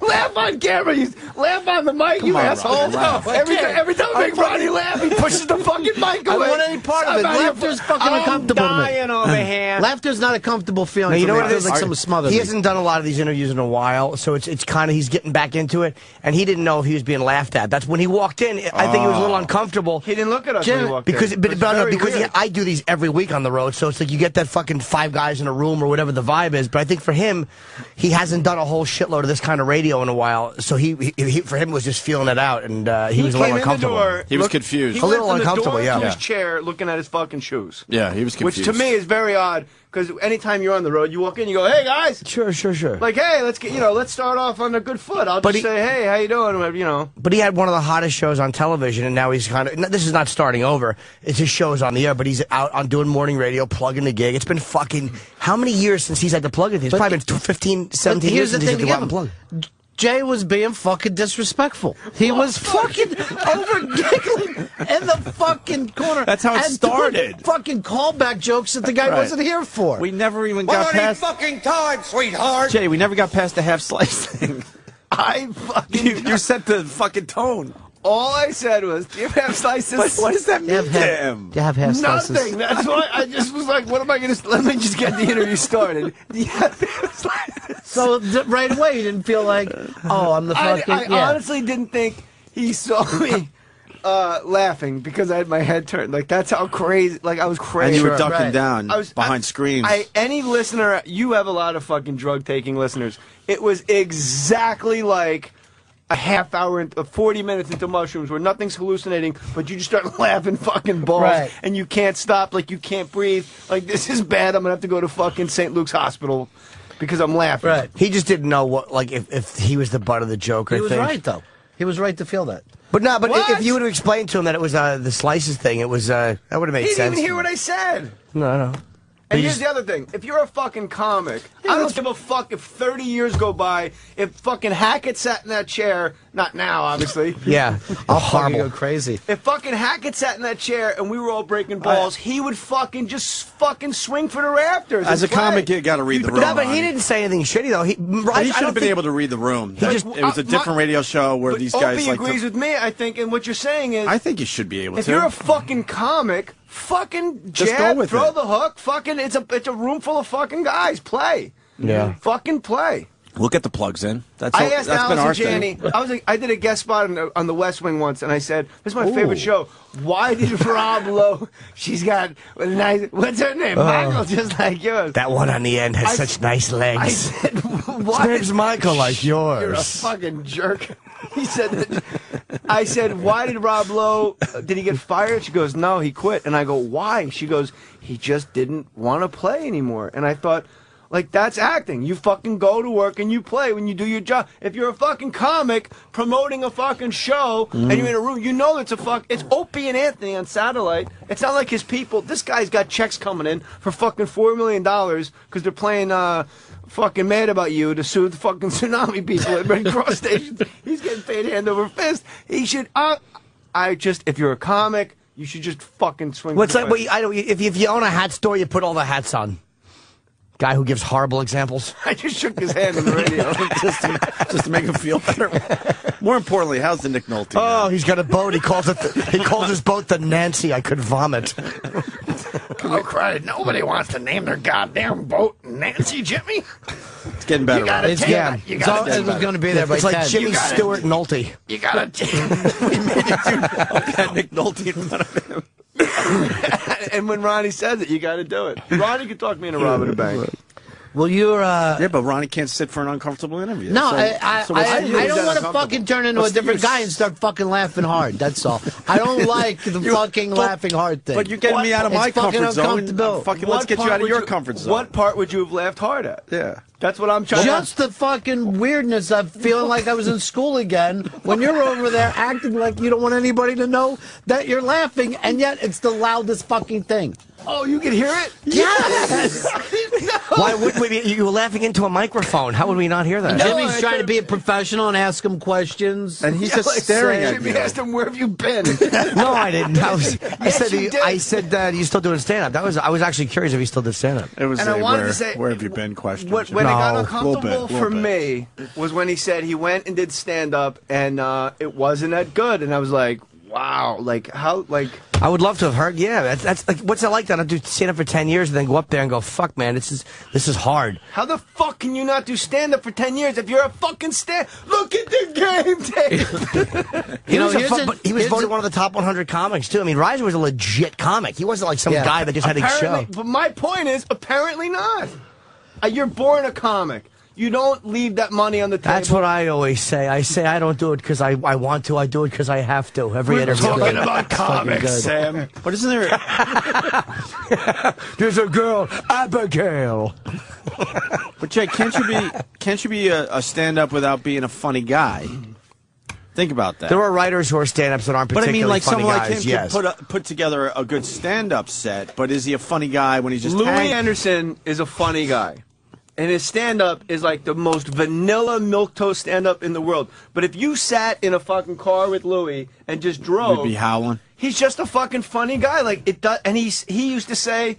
Laugh on camera. You laugh on the mic. you on, asshole. Ronnie, laugh. Every, I time, can't. every time I I make Ronnie laugh, he pushes the fucking mic I away. don't want any part of it. I'm out Laughter's fucking I'm uncomfortable to me. dying over mm. here. Laughter's not a comfortable feeling. No, you for know me. what It it feels is? like someone smothered he me. hasn't done a lot of these interviews in a while, so it's it's kind of he's getting back into it, and he didn't know if he was being laughed at. That's when he walked in. I think he was a little Oh. uncomfortable. He didn't look at us Jim, when he walked because in. but, but no, because he. I do these every week on the road, so it's like you get that fucking five guys in a room or whatever the vibe is. But I think for him, he hasn't done a whole shitload of this kind of radio in a while, so he, he, he for him was just feeling it out, and uh, he, was a little uncomfortable. door, He was looked- confused. He A little uncomfortable, the door yeah. To his chair, looking at his fucking shoes. Yeah, he was confused. Which to me is very odd because anytime you're on the road, you walk in, you go, "Hey guys," Sure, sure, sure. like, "Hey, let's get you know, let's start off on a good foot." I'll But just he- say, "Hey, how you doing?" You know, But he had one of the hottest shows on television, and now he's kind of. This is not starting over. It's his show's on the air, but he's out on doing morning radio, plugging the gig. It's been fucking. How many years since he's had to plug it? It's probably been tw- 15, 17 years since he's had to to go out and plug. Him. Jay was being fucking disrespectful. He was fucking over giggling in the fucking corner. That's how it and started. Fucking callback jokes that the guy Right. wasn't here for. We never even got past. fucking time, sweetheart. Jay, we never got past the half slice thing. I fucking. you, you set the fucking tone. All I said was, "Do you have slices?" What, what does that mean You have to half- him? you have half slices. Nothing. That's why I just was like, "What am I going to? Let me just get the interview started." Do you have half slices? So right away, you didn't feel like, oh, I'm the fucking. I yeah. honestly didn't think he saw me uh, laughing because I had my head turned. Like that's how crazy. Like I was crazy. And you were ducking Right. down I was- behind I- screens. I, any listener, you have a lot of fucking drug taking listeners. It was exactly like a half hour, into, 40 minutes into mushrooms where nothing's hallucinating, but you just start laughing fucking balls Right. and you can't stop, like you can't breathe. Like this is bad. I'm gonna have to go to fucking St. Luke's Hospital because I'm laughing. Right. He just didn't know what, like, if, if he was the butt of the joke or He was thing. right though. He was right to feel that. But no, but What? if you would have explained to him that it was uh, the slices thing, it was uh, that would have made He didn't even hear what I said. No, no. And He here's the other thing: if you're a fucking comic, I don't give a fuck if 30 years go by. If fucking Hackett sat in that chair, not now, obviously. Yeah, a Fucking go crazy. If fucking Hackett sat in that chair and we were all breaking balls, he would fucking just fucking swing for the rafters. As a play. comic, you got to read the room. No, but he didn't say anything shitty though. He, I, he should have been able to read the room. He just- it was a different my- radio show where these Opie guys like. agrees to- with me, I think, and what you're saying is, I think you should be able if to. If you're a fucking comic, fucking Just jab, go with throw it. the hook, fucking. It's a it's a room full of fucking guys. Play, Yeah. fucking play. We'll get the plugs in. That's I all, asked that's been our Allison thing. Janney. I was like, I did a guest spot on the, on the West Wing once, and I said, "This is my favorite show. Why did Rob Lowe? She's got a nice. What's her name? Oh. Michael, just like yours. That one on the end has I- such nice legs. I legs. said, His name's Michael, like yours? You're a yours. fucking jerk. He said that. I said, why did Rob Lowe, did he get fired? She goes, no, he quit. And I go, why? She goes, he just didn't want to play anymore. And I thought, like, that's acting. You fucking go to work and you play when you do your job. If you're a fucking comic promoting a fucking show and you're in a room, you know it's a fuck. It's Opie and Anthony on satellite. It's not like his people. This guy's got checks coming in for fucking $4 million because they're playing, uh, fucking mad about you to sue the fucking tsunami people at Red Cross stations. He's getting paid hand over fist. He should. Uh, I just, if you're a comic, you should just fucking swing. What's like? you- I don't. If, if you own a hat store, you put all the hats on. Guy who gives horrible examples. I just shook his hand on the radio. just, to, just to make him feel better. More importantly, how's the Nick Nolte? Oh, he's got a boat. He calls it. The, he calls his boat the Nancy. I could vomit. oh, cried. Nobody wants to name their goddamn boat Nancy Jimmy. It's getting better. You gotta It's take yeah. it. You gotta all- it was going to be there by It's like 10. Jimmy You gotta- Stewart Nolte. You gotta. Nick Nolte in front of him. And when Ronnie says it, you got to do it. Ronnie can talk me into robbing a bank. Well, you're. Uh, yeah, but Ronnie can't sit for an uncomfortable interview. No, So- I, I, so I, I don't want to fucking turn into What's a different guy and start fucking laughing hard. That's all. I don't like the fucking but- laughing hard thing. but you're getting me out of my comfort zone. Fucking What let's get you out of your comfort zone. What part would you have laughed hard at? Yeah. That's what I'm trying Just the fucking weirdness of feeling like I was in school again when you're over there acting like you don't want anybody to know that you're laughing, and yet it's the loudest fucking thing. Oh, you can hear it? Yes! Why would we be? You were laughing into a microphone. How would we not hear that? Jimmy's trying to be a professional and ask him questions. And he's just staring at Jimmy you. asked him, where have you been? No, I didn't. I, was, I said you he, did. I said that he's still doing stand up. That was I was actually curious if he still did stand up. It was And I a wanted where, to say- where have you been question. What, when it got uncomfortable Little bit, for little me was when he said he went and did stand up and uh, it wasn't that good, and I was like, wow, like how, like I would love to have heard. Yeah, that's, that's like what's it like that? I do stand up for ten years and then go up there and go, "Fuck, man, this is this is hard." how the fuck can you not do stand up for ten years if you're a fucking stand? Look at the game tape. He You know, was, a here's fu- an- but he was voted a- one of the top 100 comics too. I mean, Reiser was a legit comic. He wasn't like some Yeah. guy that just had a apparently, show. but my point is, apparently not. Uh, you're born a comic. You don't leave that money on the table. That's what I always say. I say I don't do it because I, I want to. I do it because I have to. Every We're interview. talking about comics. Sam. But isn't there? There's a girl, Abigail. But Jay, can't you be? Can't you be a, a stand-up without being a funny guy? Think about that. There are writers who are stand-ups that aren't funny but I mean, like funny someone guys. like him yes. can put a, put together a good stand-up set. But is he a funny guy when he's just Louis hang- Anderson is a funny guy. And his stand up is like the most vanilla milk toast stand up in the world. But if you sat in a fucking car with Louis and just drove, We'd be howling. he's just a fucking funny guy. Like it does, and he's he used to say,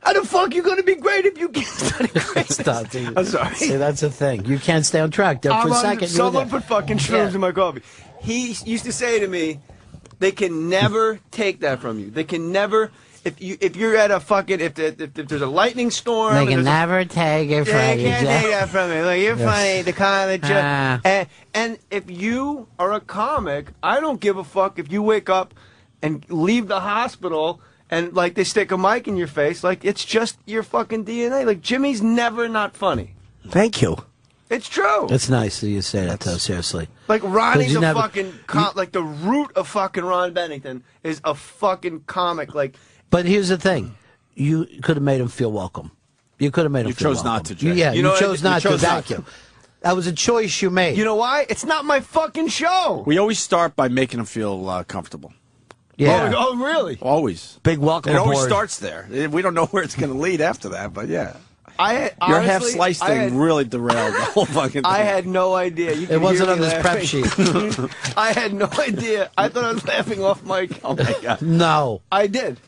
"How the fuck you gonna be great if you can't study great?" Stop, dude. I'm sorry. See, that's the thing. You can't stay on track there for I'm a on- second. someone put fucking shrooms in my coffee. He used to say to me, "They can never take that from you. They can never." If you if you're at a fucking if, the, if, if there's a lightning storm, They can there's a- never take it from they you. can't Jeff. take that from me. Like you're Yes. funny, the comic. ju- Ah. and, and if you are a comic, I don't give a fuck if you wake up and leave the hospital and like they stick a mic in your face. Like it's just your fucking DNA. Like Jimmy's never not funny. Thank you. It's true. It's nice that you say that, though. Seriously. Like Ronnie's a never- fucking com- like the root of fucking Ron Bennington is a fucking comic. Like But here's the thing: you could have made him feel welcome. You could have made him. You feel chose not welcome. to, Jay. Yeah, You you, know what I chose did? You not chose to. not Thank you. That was a choice you made. you know why? It's not my fucking show. We always start by making him feel uh, comfortable. yeah. Oh, oh, really? Always. Big welcome It always aboard. starts there. We don't know where it's going to lead after that, but yeah. I had, Your half honestly, sliced I thing had- really derailed the whole fucking thing. I had no idea. You It wasn't on me this prep sheet. I had no idea. I thought I was laughing off mic. Oh my god. No. I did.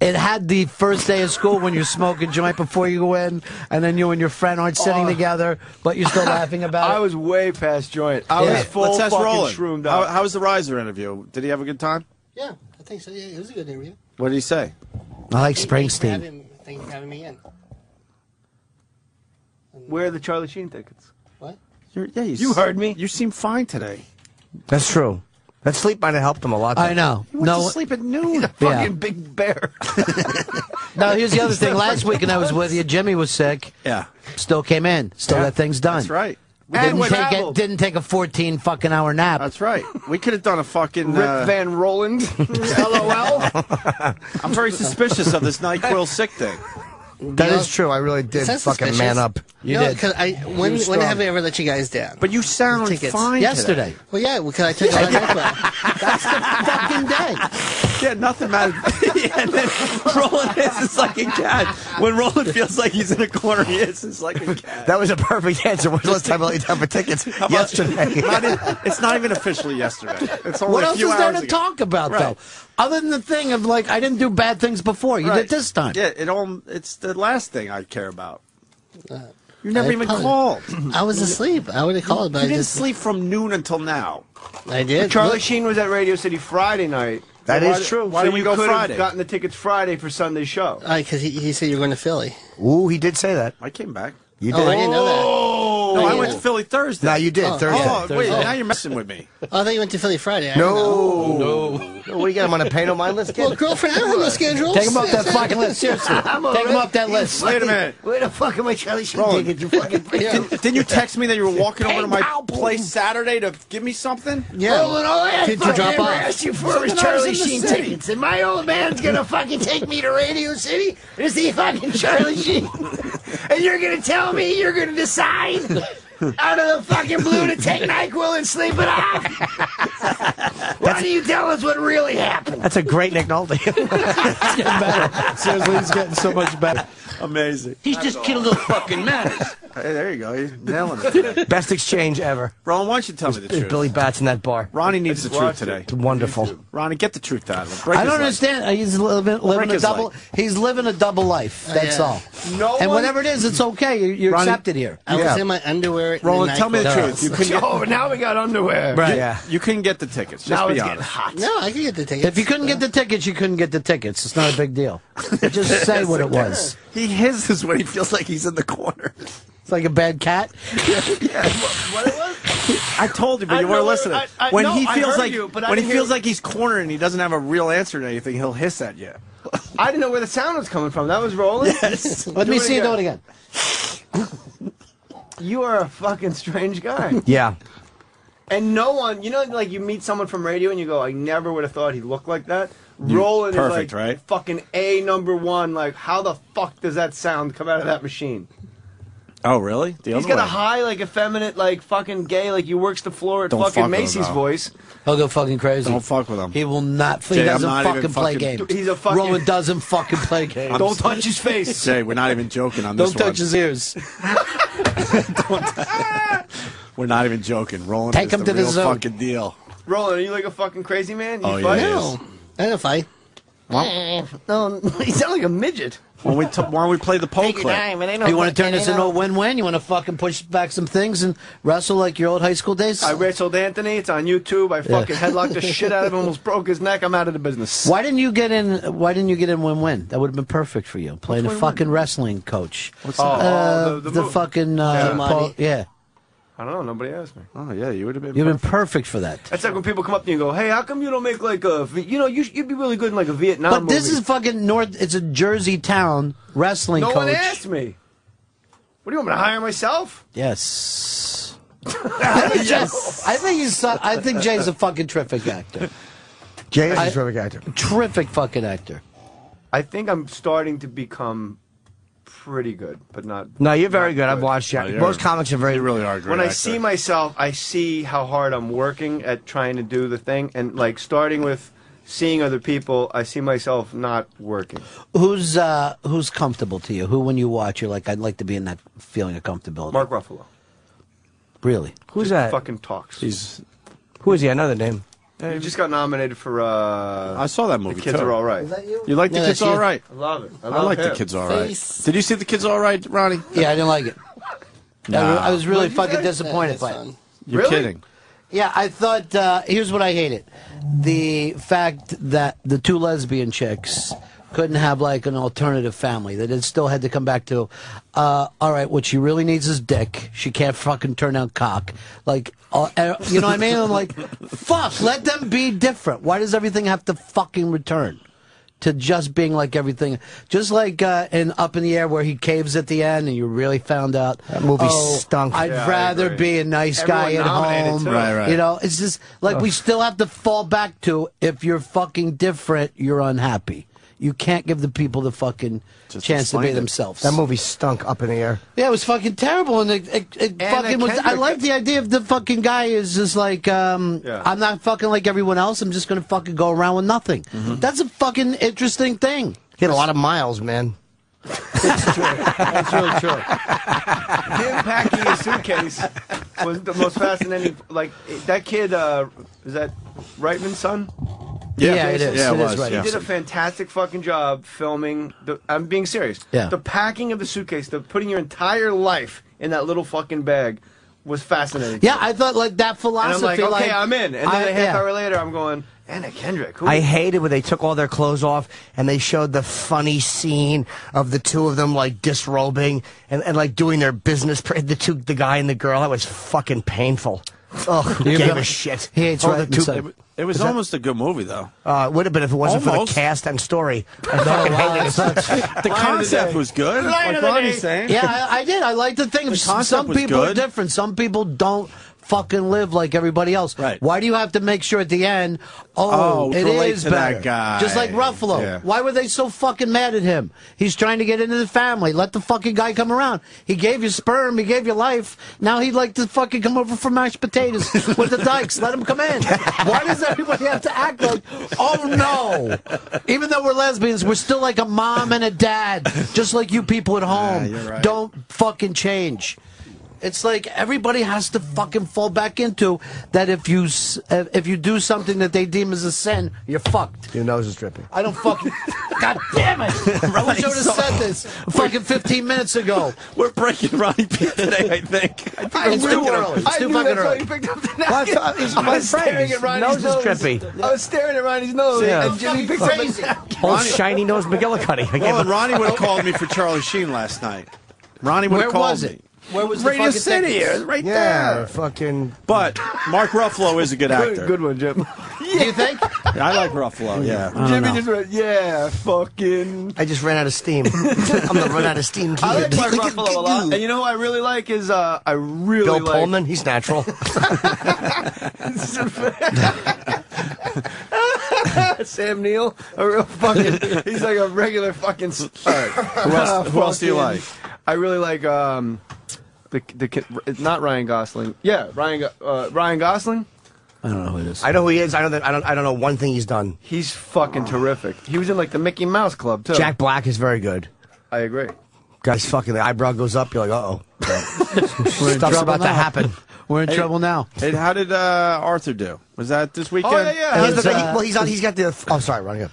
No. It had the first day of school when you're smoking joint before you go in, and then you and your friend aren't sitting Oh. together, but you're still laughing about I it. was way past joint. I Yeah. was full Let's fucking Roland. shroomed How, out. how was the Reiser interview? Did he have a good time? Yeah, I think so. Yeah, it was a good interview. What did he say? I like Thank you for Springsteen. having- Thank you for having me in. Where are the Charlie Sheen tickets? What? You're, yeah, you, You heard me. You seem fine today. That's true. That sleep might have helped him a lot. I know. You went No. to sleep at noon. Yeah. Fucking big bear. Now here's the other thing. Last week, weekend I was with you. Jimmy was sick. Yeah. Still came in. Still Yeah, got things done. That's right. Didn't And take it. Didn't take a 14 fucking hour nap. That's right. We could have done a fucking. Rip uh, Van Roland. LOL. I'm very suspicious of this Nyquil sick thing. That is true. I really did fucking suspicious? man up. You no, did. because I when was when have I ever let you guys down? But you sound Tickets. fine Yesterday. today. well, yeah, because I took a lot of That's the fucking day. Yeah, nothing matters. yeah, and then Roland is just like a cat. When Roland feels like he's in a corner, he is just like a cat. That was a perfect answer. When's the last time I laid down for tickets? How about- Yesterday. Not in- it's not even officially yesterday. It's only What a else few is there to ago. talk about, Right. though? Other than the thing of like, I didn't do bad things before. You Right. did this time. Yeah, it all. It's the last thing I care about. Uh, You never I even apologize. called. I was asleep. I would have called, but You I didn't just sleep from noon until now. I did. Charlie Look, Sheen was at Radio City Friday night. That So is why- true. Why So didn't we you go could've Gotten the tickets Friday for Sunday's show. Because he, he said you were going to Philly. Ooh, he did say that. I came back. You Oh, did. I didn't know that. Oh! No, I Oh. went to Philly Thursday. No, you did, Oh, Thursday. Oh, wait, Thursday. now you're messing with me. Oh, I thought you went to Philly Friday. I didn't know. Oh, no, no. What do you got him on a pay on my list? Well, girlfriend, I don't have no schedule. Take him off that fucking list. Seriously. I'm Take him off that list. fucking- Wait a minute. Where the fuck am I Charlie Sheen Roland. ticket? You fucking Didn't, didn't you text me that you were walking over to my Hey, place Saturday to give me something? Yeah. Roland, all I had To- to fucking drop ever off. asked you for was Something I was Charlie in the Sheen city. tickets, and my old man's gonna fucking take me to Radio City to see fucking Charlie Sheen, and you're gonna tell me you're gonna decide out of the fucking blue to take Nyquil and sleep it off. Why don't you tell us what really happened? That's a great Nick Nolte. It's getting better. Seriously, he's getting so much better. Amazing. He's just killed the fucking manners. Hey, there you go. You're nailing it. Best exchange ever. Ron, why don't you tell me the truth? Billy Bats in that bar. Ronnie needs the truth today. It's wonderful. Ronnie, get the truth out of him. Break I don't leg. understand. He's living, living a his double. leg. He's living a double life. That's yeah. all. No and one- whatever it is, it's okay. You're, you're Ronnie- accepted here. I was Yeah. in my underwear. and Roland, tell me the NyQuil. truth. You couldn't get, Oh, now we got underwear. Right. Yeah. you couldn't get the tickets. Just Now be it's getting honest. hot. No, I can get the tickets. If you couldn't get the tickets, you couldn't get the tickets. It's not a big deal. Just say what it was. He hisses when he feels like he's in the corner. It's like a bad cat. What it was? I told you, but I you weren't know- listening. I- I- when no, he feels like you, when he feels hear- like he's cornered and he doesn't have a real answer to anything, he'll hiss at you. I didn't know where the sound was coming from. That was rolling. Yes. Let me see you do it again. You are a fucking strange guy. Yeah. And no one, you know, like you meet someone from radio and you go, I never would have thought he looked like that. Roland perfect, is like right? fucking a number one. Like, how the fuck does that sound come out of that machine? Oh, really? The He's other got way. a high, like effeminate, like fucking gay, like he works the floor at Don't fuck fucking with him, Macy's though. voice. He'll go fucking crazy. Don't fuck with him. He will not. He Jay, I'm doesn't not even fucking play fucking- games. He's a fucking- Roland doesn't fucking play games. Don't touch his face. Jay, we're not even joking on this. Don't this touch one. his ears. We're not even joking. Roland Take is him the to the real zone. fucking deal. Roland, are you like a fucking crazy man? You Oh, yeah, fight? he is. No, I don't fight. No, you sound like a midget. Why don't we, t- why don't we play the poll Take your clip? time, it ain't no You want to fucking- turn this ain't into a win-win? You want to fucking push back some things and wrestle like your old high school days? I wrestled Anthony. It's on YouTube. I fucking headlocked the shit out of him. Almost broke his neck. I'm out of the business. Why didn't you get in? Why didn't you get in win-win? That would have been perfect for you, playing a fucking wrestling coach. What's Uh. Oh, the, the- the move. fucking uh, Yeah. Paul- yeah. I don't know. Nobody asked me. Oh yeah, you would have been. You've been perfect for that. That's like when people come up to you and go, "Hey, how come you don't make like a, you know, you you'd be really good in like a Vietnam But this movie." is fucking North. It's a Jersey town wrestling no coach. one asked me. What do you want me to hire myself? Yes. I think, Jay, I think he's. I think Jay's a fucking terrific actor. Jay is I- a terrific actor. Terrific fucking actor. I think I'm starting to become pretty good, but not. No, you're very not good. I've watched you. You're- Most comics are very. You really are a great When I actor. see myself, I see how hard I'm working at trying to do the thing, and like starting with seeing other people, I see myself not working. Who's uh who's comfortable to you? Who, when you watch, you're like, I'd like to be in that feeling of comfortability. Mark Ruffalo. Really? Who's Just that? Fucking talks. He's. Who is he? I know the name. he just got nominated for. uh I saw that movie The kids too. are all right. Is that You You like the kids that's all you. right? I love it. I, I, love like the kids all right. Face. Did you see the kids all right, Ronnie? Yeah, I didn't like it. I, Nah. I was really What'd fucking disappointed by it. You're Really? kidding. Yeah, I thought. Uh, here's what I hated: the fact that the two lesbian chicks couldn't have like an alternative family. That it still had to come back to, uh, all right, what she really needs is dick. She can't fucking turn out cock. Like, uh, uh, you know what I mean? I'm like, fuck, let them be different. Why does everything have to fucking return? To just being like everything, just like uh, in Up in the Air, where he caves at the end, and you really found out That movie oh, stunk. I'd Yeah, rather be a nice guy Everyone at home. Right, right. You know, it's just like we still have to fall back to if you're fucking different, you're unhappy. You can't give the people the fucking Just chance to explain be it. themselves. That movie stunk up in the air. Yeah, it was fucking terrible, and it, it, it fucking was. I Kendrick- like the idea of the fucking guy is just like, um, Yeah. I'm not fucking like everyone else. I'm just gonna fucking go around with nothing. Mm-hmm. That's a fucking interesting thing. He had a lot of miles, man. It's true. That's really true. Him packing his suitcase was the most fascinating. Like that kid, uh, is that Reitman's son? Yeah, it is. Yeah, it It is was. right. He yeah. did a fantastic fucking job filming. The, I'm being serious. Yeah. The packing of the suitcase, the putting your entire life in that little fucking bag, was fascinating. Yeah, I thought like that And I'm philosophy. like, okay, I'm in. And then I- a half yeah. hour later, I'm going, Anna Kendrick. Who I hated when they took all their clothes off and they showed the funny scene of the two of them like disrobing and, and like doing their business. pr- The two, the guy and the girl. That was fucking painful. Oh, who gave got- a shit? He hates Oh, right the two- center. It, it was Is that- almost a good movie, though. Uh, it would have been if it wasn't Almost. for the cast and story. I fucking. The concept was good, like Ronnie's saying. Yeah, I, I did. I like the thing. The Some concept was people are different. Some people don't fucking live like everybody else. Right. Why do you have to make sure at the end? Oh, Oh, it is better. guy. Just like Ruffalo. Yeah. Why were they so fucking mad at him? He's trying to get into the family. Let the fucking guy come around. He gave you sperm. He gave you life. Now he'd like to fucking come over for mashed potatoes with the dykes. Let him come in. Why does everybody have to act like, oh no? Even though we're lesbians, we're still like a mom and a dad, just like you people at home. you're right. Don't fucking change. It's like everybody has to fucking fall back into that. If you uh, if you do something that they deem as a sin, you're fucked. Your nose is dripping. I don't fucking. God damn it! I wish I would have said this fucking 15 minutes ago. We're breaking Ronnie P today, I think. I think I we're it's too breaking him. early. It's too fucking early. picked up the Well, I thought- I was friend. staring at Ronnie's nose nose. is nose. drippy. I was staring at Ronnie's nose, Yeah. and Jimmy picks Crazy. up a Old shiny nose McGillicuddy. I gave Well, and Ronnie would have called me for Charlie Sheen last night. Ronnie would have called was me. it? Where was the Radio fucking City, tickets? here, right yeah, there. fucking. But Mark Ruffalo is a good actor. Good, good one, Jim. Do you think? I like Ruffalo. Yeah. Jimmy just went, yeah, fucking. I just ran out of steam. I'm gonna run out of steam. I like. Mark Ruffalo a lot. And you know who I really like is uh, I really Bill like Pullman. He's natural. Sam Neill. A real fucking. He's like a regular fucking. s- All right. Who else, who else do you like? I really like um, the the kid- it's not Ryan Gosling. Yeah, Ryan uh, Ryan Gosling. I don't know who it is. I know who he is. I don't. I don't. I don't know one thing he's done. He's fucking terrific. He was in like the Mickey Mouse Club too. Jack Black is very good. I agree. Guys, fucking the eyebrow goes up. You're like, uh oh. We're in Stuff's trouble about to now. happen. We're in Hey. trouble now. Hey, how did uh, Arthur do? Was that this weekend? Oh yeah, yeah. He's It's, the- he- uh, well, he's on. He's got the. Oh, sorry, Ronnie.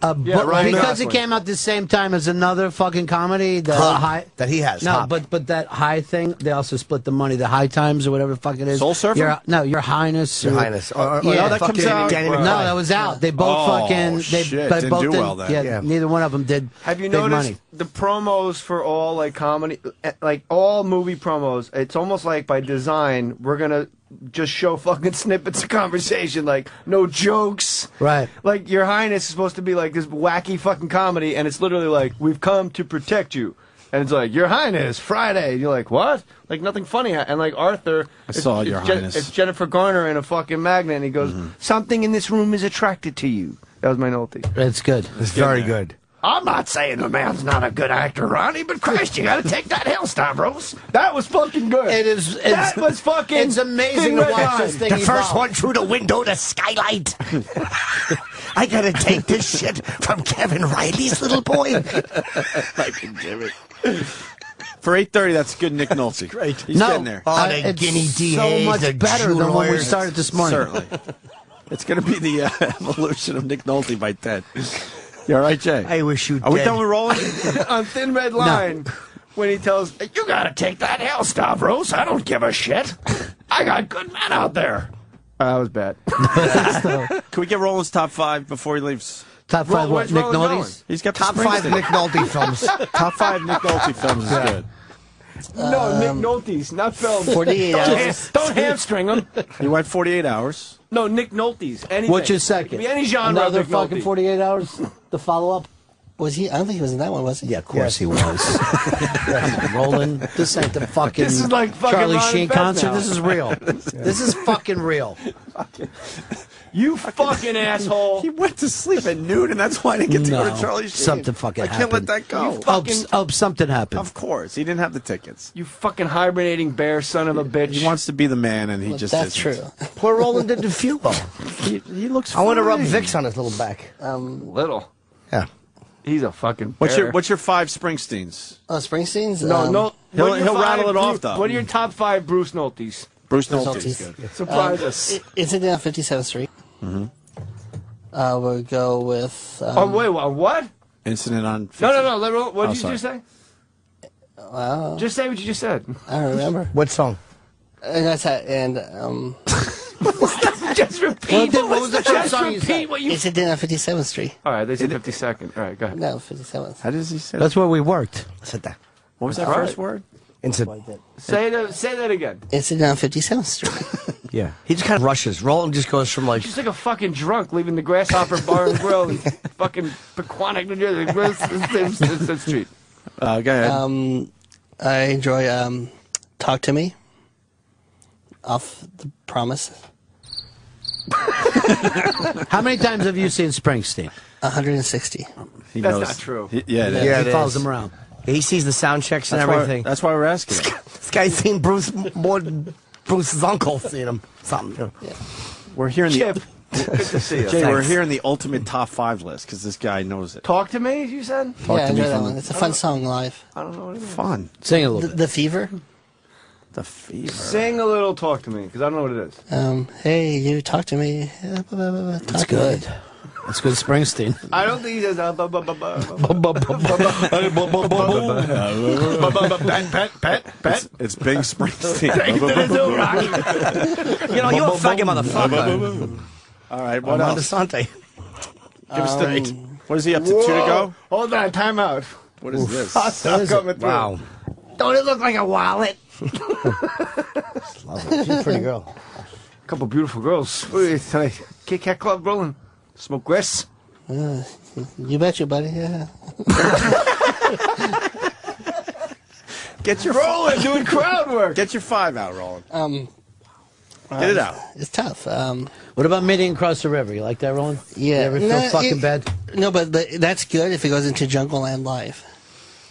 Go. Uh, Yeah, but Ryan because it came out the same time as another fucking comedy, the Hub high that he has, No, Hop. but but that high thing, they also split the money. The high times or whatever the fuck it is. Soul Surfer? Your, no, your highness. Your or- Highness. Or, or, Yeah. No, that comes out- Danny Well, No, that was out. They both Oh, fucking. They, shit. they Didn't both do did, well then. Yeah, Yeah. neither one of them did. Have you big noticed money. the promos for all like comedy, eh, like all movie promos? It's almost like by design we're gonna just show fucking snippets of conversation, like no jokes. Right. Like Your Highness is supposed to be like this wacky fucking comedy, and it's literally like we've come to protect you. And it's like, Your Highness, Friday. And you're like, what? Like, nothing funny. ha- And like, Arthur. I saw Your Jen- Highness. it's Jennifer Garner in a fucking magnet, and he goes, mm-hmm. Something in this room is attracted to you. That was my note. It's good. It's very good. I'm not saying the man's not a good actor, Ronnie, but Christ, you gotta take that hill, Stavros. That was fucking good. It is. It's, that was fucking. It's amazing to watch this thing. The first one through the window, the skylight. I gotta take this shit from Kevin Riley's little boy. For 8.30, that's good Nick Nolte. Great. He's no, getting there. Oh, uh, the it's Guinea so DAs, much the better than when we started this morning. Certainly. it's going to be the uh, evolution of Nick Nolte by 10. You all right, Jay? I wish you Are we done with rolling? on Thin Red Line when he tells, You gotta take that hell, Stavros. I don't give a shit. I got good men out there. Uh, that was bad. Can we get Roland's top five before he leaves? Top Roll- five. What? Nick Roland? Nolte's. He's got Top five Springsteen. Nick Nolte films. Top five Nick Nolte films is good. No, um, Nick Nolte's, not Feldman. 48 don't, hours. ha- don't hamstring him. He went 48 hours. No, Nick Nolte's. Anything. What's your second? be any genre. of Another Nick fucking Nolte. 48 hours. The follow up. Was he? I don't think he was in that one, was he? Yeah, of course he was. Rolling. This ain't the fucking, This is like fucking Charlie Ron Sheen concert. now. This is real. This is fucking real. You fucking asshole. He went to sleep at noon, and that's why I didn't get to go No, to Charlie Sheen. something fucking I can't let that go. You Oh, fucking- s- oh, something happened. Of course, he didn't have the tickets. You fucking hibernating bear son of a bitch. He wants to be the man, and he Well, just that's isn't. true. Poor Roland didn't feel well. He, he looks. I want to rub fine. Vicks on his little back. Um, little. Yeah. He's a fucking. What's your What's your five Springsteens? oh, Springsteen's. No, um, no. He'll- what are your he'll five rattle it Bru- off, though. What are your top five Bruce Nolte's? Bruce Bruce Nolte's Nolte's. good. Surprise um, us. i- Incident on 57th Street. Mm-hmm. Uh, we'll go with. Um, oh wait, what? what? Incident on. No, no, no. let- What Oh, did you sorry. just say? Wow. Just say what you just said. I don't remember. What song? And that's that. And um, Just repeat. Well, then what was the first just song you repeat said? what you It's a on 57th Street. All right, they said 52nd. All right, go ahead. No, 57th. How does he say That's where we worked. Said that. What was that All first right. word? Into, Say that. Say that again. It's a on 57th Street. yeah. He just kind of rushes. Roland just goes from like. Just like a fucking drunk leaving the Grasshopper Bar and Grill in fucking Pequannock, New Jersey. Where's it's- it's- it's street? Uh, go ahead. Um, I enjoy um, Talk to Me off the promise. How many times have you seen Springsteen? 160. He That's knows- not true. He- yeah, it is. Yeah, he follows is. him around. He sees the sound checks and That's why, everything. that's why we're asking. him. this guy's seen Bruce more than Bruce's uncle seen him. Something. you know. We're hearing the Chip, good to see you. Jay. We're Thanks. hearing the ultimate top five list because this guy knows it. Talk to me, you said? Talk yeah, I to me that one. It's a fun song live. I don't know what it is. Fun. Sing a little bit. the Fever. The fever. Sing a little Talk to me, because I don't know what it is. Um, hey, you talk to me. Talk That's to me. Good. That's good Springsteen. I don't think he says. Uh, pet. It's Bing Springsteen. You know, you're a faggot motherfucker. All right, what Armando else? Sante. Give us the. What is he up to? Two to go. Hold on, time out. What is this? Hot stuff coming through. Wow. Don't it look like a wallet? She's a pretty girl. A couple beautiful girls. What are you tonight? Kit Kat Club rolling. Smoke grass. Uh, you betcha, buddy. Yeah. Get your Rolling, doing crowd work. Get your five out, Roland. Um, Get it out. it's tough. Um, What about meeting across the river? You like that, Roland? yeah. You ever feel No, fucking it- bad? No, but, but that's good if it goes into Jungleland live.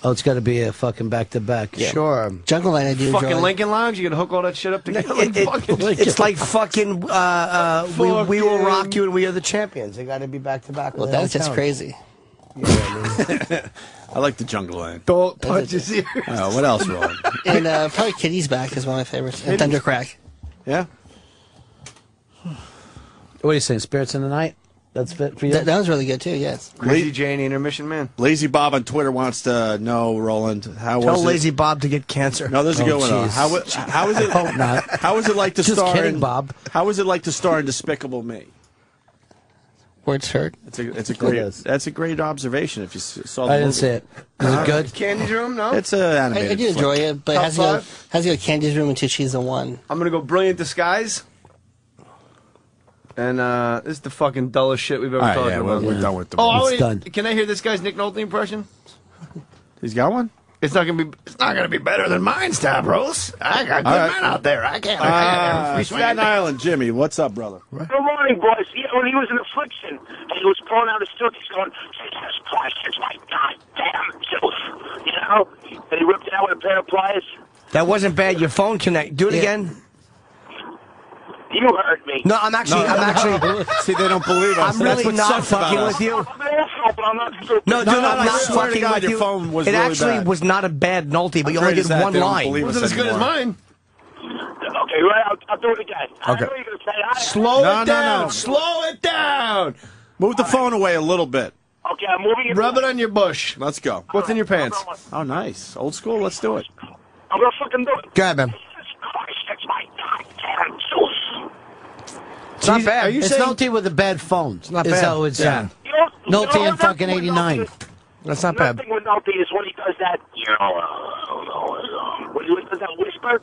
Oh, it's got to be a fucking back to back. Sure. Jungleland, I do Fucking enjoy. Lincoln Lounge. You gonna hook all that shit up together? Like It- it- fucking it's like fucking. Uh, uh, we, we will rock you, and we are the champions. They got to be back to back. Well, with their that's just hometown. crazy. I like the Jungleland. Don't touch his ears. Uh, what else, Roland? And uh, probably Kitty's Back is one of my favorites. And Thundercrack. Yeah. What are you saying? Spirits in the night? That's fit for you? That, that was really good too. Yes. Crazy Jane, intermission man. Lazy Bob on Twitter wants to know, Roland, how Tell was it? Lazy Bob to get cancer. No, there's a Oh, good one. though. How, wa- how is it? hope not. How is it like to Just star kidding, in Bob. How is it like to star in Despicable Me? Words heard. It's a it's a great is. that's a great observation. If you s- saw the I didn't movie. see it. Is it good? Candy's room? No. It's a I, animated. I do enjoy it, but it Top has to, go, five? has to go Candy's Room until she's a one. I'm gonna go Brilliant Disguise. And uh, this is the fucking dullest shit we've ever All right, talked yeah, about. we're, we're done with the. Oh, It's wanna- done. Can I hear this guy's Nick Nolte impression? He's got one. It's not gonna be. It's not gonna be better than mine, Stavros. I got good All right. men out there. I can't. I Uh, can't Staten. Island, Jimmy. What's up, brother? Good morning, boys. Yeah, when he was in affliction and he was pulling out his tooth, he's going, Jesus Christ, it's my goddamn tooth. You know? And he ripped it out with a pair of pliers. That wasn't bad. Your phone connect. Do it again. You heard me. No, I'm actually. I'm actually. See, they don't believe us. I'm That's really what not fucking with you. I'm an asshole, but I'm not stupid. No, dude, No, no, I'm not fucking God, with your you. phone was it really actually bad. was not a bad Nolte, but you only great did one line. believe us Wasn't as good as mine. Okay, right, I'll, I'll do it again. I Okay. know you're going to say, I, Slow No, it no, down. no. Slow it down. Move the phone away a little bit. okay, I'm moving it. Rub it on your bush. Let's go. What's in your pants? Oh, nice. Old school. Let's do it. I'm going to fucking do it. Go ahead, man. Jesus Christ, it's my goddamn tooth. It's not bad. Are you It's saying Nolte with a bad phone. It's not is bad. how it's Yeah. You know, you Nolte in fucking 89. That's not bad. Nothing with Nolte is when he does that, you know, uh, when he does that whisper.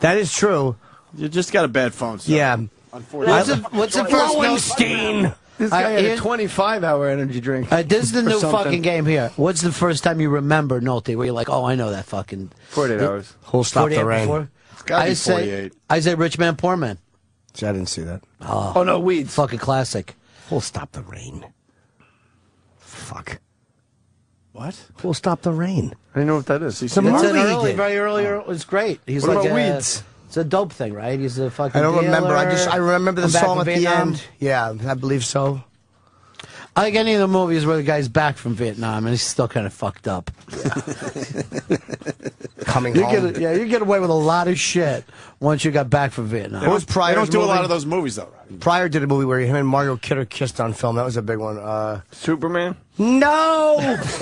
That is true. You just got a bad phone. Son. Yeah. Unfortunately. What's the, what's the first note? Lowenstein. This I- guy had a 25 hour energy drink. Uh, this is the new something. fucking game here. What's the first time you remember Nolte where you're like, oh, I know that fucking. 48 hours. Who'll stop the rain? before? gotta I say, 48. I say Rich Man, Poor Man. I didn't see that. Oh, Oh, no, weeds. fucking classic. Who'll stop the rain? Fuck. What? Who'll stop the rain? I didn't know what that is. It's It's movie an he early, did. very early. It was great. He's What like about a, weeds? It's a dope thing, right? He's a fucking. I don't remember. I just I remember the Come back song from at the end. Yeah, I believe so. I like any of the movies where the guy's back from Vietnam and he's still kind of fucked up. Coming You home. get, yeah, you get away with a lot of shit once you got back from Vietnam. What was Pryor's They don't do a lot of those movies though. Pryor did a movie where him and Margot Kidder kissed on film. That was a big one. Uh, Superman? No!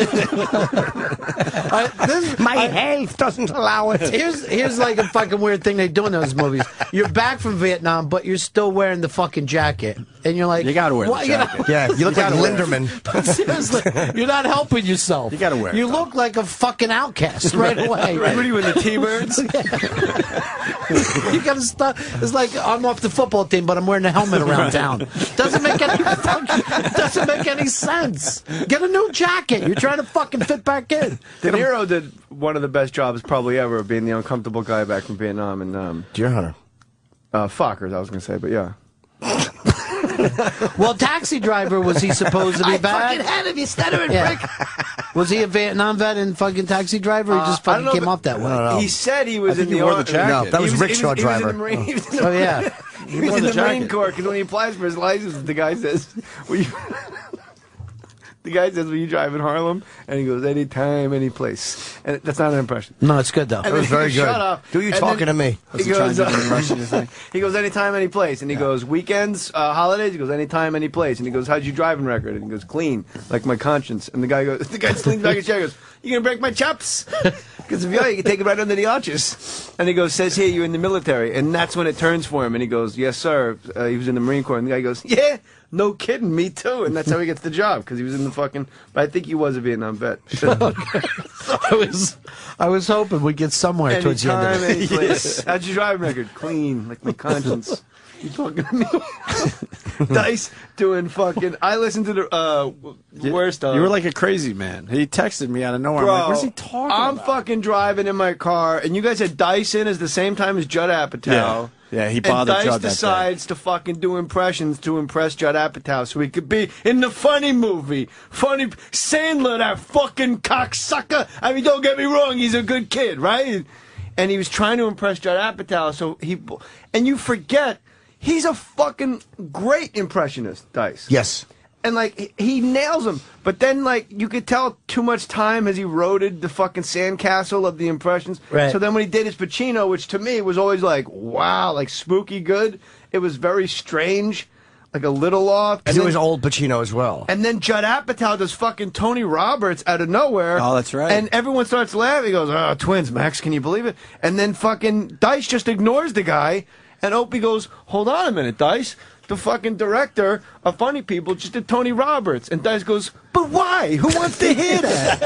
this, My health doesn't allow it. Here's here's like a fucking weird thing they do in those movies. You're back from Vietnam, but you're still wearing the fucking jacket, and you're like, You gotta wear the "What?" You know? Yeah, you look like gotta wear it. Linderman. But seriously, you're not helping yourself. You gotta wear it, You though. look like a fucking outcast right away. What are you in the T-Birds? you gotta stop. It's like I'm off the football team, but I'm wearing a helmet around town. Doesn't make any fucking, doesn't make any sense. Get a new jacket. You're trying to fucking fit back in. De Niro did one of the best jobs probably ever of being the uncomfortable guy back from Vietnam and um, Deer Hunter. uh, Fockers, I was going to say, but yeah. Well, taxi driver was he supposed to be I bad? fucking had him, you stuttering Yeah. prick. Was he a Vietnam vet and fucking taxi driver? He just Uh, I fucking know came if- off that way. I don't. He said he was I think in he the wore the jacket. No, that he was he rickshaw was driver. Marine- he was in the- Oh yeah. He was in the the Marine. Corps because when he applies for his license, the guy says, "Will you?" The guy says, "Will you drive in Harlem?" And he goes, "Anytime, any place." And that's not an impression. No, it's good though. And was he very goes, good. Shut up. Do you And talking to me? He goes, uh, he goes, anytime, any place. And he goes, weekends, uh, holidays. He goes, anytime, any place. And he goes, how's your driving record? And he goes, clean, like my conscience. And the guy goes, the guy leans back in his chair. and Goes, you gonna break my chops? Because if you are, you can take it right under the arches. And he goes, says here you're in the military. And that's when it turns for him. And he goes, yes, sir. Uh, he was in the Marine Corps. And the guy goes, yeah. No kidding, me too, and that's how he gets the job because he was in the fucking. But I think he was a Vietnam vet. I was, I was hoping we'd get somewhere towards the end of it. any place. How'd your driving record? Clean, like my conscience. You talking to me? Dice doing fucking. I listened to the uh, worst. Uh, You were like a crazy man. He texted me out of nowhere. Bro, I'm like, what's he talking about? I'm about? fucking driving in my car, and you guys had Dice in as the same time as Judd Apatow. Yeah. Yeah, he bothered and Dice Judd decides to fucking do impressions to impress Judd Apatow so he could be in the funny movie. Funny Sandler, that fucking cocksucker. I mean, don't get me wrong, he's a good kid, right? And he was trying to impress Judd Apatow, so he. And you forget, he's a fucking great impressionist, Dice Yes. and like he- he nails him. But then like you could tell too much time has eroded the fucking sandcastle of the impressions. Right. So then when he did his Pacino, which to me was always like wow, like spooky good. It was very strange, like a little off. And it was old Pacino as well. and then Judd Apatow does fucking Tony Roberts out of nowhere. Oh, that's right. And everyone starts laughing. He goes, "Oh, twins, Max, can you believe it?" And then fucking Dice just ignores the guy, and Opie goes, "Hold on a minute, Dice." The fucking director of Funny People just did Tony Roberts, and Dice goes, "But why? Who wants to hear that?"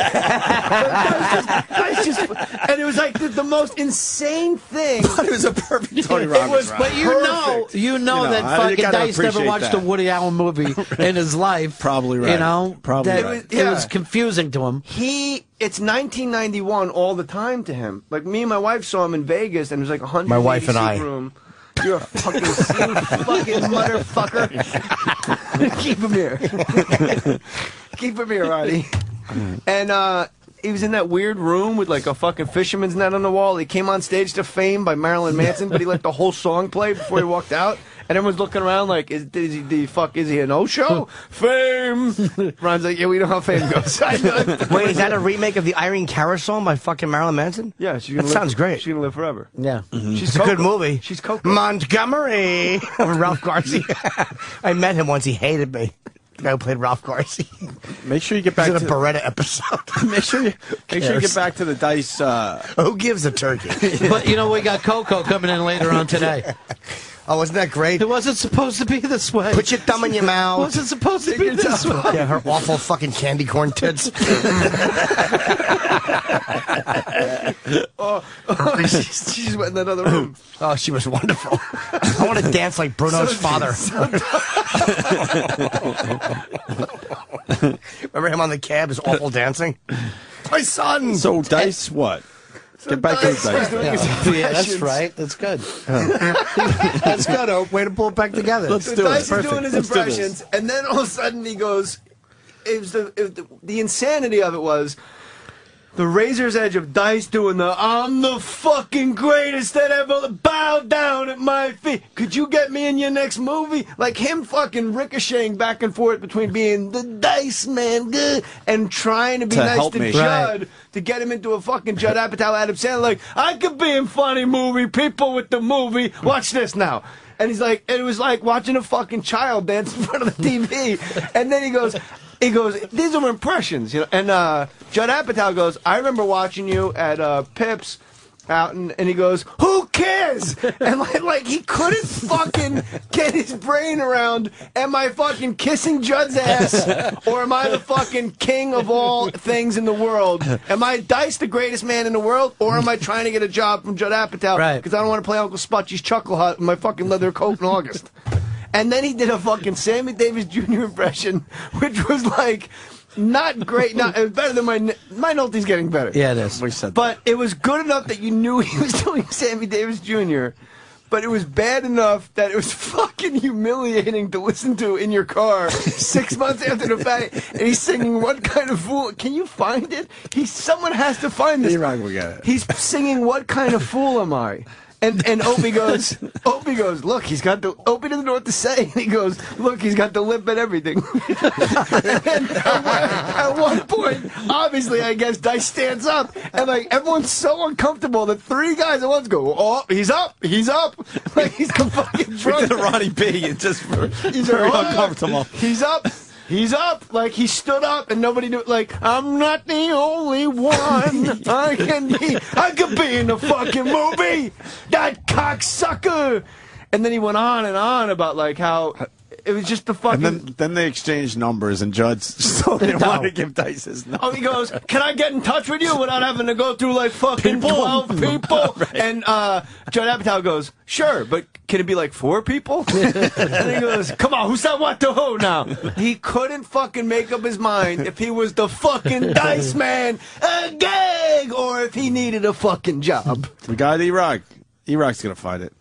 Dice just, Dice just- and it was like the, the most insane thing. Thought it was a perfect Tony It Roberts. was- rap. But you know, you know You know, that I- fucking Dice never watched that. a Woody Allen movie in his life. Probably right. You know, Probably that right. It Yeah. was confusing to him. He, it's 1991 all the time to him. Like me and my wife saw him in Vegas, and it was like a hundred. My wife and I. Room. You're a fucking, fucking motherfucker. Keep him here. Keep him here, Artie. And uh, he was in that weird room with like a fucking fisherman's net on the wall. He came on stage to Fame by Marilyn Manson, but he let the whole song play before he walked out. And everyone's looking around like, is, is he the fuck? Is he an no show? Fame. Ron's like, yeah, we know how Fame goes. Wait, is that a remake of the Irene Cara song by fucking Marilyn Manson? Yeah, she's gonna live, sounds great. She's gonna live forever. Yeah. She's It's a good movie. She's Coco. Montgomery. Ralph Garcia. I met him once. He hated me. The guy who played Ralph Garcia. Make sure you get back He's to in a Baretta episode. make sure you make sure you get back to the dice. Uh, Who gives a turkey? But you know, we got Coco coming in later on today. Oh, wasn't that great? It wasn't supposed to be this way. Put your thumb in your mouth. It wasn't supposed to be this way. Yeah, her awful fucking candy corn tits. Oh, oh she's, she's went in that other room. Oh, she was wonderful. I want to dance like Bruno's father. Remember him on the cab, his awful dancing? My son! so dice what? Get back to the dice. Yeah, yeah, that's right. That's good. that's good. Ope. Way to pull it back together. Let's So do it. Dice is Perfect. doing his Let's do this. impressions, and then all of a sudden he goes, it was the, it, the the insanity of it was the razor's edge of Dice doing the I'm the fucking greatest that ever bow down at my feet. Could you get me in your next movie? Like him fucking ricocheting back and forth between being the Dice man good and trying to be To nice to me. Judd Right. to get him into a fucking Judd Apatow Adam Sandler. Like I could be in funny movie, people with the movie. Watch this now. And he's like, it was like watching a fucking child dance in front of the TV. and then he goes, he goes, these are impressions, you know. And uh, Judd Apatow goes, I remember watching you at uh, Pips out, and, and he goes, who cares? And like, like he couldn't fucking get his brain around, am I fucking kissing Judd's ass, or am I the fucking king of all things in the world? Am I Dice, the greatest man in the world, or am I trying to get a job from Judd Apatow? Right. Because I don't want to play Uncle Sputchy's Chuckle Hut in my fucking leather coat in August. And then he did a fucking Sammy Davis Jr. impression, which was like not great. Not it was better than my my Nolte's getting better. Yeah, it is. We said But it was good enough that you knew he was doing Sammy Davis Jr. But it was bad enough that it was fucking humiliating to listen to in your car six months after the fact. And he's singing "What Kind of Fool." Can you find it? He someone has to find this. E-Rock will get it. He's singing "What Kind of Fool Am I." And and Opie goes, Opie goes, look, he's got the Opie doesn't know what to say. And he goes, look, he's got the lip and everything. and at, one, at one point, obviously, I guess Dice stands up, and like everyone's so uncomfortable that three guys at once go, oh, he's up, he's up, like he's fucking drunk. Ronnie B. It's just He's very like, "Oh, uncomfortable. He's up. He's up. Like he stood up and nobody knew. Like I'm not the only one. I can be. I could be in the fucking movie. That cocksucker. And then he went on and on about like how it was just the fucking. And then, then they exchanged numbers, and Judd still didn't want to give Dice his number. Oh, he goes, Can I get in touch with you without having to go through like fucking 12 people? And uh, Judd Apatow goes, Sure, but can it be like four people? and he goes, Come on, who said what to who now? He couldn't fucking make up his mind if he was the fucking dice man, a gag, or if he needed a fucking job. We got E-Rock. E-Rock's going to fight it.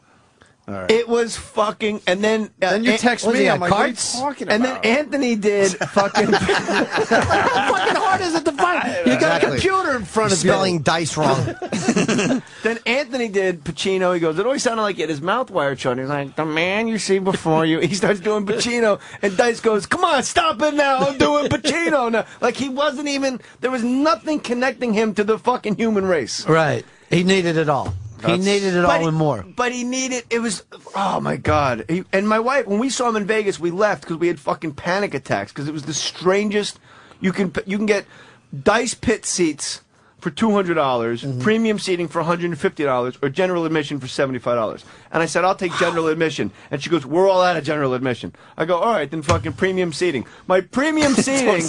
All right. It was fucking, and then uh, Then you An- text me, he I'm at like, what are you carts? talking And then? Anthony did fucking. How fucking hard is it to find? You got a computer in front of Spelling you. Spelling dice wrong. Then Anthony did Pacino. He goes, it always sounded like he had his mouth wired shut. He's like, the man you see before you. He starts doing Pacino, and Dice goes, come on, stop it now. I'm doing Pacino now. Like he wasn't even. There was nothing connecting him to the fucking human race. Right. He needed it all. He needed it all he- and more. But he needed. It was. Oh my god. He, and my wife, when we saw him in Vegas, we left because we had fucking panic attacks because it was the strangest. You can you can get dice pit seats for two hundred dollars, Mm-hmm. premium seating for one hundred and fifty dollars, or general admission for seventy five dollars. And I said, I'll take general admission. And she goes, We're all out of general admission. I go, All right, then fucking premium seating. My premium seating.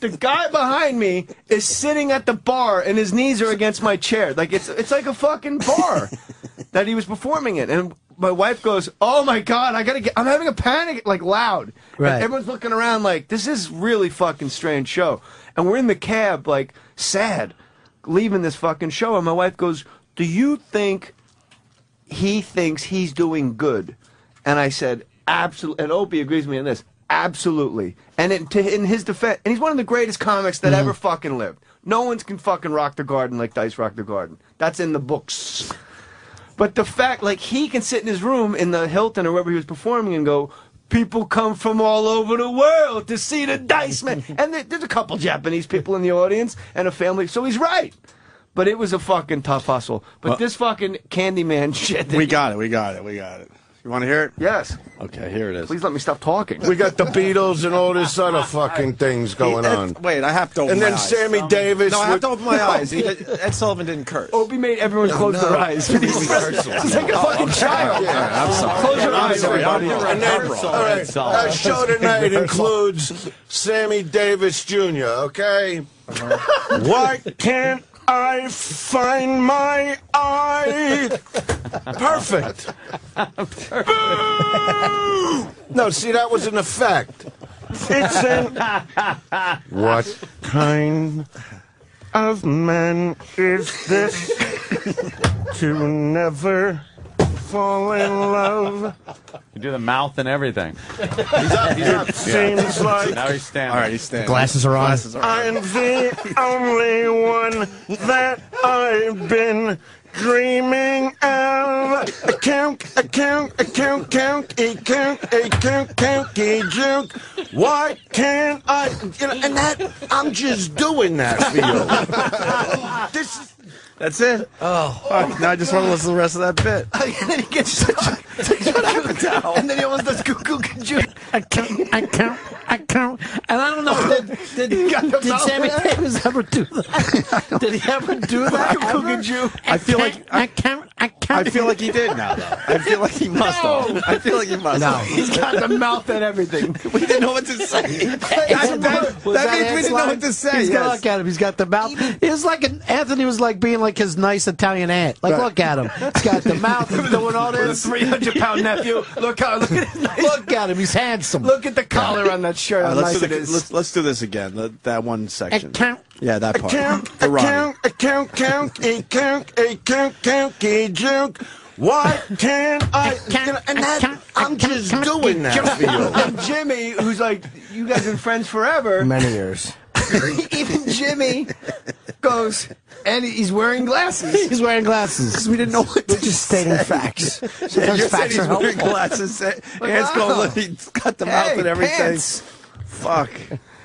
the guy behind me is sitting at the bar, and his knees are against my chair. Like it's it's like a fucking bar that he was performing in. And my wife goes, "Oh my god, I gotta get! I'm having a panic, like loud. And everyone's looking around, like this is really fucking strange show. And we're in the cab, like sad, leaving this fucking show. And my wife goes, "Do you think he thinks he's doing good?" And I said, "Absolutely." And Opie agrees with me on this. Absolutely. And in, to, in his defense, and he's one of the greatest comics that ever mm-hmm. fucking lived. No one's can fucking rock the garden like Dice rock the garden. That's in the books. But the fact, like, he can sit in his room in the Hilton or wherever he was performing and go, people come from all over the world to see the Dice Man. And there's a couple Japanese people in the audience and a family, so he's right. But it was a fucking tough hustle. But Well- this fucking Candyman shit. We got it. We got it. We got it. You want to hear it? Yes. Okay, here it is. Please let me stop talking. We got the Beatles and all this other fucking things going Ed- on. Wait, I have to open And my then eyes. Sammy Davis. No, I have to open my eyes. He- Ed Sullivan didn't curse. Oh, Opie made everyone oh, close their eyes. He's like a fucking child. Yeah, I'm sorry. Close your eyes, sorry. everybody. I'm wrong. And then, I'm all right, our show tonight includes Sammy Davis Jr., okay? Uh-huh. Why can't I find my eye? Perfect. Boo! No, see, that was an effect. It's an. What kind of man is this to never fall in love. You do the mouth and everything. He's up, he's up. Seems like Now he's standing. All right, he's standing. Glasses are on. Glasses are on. I'm the only one that I've been dreaming of. A count, a count, a count, count, a count, a count, count, a joke. Why can't I? You know, and that I'm just doing that for you. this. That's it. Oh. Fuck, now I just want to listen to the rest of that bit. and then he gets stuck. what happened to And then he almost does cuckoo juke. I count, I count, I count. And I don't know, oh, did, did, did Sammy? Davis ever do that? Did he ever do that? Cuckoo Jew. I feel like I count, I I feel like he did now. Though. I feel like he must have. I feel like he must No. have. He's got the mouth and everything. We didn't know what to say. that that, Was that means we didn't know what to say. He's got look at him. He's got the mouth. It's like an Anthony was like being like his nice Italian aunt. Like, Right. look at him. He's got the mouth. He's doing all this. Three hundred pound nephew. Look how look at his nice, Look at him. He's handsome. Look at the collar on that shirt. All How right, let's, nice do it the, is. let's, let's do this again. The, that one section. count. Yeah, that part. count, For a Ronnie. count, a count, count, a count, a count, count, a joke. Why can't I? You know, and that I'm just doing that for you. And Jimmy, who's like, you guys been friends forever. Many years. Even Jimmy goes, and he's wearing glasses. He's wearing glasses. Because We didn't know what to Just stating facts. Sometimes you're saying facts he's are wearing helpful. glasses. Ants Wow. going, look, he's got the mouth Hey, and everything. pants. Fuck.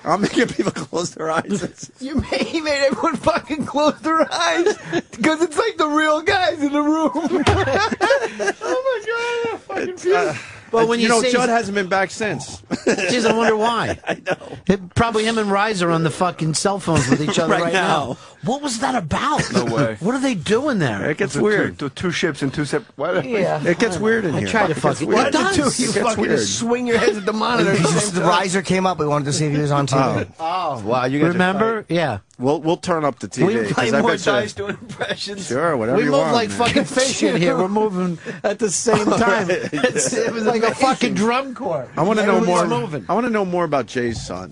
I'm making people close their eyes. You made, he made everyone fucking close their eyes because it's like the real guys in the room. oh my god, I'm fucking uh, furious. Well, when you, you know, say- Judd hasn't been back since. Jeez, I wonder why. I know. It, probably him and Rise are on the fucking cell phones with each other Right right, now. now. What was that about? No way. What are they doing there? It gets The weird. Two, the two ships and two separate. What? Yeah. It gets weird in I here. I try to It gets fucking. weird. It does. You It gets fucking weird. just swing your heads at the monitor. at the Because same the time. Reiser came up, we wanted to see if he was on oh. TV. Oh wow, you guys Remember? Yeah. We'll we'll turn up the TV. We play more dice doing impressions. Sure, whatever We you move want. like man. fucking fish in here. We're moving at the same time. It's, it was like a fucking drum corps. I want to know more. Moving. I want to know more about Jay's son.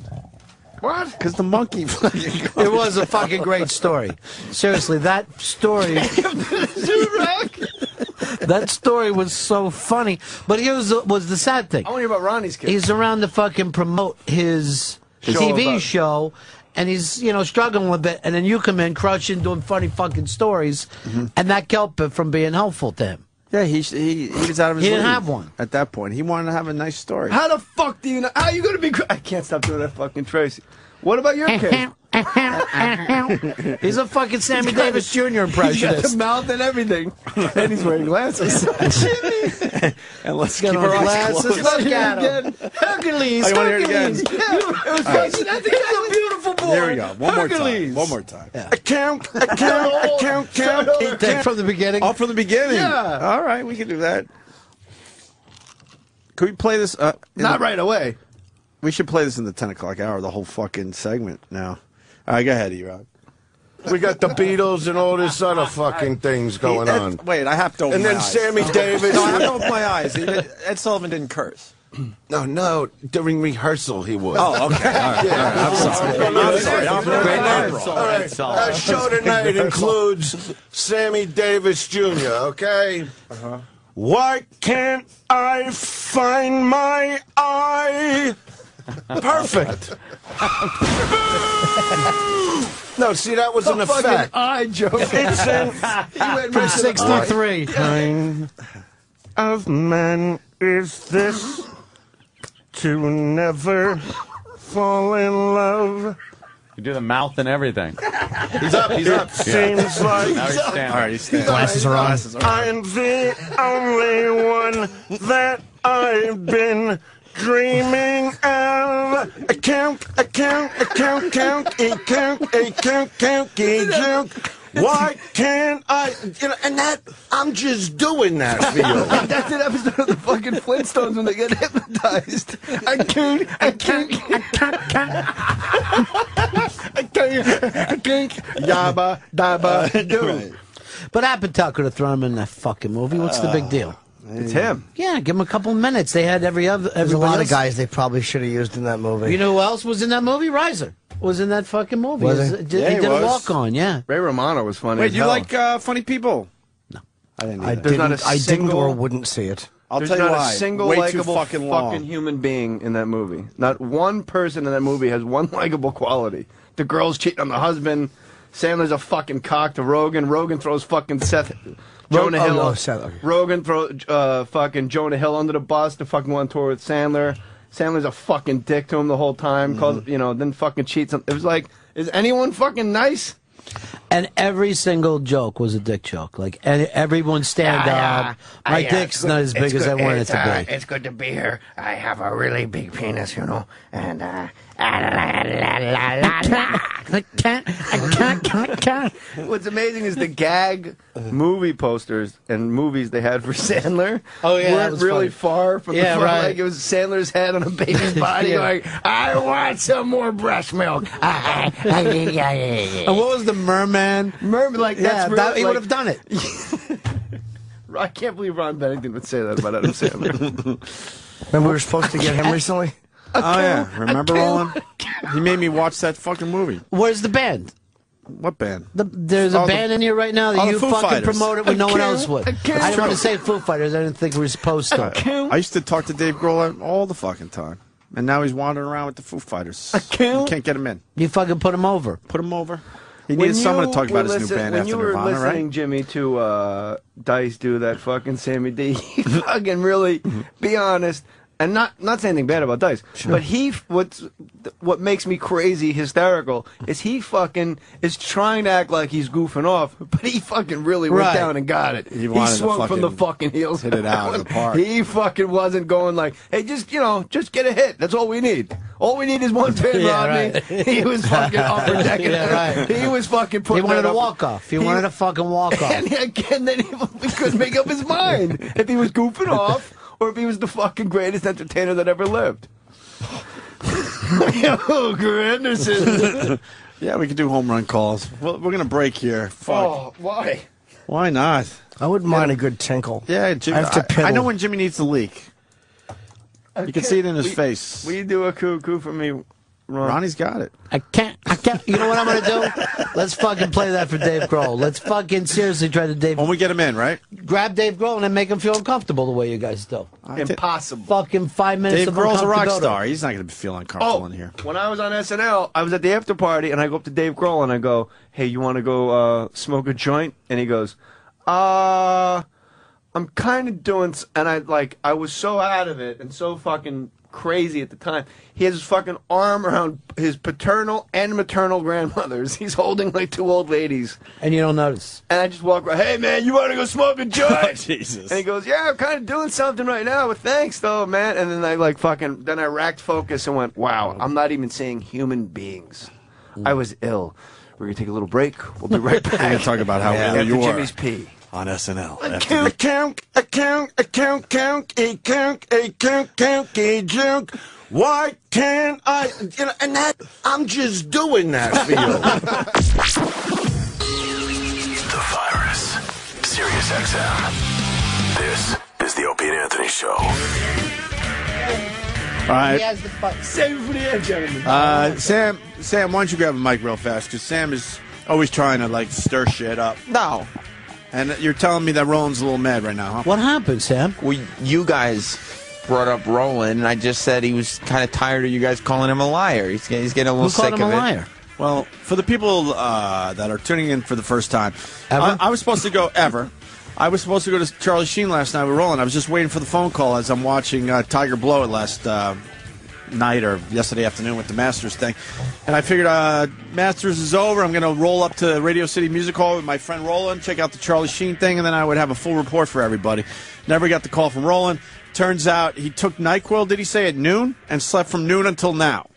What? Because the monkey. It was a fucking great story. Seriously, that story. that story was so funny. But here's the, was the sad thing. I want to hear about Ronnie's kid. He's around to fucking promote his Show TV about- show, and he's you know struggling with it. And then you come in, crushing, doing funny fucking stories, mm-hmm. and that kept it from being helpful to him. Yeah, he he, he was out of his. He didn't have one. at that point. He wanted to have a nice story. How the fuck do you know? How are you gonna be? I can't stop doing that fucking Tracy. What about your kid? He's a fucking Sammy Davis Jr. He's got the mouth and everything, and he's wearing glasses. and let's Got keep on our eyes glasses. closed. Look at him. Hercules. You wanna hear again? Hercules. Yeah, it was All right. fucking. That's a beautiful. There we go. One more time. One more time. Account, account, account, count. Take from the beginning. All from the beginning. Yeah. All right, we can do that. Could we play this? Uh, Not the- right away. We should play this in the ten o'clock hour. The whole fucking segment now. All right, go ahead, E-Rock. We got the Beatles and all this other fucking things going on. Wait, I have to open And my then eyes. Sammy Davis. No, I have to open my eyes. Ed Sullivan didn't curse. No, no, during rehearsal he would. Oh, okay. All right. All right. I'm sorry. I'm sorry. I'm Great I'm night. wrong. All right. Our show tonight includes Sammy Davis Jr., okay? Uh-huh. Why can't I find my eye? Perfect. no, see, that was an effect. eye joke. It's an From 63. kind of man is this to never fall in love? You do the mouth and everything. He's up, he's up. Seems like Now he's standing. All right, he's standing. Glasses are on. Glasses are on. I'm the only one that I've been dreaming of. A count, a count, a count, count, a count, a count, count, a joke. Why can't I? You know, and that I'm just doing that for you. That's an episode of the fucking Flintstones when they get hypnotized. I can't, I can't, I can't, I can't, I can't, yabba dabba uh, do. But Apatow could have thrown him in that fucking movie. What's the big uh, deal? It's him. Yeah, give him a couple minutes. They had every other. There's a lot of guys they probably should have used in that movie. You know who else was in that movie? Reiser was in that fucking movie. Was He's- he? did- Yeah, he he did was. a walk on. Yeah. Ray Romano was funny. Wait, as you hell. like uh, funny people? No, I didn't. I either. There's not didn't. a I didn't or wouldn't see it. I'll There's tell you not why. a single Way too likable fucking long. human being in that movie. Not one person in that movie has one likable quality. The girl's cheating on the husband. Sandler's a fucking cock to Rogan. Rogan throws fucking Seth. Jonah oh, Hill. no, Seth, okay. Rogan throw uh, fucking Jonah Hill under the bus to fucking go on tour with Sandler. Sandler's a fucking dick to him the whole time. Mm-hmm. Calls you know, then fucking cheats. On, it was like, is anyone fucking nice? And every single joke was a dick joke. Like everyone stand up. My dick's not as big as I want it to uh, be. It's good to be here. I have a really big penis, you know, and uh, What's amazing is the gag movie posters and movies they had for Sandler. Oh, yeah, that weren't was really funny. far from Yeah, the front. right. Like it was Sandler's head on a baby's body. Yeah. Like I want some more breast milk. And what was the merman? Merman, like Yeah, that's that, he like- would have done it. I can't believe Ron Bennington would say that about Adam Sandler. Remember we were supposed to get him recently? Oh yeah, remember Roland? He made me watch that fucking movie. Where's the band? What band? The, there's a the- band in here right now that the you Foo fucking Fighters. promoted when no one else would. I I, can't- didn't want to say Foo Fighters. I didn't think we were supposed to. I used to talk to Dave Grohl all the fucking time, and now he's wandering around with the Foo Fighters. I can't. can't get him in. You fucking put him over. Put him over. He When needed someone to you talk about were his new listen- band when after you were Nirvana, listening, right? Jimmy, to uh, Dice do that fucking Sammy D, he fucking really be honest. And not not saying anything bad about Dice, but he what's what makes me crazy hysterical is he fucking is trying to act like he's goofing off, but he fucking really went Right. down and got it. He to swung from the fucking heels, hit it out of the park. He fucking wasn't going like, hey, just you know, just get a hit. That's all we need. All we need is one pin, Yeah, Rodney. right. He was fucking upper decking. Yeah, right. He was fucking putting. He wanted to walk off. He wanted to fucking walk off. and again, then he, he couldn't make up his mind if he was goofing off or if he was the fucking greatest entertainer that ever lived. Oh, Yo, Anderson. Yeah, we could do home run calls. Well, we're gonna break here. Fuck. oh, why? Why not? I wouldn't mind a good tinkle. Yeah, Jimmy. I have to I, piddle. I know when Jimmy needs to leak. You can see it in his We- face. Will you do a cuckoo for me, Ron? Ronnie's got it. I can't. I can't. You know what I'm gonna do? Let's fucking play that for Dave Grohl. Let's fucking seriously try to Dave. When we get him in, right? Grab Dave Grohl and then make him feel uncomfortable the way you guys do. Impossible. Fucking five minutes Dave of Grohl's a rock star. He's not gonna feel uncomfortable Oh, in here. when I was on SNL, I was at the after party, and I go up to Dave Grohl and I go, "Hey, you want to go uh, smoke a joint?" And he goes, "Uh, I'm kind of doing," s-, and I like, I was so out of it and so fucking crazy at the time. He has his fucking arm around his paternal and maternal grandmothers. He's holding like two old ladies, And you don't notice. and I just walk around. Hey, man, you want to go smoke a joint? Oh, Jesus. And he goes, "Yeah, I'm kind of doing something right now, but thanks, though, man." And then I like fucking, then I racked focus and went, "Wow, I'm not even seeing human beings. I mm. was ill." We're gonna take a little break. We'll be right back. We're gonna talk about how After ill you are Jimmy's pee. On SNL. Count, count, a count, a count, count, a count, a count, count, a junk. Why can't I? You know, and that I'm just doing that for you. The virus. Sirius XM. This is the Opie and Anthony Show. All right. has the fuck. Save it for the end, gentlemen. Uh, Sam, Sam, why don't you grab a mic real fast? Because Sam is always trying to like stir shit up. No. And you're telling me that Roland's a little mad right now, huh? What happened, Sam? Well, you guys brought up Roland, and I just said he was kind of tired of you guys calling him a liar. He's, he's getting a little Who called sick him a it. liar? Well, for the people uh, that are tuning in for the first time, Ever? I, I was supposed to go ever. I was supposed to go to Charlie Sheen last night with Roland. I was just waiting for the phone call as I'm watching uh, Tiger Blow it last uh, night or yesterday afternoon with the Masters thing. And I figured uh, Masters is over. I'm going to roll up to Radio City Music Hall with my friend Roland, check out the Charlie Sheen thing, and then I would have a full report for everybody. Never got the call from Roland. Turns out he took NyQuil, did he say, at noon, and slept from noon until now.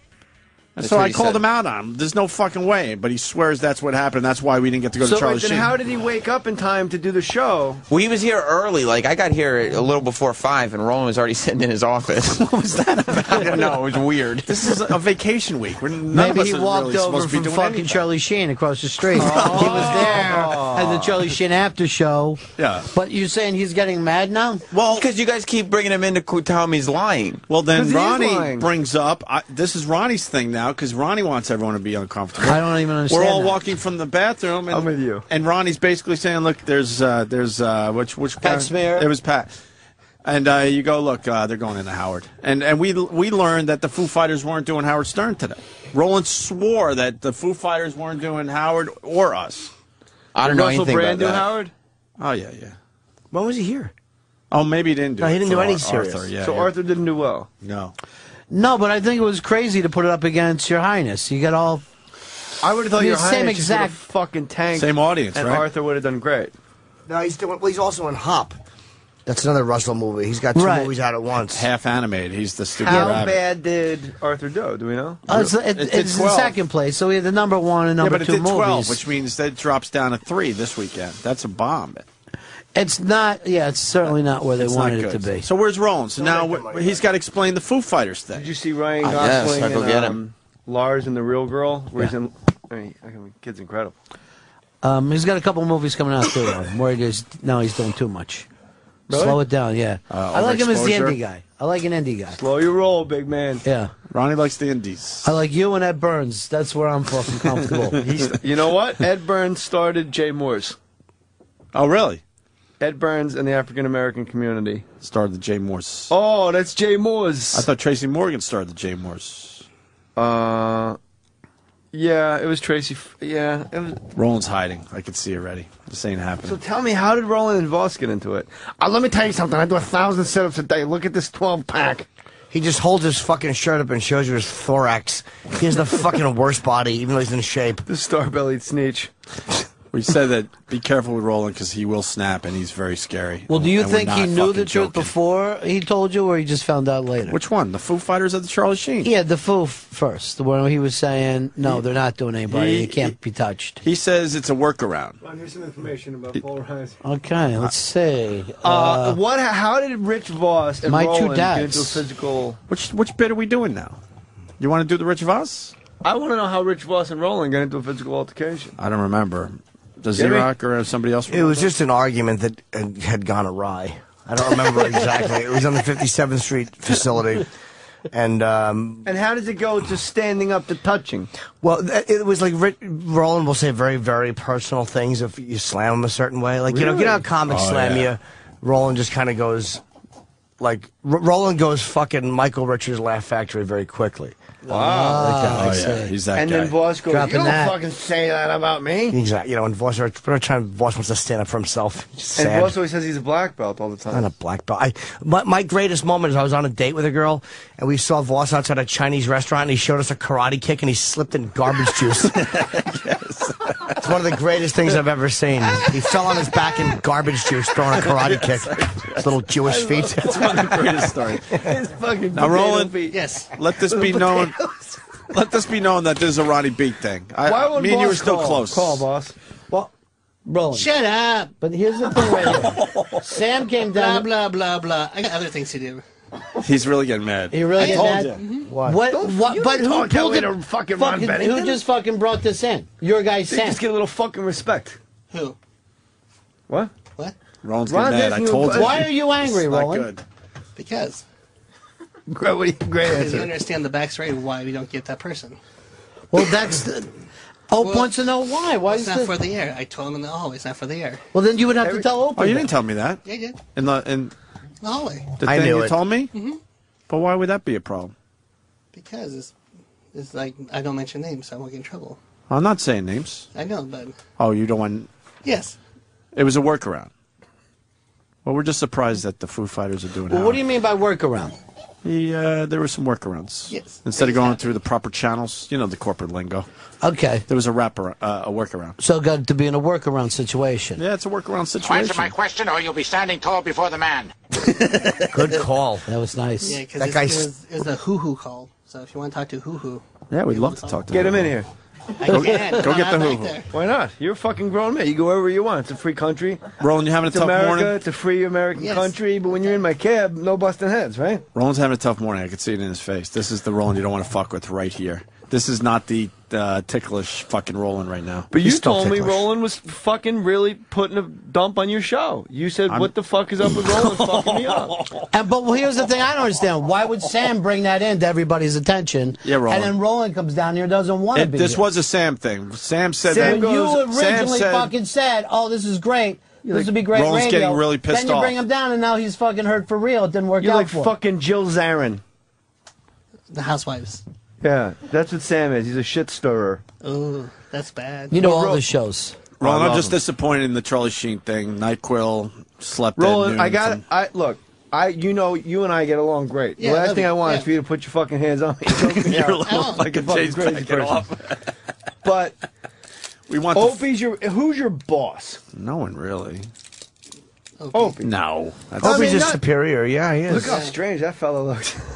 And That's so I called said. him out on him. There's no fucking way, but he swears that's what happened. That's why we didn't get to go So to Charlie wait, then Sheen. how did he wake up in time to do the show? Well, he was here early. Like I got here a little before five, and Roland was already sitting in his office. what was that about? I don't know. It was weird. This is a vacation week. We're, none Maybe of us he are walked really over supposed to be from doing fucking anything. Charlie Sheen across the street. Oh. He was there at the Charlie Sheen after show. Yeah. But you're saying he's getting mad now? Well, Because you guys keep bringing him in to co- tell him he's lying. well, then Ronnie lying. brings up I, this is Ronnie's thing now. Now because Ronnie wants everyone to be uncomfortable. I don't even understand We're all that. walking from the bathroom. And, I'm with you. And Ronnie's basically saying, "Look, there's uh, there's uh, which which Pat guy? Smear. It was Pat." And uh, you go, look, uh, they're going into Howard, and and we we learned that the Foo Fighters weren't doing Howard Stern today. Roland swore that the Foo Fighters weren't doing Howard or us. I don't Did know Russell anything Brand about do that. Howard? Oh yeah, yeah. When was he here? Oh, maybe he didn't do. No, he didn't for do any Ar- serious. Arthur, yeah, so yeah. Arthur didn't do well. No. No, but I think it was crazy to put it up against Your Highness. You get all. I would have thought The your same Highness just would've exact- fucking tank. Same audience, and right? Arthur would have done great. No, he's doing. Well, he's also in Hop. That's another Russell movie. He's got two Right. movies out at once. Half animated. He's the stupid How rabbit. bad did Arthur do? Do we know? Uh, it's it, It did it's in second place, so we had the number one and Yeah, number but it two did movies. twelve, which means that drops down to three this weekend. That's a bomb. It's not. Yeah, it's certainly not where they It's wanted it to be. So where's Roland? So now make wh- them he's got to explain the Foo Fighters thing. Did you see Ryan Gosling I'll go and get um, Lars and the Real Girl? Where he's in, I mean, I mean, kid's incredible. Um, he's got a couple movies coming out too. though, Where he is now, he's doing too much. Really? Slow it down, yeah. Uh, I like him as the indie guy. I like an indie guy. Slow your roll, big man. Yeah. Ronnie likes the Indies. I like you and Ed Burns. That's where I'm fucking comfortable. He's, you know what? Ed Burns started Jay Mohr's. Oh, really? Ed Burns and the African American community. Started the Jay Mohr's. Oh, that's Jay Mohr's. I thought Tracy Morgan started the Jay Mohr's. Uh, yeah, it was Tracy. F- Yeah, it was. Roland's hiding. I can see already. This ain't happening. So tell me, how did Roland and Voss get into it? Uh, let me tell you something. I do a thousand sit-ups a day. Look at this 12 pack. He just holds his fucking shirt up and shows you his thorax. He has the fucking worst body, even though he's in shape. The star-bellied Sneetch. we said that be careful with Roland because he will snap and he's very scary. well, do you And think he knew the fucking truth before he told you, or he just found out later? Which one? The Foo Fighters or the Charlie Sheen? Yeah, the Foo f- first, where he was saying, no, they're not doing anybody. he- It can't be touched. He says it's a workaround. Well, here's some information about Paul Reiser. Okay, let's see. Uh, what? How did Rich Voss and My two Roland get into a physical? Which which bit are we doing now? You want to do the Rich Voss? I want to know how Rich Voss and Roland got into a physical altercation. I don't remember. Does Xerox or somebody else? It was just an argument that had gone awry. I don't remember exactly. It was on the 57th Street facility. And, um, And how does it go to standing up to touching? well, it was like Rick, Roland will say very, very personal things if you slam him a certain way. Like, you know, you know comics Oh, slam yeah. you? Roland just kind of goes, like, R- Roland goes fucking Michael Richards Laugh Factory very quickly. Wow. Ah, Oh yeah, he's that and guy. then Voss goes, Dropping "You don't that. fucking say that about me." Exactly. You know, and Voss, every time Voss wants to stand up for himself, just And. Voss always says he's a black belt all the Not time. a black belt. I, my, my greatest moment is I was on a date with a girl, and we saw Voss outside a Chinese restaurant, and he showed us a karate kick, and he slipped in garbage juice. It's one of the greatest things I've ever seen. He fell on his back in garbage juice, throwing a karate kick. His little Jewish feet. That's one of the greatest stories. His fucking Now, potato Roland, feet. Yes. let this be known. Let this be known that this is a Ronnie Beat thing. I, Why would me and you were still call? close. Call, boss. Well, Roland. Shut up. But here's the thing right here. Sam came down. blah, blah, blah. blah. I got other things to do. He's really getting mad. He really I get told mad? you. Mm-hmm. What? What? you But don't who talk that pulled it? to fucking Ron Fucking, who just fucking brought this in? Your guy They Sam. just get a little fucking respect. Who? What? What? Roland's Ron getting mad. I told even- you. Why are you angry, It's not Roland? good. Because. Great, what do you- great Because you answer. understand the backstory of why we don't get that person. Well, that's. The, Hope Well, wants to know why. Why It's is not the, for the air. I told him in the hallway. It's not for the air. Well, then you would have to tell Oprah. Oh, you that. didn't tell me that. Yeah, I did. In the in In the hallway. the I thing knew you it. told me. Mm-hmm. But why would that be a problem? Because it's, it's like, I don't mention names, so I won't get in trouble. I'm not saying names. I know, but Oh, you don't want. yes. It was a workaround. Well, we're just surprised that the Foo Fighters are doing. Well, what do you mean by workaround? He, uh, there were some workarounds. Yes. Instead of going through the proper channels, you know, the corporate lingo. Okay. There was a wrapper, uh, a workaround. So got to be in a workaround situation. Yeah, it's a workaround situation. Answer my question, or you'll be standing tall before the man. Good call. That was nice. Yeah, because That it, guy's- was, it was a hoo hoo call. So if you want to talk to hoo hoo, Yeah, we'd love to talk to him. Get him him in here. I Go- can. go get the not hoo-hoo. Why not? You're a fucking grown man. You go wherever you want. It's a free country. Roland, you having a It's tough America. morning? It's a free American Yes. country. But when you're in my cab, no busting heads, right? Roland's having a tough morning. I could see it in his face. This is the Roland you don't want to fuck with right here. This is not the uh, ticklish fucking Roland right now. But you told me Roland was fucking really putting a dump on your show. You said, "What the fuck is up with Roland fucking me up?" And but well, here's the thing I don't understand. Why would Sam bring that in to everybody's attention? Yeah, Roland. And then Roland comes down here doesn't want to It- be this here. was a Sam thing. Sam said Sam that. you Sam originally said- fucking said, "Oh, this is great. You're this like- would be great Roland's radio." getting really pissed off. Then you bring off. him down, and now he's fucking hurt for real. It didn't work You're out like for him. fucking Jill Zarin. The Housewives. Yeah, that's what Sam is. He's a shit stirrer. Oh, that's bad. You know Well, all Ro- the shows. Roland, oh, I I'm just him. disappointed in the Charlie Sheen thing. Nyquil slept Roland, I got. and- I look. I, you know, you and I get along great. Yeah, the last thing. I want Yeah. is for you to put your fucking hands on me. Choke me You're a out. little Like fucking fucking crazy person. off. But We want the Opie's your. Who's your boss? No one really. Opie. No. That's I Opie's mean, a not- superior. Yeah, he is. Look how strange that fellow looks.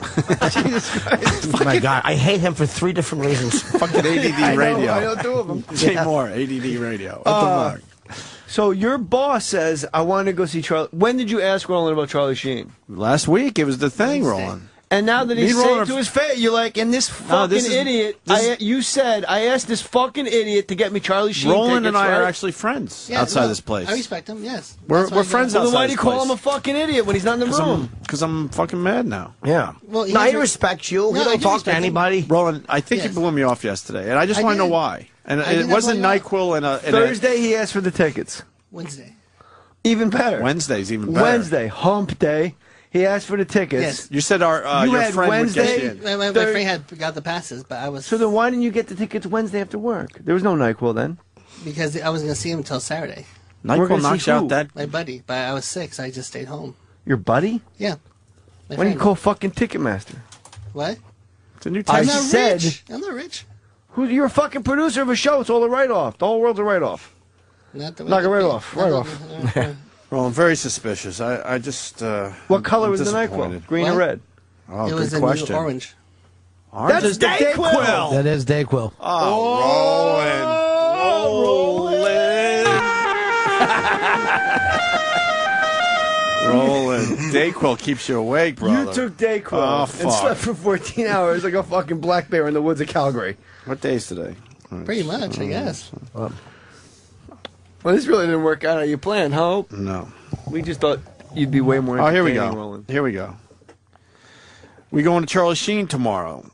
Oh my God, I hate him for three different reasons. fucking ADD I know, radio. I know two of them. Jay Yeah. Mohr, ADD radio. What Uh, the fuck? So your boss says I want to go see Charlie. When did you ask Roland about Charlie Sheen? Last week it was the thing, Roland. And now that he's saying to his face, you're like, and this fucking No, this is- idiot. this- I, you said I asked this fucking idiot to get me Charlie Sheen. Roland and tickets, I are actually friends Yeah, outside no, this place. I respect him. Yes. We're- we're I go- friends Well, then outside why do you call place. him a fucking idiot when he's not in the room? Because I'm, I'm fucking mad now. Yeah. Well, he No, has he re- respects you. No, he I don't do talk to respect him. anybody. Roland, I think Yes. you blew me off yesterday, and I just want to know why. And I it wasn't Nyquil and a, and a- Thursday he asked for the tickets. Wednesday. Even better. Wednesday's even better. Wednesday, hump day. He asked for the tickets. Yes. You said our uh, You your had friend Wednesday? would get you in. My, my, my Third- friend had got the passes, but I was So then why didn't you get the tickets Wednesday after work? There was no NyQuil then. because I was going to see him until Saturday. We're Nyquil gonna see knocks you who? out that. My buddy, but I was sick, so I just stayed home. Your buddy? Yeah. My Why don't you friend. call fucking Ticketmaster? What? It's a new I I'm time. not said- rich. I'm not rich. Who? You're a fucking producer of a show. It's all a write off. The whole world's a write off. Not the Knock it right off, the- right not off. The- Well, I'm very suspicious. I, I just. Uh, What color I'm was the disappointed. NyQuil? Green or red? Oh, it good was a question. new orange. Orange That's is the Dayquil. Dayquil. That is Dayquil. Oh, Roland. Roland. Dayquil keeps you awake, brother. You took Dayquil Oh, and slept for 14 hours like a fucking black bear in the woods of Calgary. What day is today? Pretty much, I guess. Well, this really didn't work out how you planned, huh? No. We just thought you'd be way more Oh, here we go. Roland. Here we go. We going to Charlie Sheen tomorrow.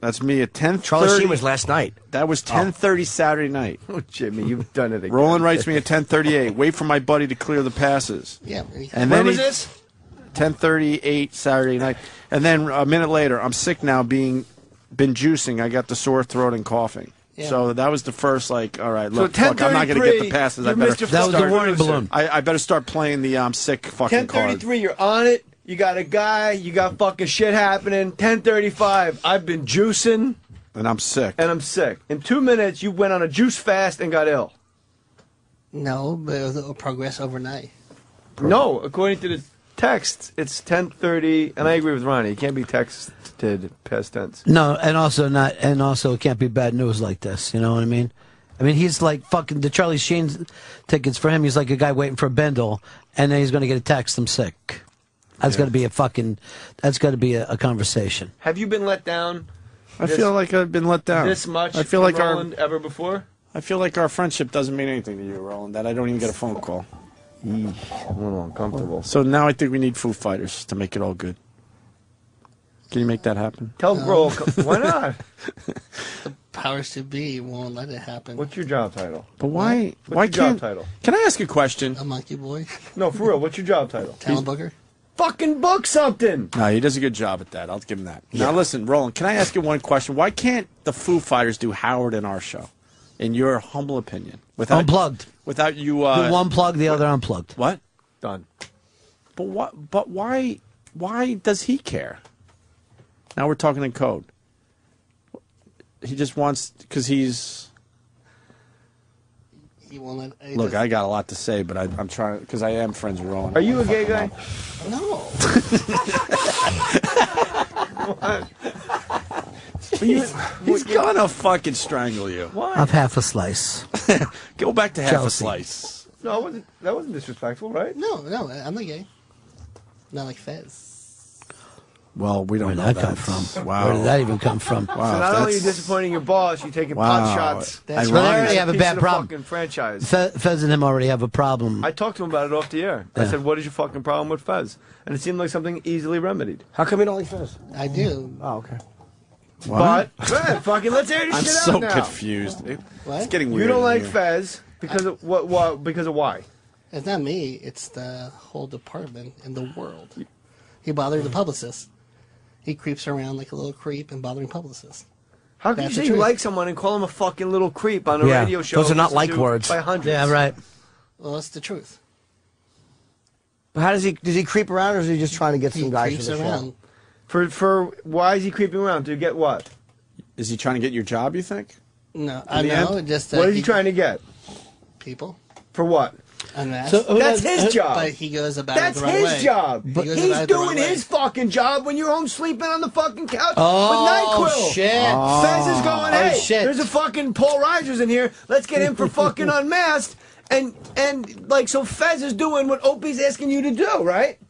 That's me at ten. Charlie Sheen was last night. That was oh. ten thirty Saturday night. Oh, Jimmy, you've done it again. Roland writes me at ten thirty eight. Wait for my buddy to clear the passes. Yeah. And when then was he- this? 10:38 Saturday night, and then a minute later, I'm sick now, being been juicing. I got the sore throat and coughing. Yeah. So that was the first like, all right, So look, fuck, I'm not going to get the passes. I better That was the start. warning balloon. I, I better start playing the I'm sick fucking card. 1033, you're on it. You got a guy. You got fucking shit happening. 1035, I've been juicing And I'm sick. and I'm sick. In two minutes, you went on a juice fast and got ill. No, but it'll progress overnight. No, according to the text, it's 1030, and I agree with Ronnie. It can't be texted past tense. No, and also not, and also it can't be bad news like this. You know what I mean? I mean, he's like fucking the Charlie Sheen tickets for him. He's like a guy waiting for a bindle, and then he's going to get a text. I'm sick. That's going to be a fucking. That's got to be a, a conversation. Have you been let down I this- feel like I've been let down. this much I feel from like our Roland ever before? I feel like our friendship doesn't mean anything to you, Roland. That I don't even get a phone call. I'm a little uncomfortable. So now I think we need Foo Fighters to make it all good. Can you make that happen? Tell Grohl, why not? The powers to be won't let it happen. What's your job title? But why? What's why your job can't? title? Can I ask a question? A monkey boy, No, for real. What's your job title? talent booker. Fucking book something. No, he does a good job at that. I'll give him that. Now listen, Roland, can I ask you one question? Why can't the Foo Fighters do Howard in our show? In your humble opinion, without Unplugged. without you. Uh, the one plug, the other unplugged. what? Done. But what? But why? Why does he care? Now we're talking in code. He just wants because he's. He won't let. he Look, does- I got a lot to say, but I, I'm trying because I am friends with Roland. Are you a gay guy? no. He's gonna fucking strangle you. Why? Of half a slice. Go back to half Jealousy. a slice. No, it wasn't, that wasn't disrespectful, right? No, no, I'm not gay. Not like Fez. Well, we don't Where know did that. that come from? Wow. Where did that even come from? So Wow. not only are you disappointing your boss, you're taking Wow. pot shots. That's Well, they already have a bad problem. Fucking franchise. Fe- Fez and him already have a problem. I talked to him about it off the air. I said, "What is your fucking problem with Fez?" And it seemed like something easily remedied. How come you don't like Fez? I do. Oh, okay. But go fucking let's air this I'm shit so out now. confused. It- What? It's getting weird. You don't in like here. Fez because of what? What? Because of why? It's not me. It's the whole department in the world. He bothered the publicist. He creeps around like a little creep and bothering publicists. How can That's you the say you truth. like someone and call him a fucking little creep on a Yeah, radio show? those are not listened like to words. By hundreds. Yeah, right. Well, that's the truth. But how does he? Does he creep around, or is he just trying to get He some guys creeps for the show? around. For for why is he creeping around to get what? Is he trying to get your job? You think? No, I the know. end? Just uh, what is he trying to get? People. For what? Unmasked. So That's does- his job. But he goes about That's it the right his way. job. He goes He's about it the doing right way. his fucking job when you're home sleeping on the fucking couch Oh, with NyQuil. shit. Fez is going, Oh, hey, shit. there's a fucking Paul Reiser's in here. Let's get him for fucking unmasked. And and like so Fez is doing what Opie's asking you to do, right?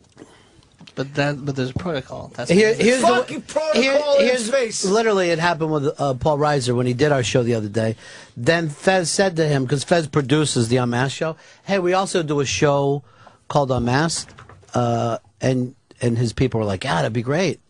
But that, but there's a protocol. That's Here, what it is. here's Fucking the, protocol here- in here's his face. literally it happened with uh, Paul Reiser when he did our show the other day. Then Fez said to him because Fez produces the Unmasked show. Hey, we also do a show called Unmasked, uh, and and his people were like, "Ah, that'd be great."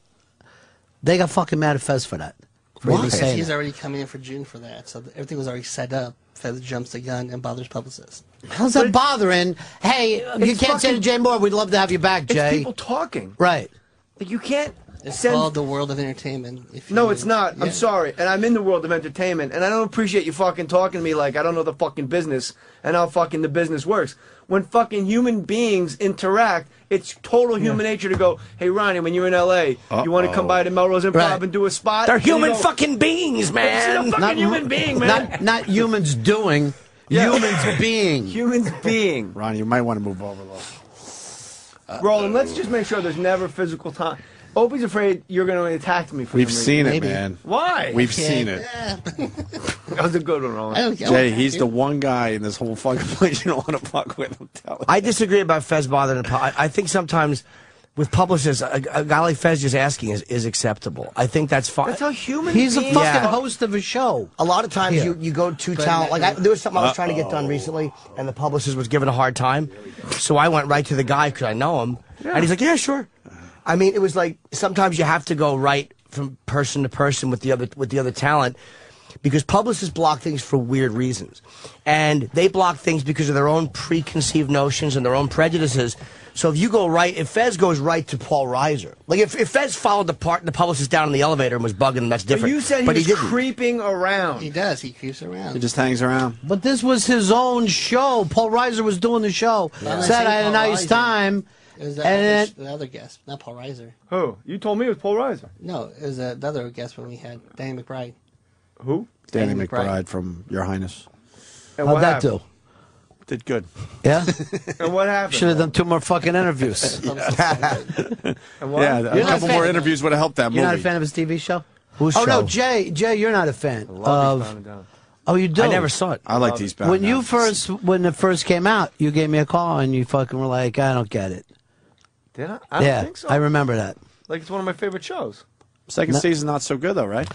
They got fucking mad at Fez for that. For even Because saying he's that. already coming in for June for that, so everything was already set up. Fez jumps the gun and bothers publicists. How's that bothering? Hey, you can't say to Jay Mohr, "We'd love to have you back, Jay. It's Jay." people talking. Right. Like you can't It's send called the world of entertainment. If No, you- it's not. Yeah. I'm sorry. And I'm in the world of entertainment, and I don't appreciate you fucking talking to me like I don't know the fucking business and how fucking the business works. When fucking human beings interact, it's total human nature to go, hey, Ronnie, when you're in L.A., you want to come by to Melrose Improv Right. and do a spot? They're human go, fucking beings, man. fucking human being, man. Not not humans doing, Yeah. humans being. Humans being. Ronnie, you might want to move over a little. Uh, Roland, let's just make sure there's never physical time. Opie's afraid you're going to attack me for We've seen reason. it, man. Why? We've seen it. That was a good one, Roland. I don't, I don't Jay, have he's to. the one guy in this whole fucking place you don't want to fuck with. I'm telling you. I disagree about Fez bothering. the pu- I, I think sometimes with publicists, a, a guy like Fez just asking is, is acceptable. I think that's fine. That's how human He's a fucking Yeah. host of a show. A lot of times Here. you, you go to But talent. Like I, there was something I was trying to get done recently, and the publicist was giving a hard time. So I went right to the guy because I know him, and he's like, "Yeah, sure." I mean, it was like sometimes you have to go right from person to person with the other with the other talent because publicists block things for weird reasons, and they block things because of their own preconceived notions and their own prejudices. So if you go right, if Fez goes right to Paul Reiser, like if, if Fez followed the part and the publicist down in the elevator and was bugging him, that's But different. you said he but was he creeping around. He does. He creeps around. He just hangs around. But this was his own show. Paul Reiser was doing the show. Yeah. Said I had a nice Reiser. time. It was the, And other, the other guest, not Paul Reiser. Who? You told me it was Paul Reiser. No, it was uh, the other guest when we had Danny McBride. Who? Danny Danny McBride, McBride. from Your Highness. And How'd that happened? do? Did good. Yeah? And what happened? Should have done two more fucking interviews. And? Yeah, a You're a couple more interviews would have helped that You're not a movie. fan of his TV show? Whose oh, no. Jay, Jay, you're not a fan Love of. And Down. Oh, you do? I never saw it. I like these bound When you Now. first, when it first came out, you gave me a call and you fucking were like, I don't get it. Did I? I don't yeah, think so. I remember that. like it's one of my favorite shows. Second No. season not so good though, right?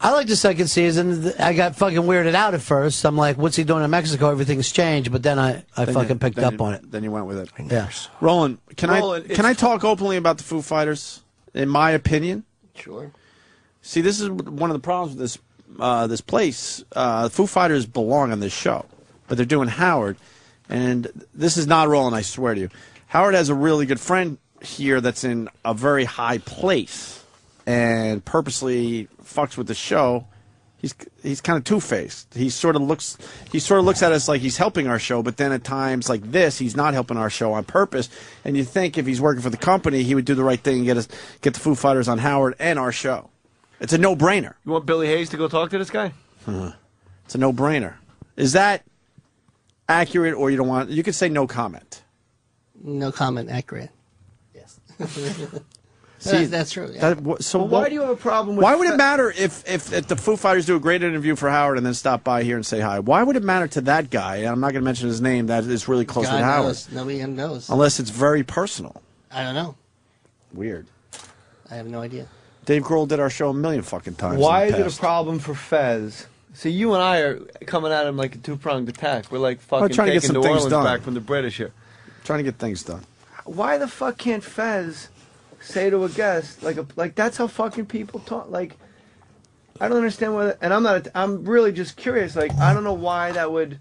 I like the second season. I got fucking weirded out at first. I'm like, what's he doing in Mexico? Everything's changed. But then I, I Then fucking you- picked up you- on it. Then you went with it. Yeah. Roland, can Roland, I can I talk openly about the Foo Fighters? In my opinion, Sure. see, this is one of the problems with this uh, this place. Uh, Foo Fighters belong on this show, but they're doing Howard, and this is not Roland. I swear to you, Howard has a really good friend here that's in a very high place, and purposely fucks with the show. He's he's kind of two faced. He sort of looks he sort of looks at us like he's helping our show, but then at times like this, he's not helping our show on purpose. And you think if he's working for the company, he would do the right thing and get us get the Foo Fighters on Howard and our show. It's a no brainer. You want Billy Hayes to go talk to this guy? Huh. It's a no brainer. Is that accurate, or you don't want? You could say no comment. No comment. Accurate. Yes. See, that's, that's true. Yeah. That, so Well, why do you have a problem with? Why would it matter if, if if the Foo Fighters do a great interview for Howard and then stop by here and say hi? Why would it matter to that guy? And I'm not going to mention his name. That is really close God with Howard, knows. Nobody knows. unless it's very personal. I don't know. Weird. I have no idea. Dave Grohl did our show a million fucking times. Why in is it a problem for Fez? See, you and I are coming at him like a two pronged attack. We're like fucking trying to get taking some New things Orleans done. back from the British here. Trying to get things done. Why the fuck can't Fez say to a guest like a, like that's how fucking people talk? Like, I don't understand why. And I'm not. I'm really just curious. Like, I don't know why that would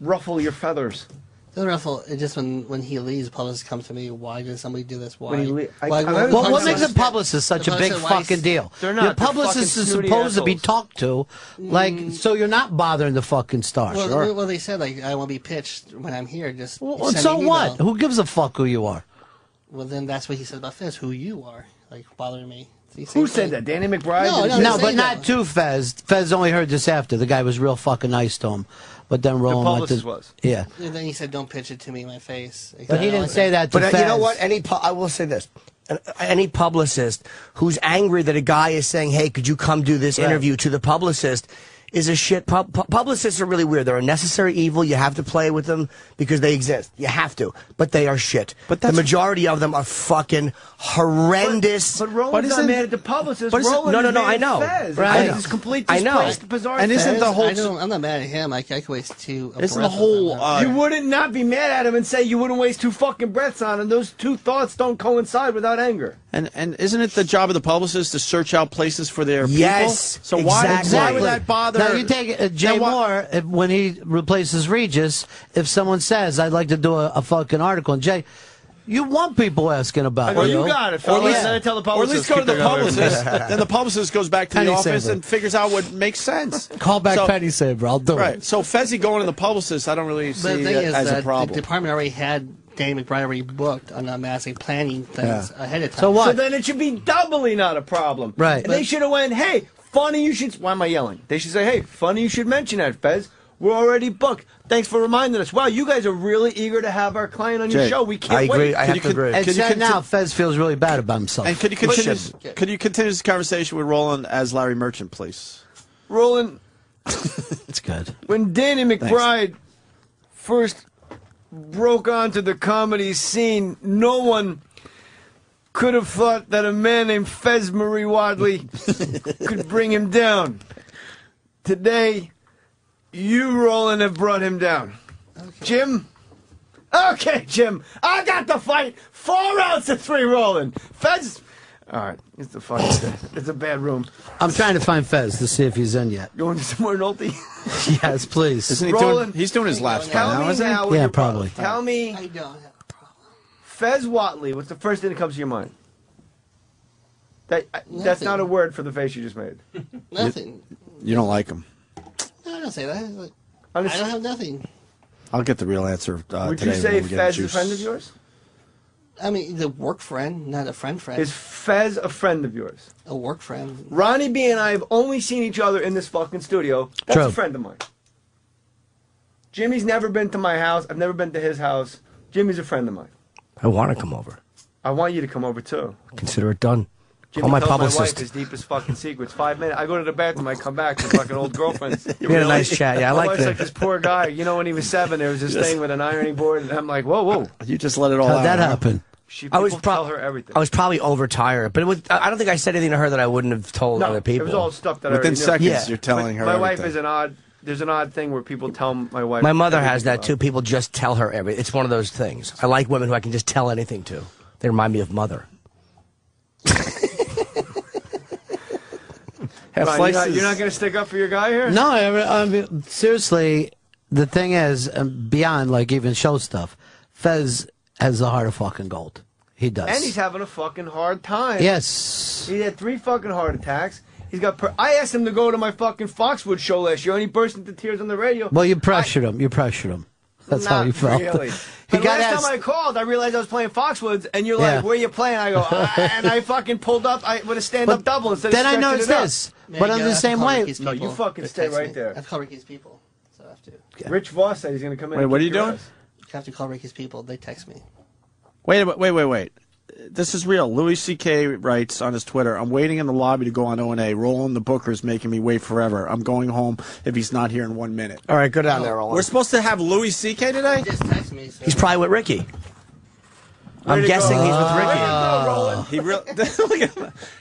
ruffle your feathers. Doesn't ruffle. It just when when he leaves, publicists come to me. Why did somebody do this? Why? When he lea- I- why- I why- don't why- Well, what makes a publicist such a big fucking deal? They're not. Your They're publicist is snooty supposed to be talked to, like, mm. so you're not bothering the fucking star. Well, sure. well, they said like I won't be pitched when I'm here. Just Well, send so me an what? Who gives a fuck who you are? Well, then that's what he said about Fez. Who you are, like bothering me. See, Who said thing. that? Danny McBride? No, no, No, say but that? not to Fez. Fez only heard this after. The guy was real fucking nice to him. But then Roland went publicist to, was. Yeah. And then he said, "Don't pitch it to me in my face." But he didn't say that to But uh, you know what? Any pu- I will say this: any publicist who's angry that a guy is saying, "Hey, could you come do this Right. interview?" to the publicist is a shit. Pub- publicists are really weird. They're a necessary evil. You have to play with them because they exist. You have to, but they are shit. But the majority of them are fucking horrendous. But Roland's not mad at the publicists. but isn't- Roland no, no, no, I know. Fez. Right. It's just complete I know. bizarre And isn't Fez. the whole- I don't, I'm not mad at him. I, I could waste two. a Isn't the whole, uh, you wouldn't not be mad at him and say you wouldn't waste two fucking breaths on him. Those two thoughts don't coincide without anger. And and isn't it the job of the publicist to search out places for their Yes, people? So why why would that bother? Now you take uh, Jay Now, Mohr if, when he replaces Regis. If someone says, "I'd like to do a, a fucking article," and Jay, you want people asking about Well, you. you got it, Or at fellas. least, Then tell the or at publicist, least go to the publicist. then the publicist goes back to Penny the office saver. and figures out what makes sense. Call back So- Penny Saver. I'll do it. Right. it. So Fezzi going to the publicist, I don't really But see the thing it is as that a problem. the department already had Danny McBride already booked on as a planning things Yeah. ahead of time. So what? So then it should be doubly not a problem. Right. And they should have went, hey, funny you should. Why am I yelling? They should say, hey, funny you should mention that, Fez. We're already booked. Thanks for reminding us. Wow, you guys are really eager to have our client on your Jay, show. We can't wait. Could you con- And could you conti- now Fez feels really bad about himself. And could you continue? Could you continue this conversation with Roland as Larry Merchant, please? Roland, It's good. when Danny McBride first broke onto the comedy scene, no one could have thought that a man named Fez Marie Whatley could bring him down. Today, you, Roland, have brought him down. Jim? Okay, Jim. I got the fight. Four rounds to three, Roland. Fez. All right, it's the fucking. It's a bad room. I'm trying to find Fez to see if he's in yet. Going to somewhere Nolte? yes, please. Isn't he Roland, doing? He's doing his laps by now, isn't he? Yeah, your problem- probably. Tell me. I don't have Fez Whatley. What's the first thing that comes to your mind? That I- that's Nothing. not a word for the face you just made. nothing. You don't like him. No, I don't say that. Like, I Honest- don't have nothing. I'll get the real answer uh, Would today. you say when we get Fez is a juice. friend of yours? I mean, the work friend, not a friend friend. Is Fez a friend of yours? a work friend. Ronnie B and I have only seen each other in this fucking studio. That's True. a friend of mine. Jimmy's never been to my house. I've never been to his house. Jimmy's a friend of mine. I want to come over. I want you to come over too. Consider it done. Jimmy Call my tells my wife publicist. his deepest fucking secrets. Five minutes. I go to the bathroom. I come back with fucking old girlfriends. We had a nice chat. Yeah, I my like wife's that. like this poor guy. You know, when he was seven, there was this Yes. thing with an ironing board, and I'm like, whoa, whoa. You just let it all How'd that huh? happen? She I was people pro- tell her everything. I was probably overtired, but it was. I I don't think I said anything to her that I wouldn't have told no, other people. it was all stuff that Within I already knew. seconds, Yeah. you're telling But her. My wife is an odd. There's an odd thing where people tell my wife. My mother has that about too. People just tell her every. It's one of those things. I like women who I can just tell anything to. They remind me of mother. Have Ron, you're not, you're not going to stick up for your guy here? No, I, I mean, seriously, the thing is, um, beyond like even show stuff, Fez has the heart of fucking gold. He does. And he's having a fucking hard time. yes. He had three fucking heart attacks. He's got. Per- I asked him to go to my fucking Foxwood show last year, and he burst into tears on the radio. Well, you pressured him. You pressured him. That's how Not you felt. Really. He But got last asked. time I called, I realized I was playing Foxwoods, and you're like, Yeah. "Where you playing?" I go, "I-" and I fucking pulled up I, with a stand-up double instead then I stretching noticed this. Man, But you on gotta the same call way, No, you fucking stay right me. there. I have to call Ricky's people. So I have to. Rich Voss said he's going to come in. Wait, and what are you doing? ass. You have to call Ricky's people. They text me. Wait, wait, wait, wait, wait. This is real. Louis C.K. writes on his Twitter, I'm waiting in the lobby to go on O&A. Roland the Booker is making me wait forever. I'm going home if he's not here in one minute. All right, go down there, Roland. We're supposed to have Louis C.K. today? Just text me. So He's probably with Ricky. I'm guessing he's with Ricky. Uh, He really.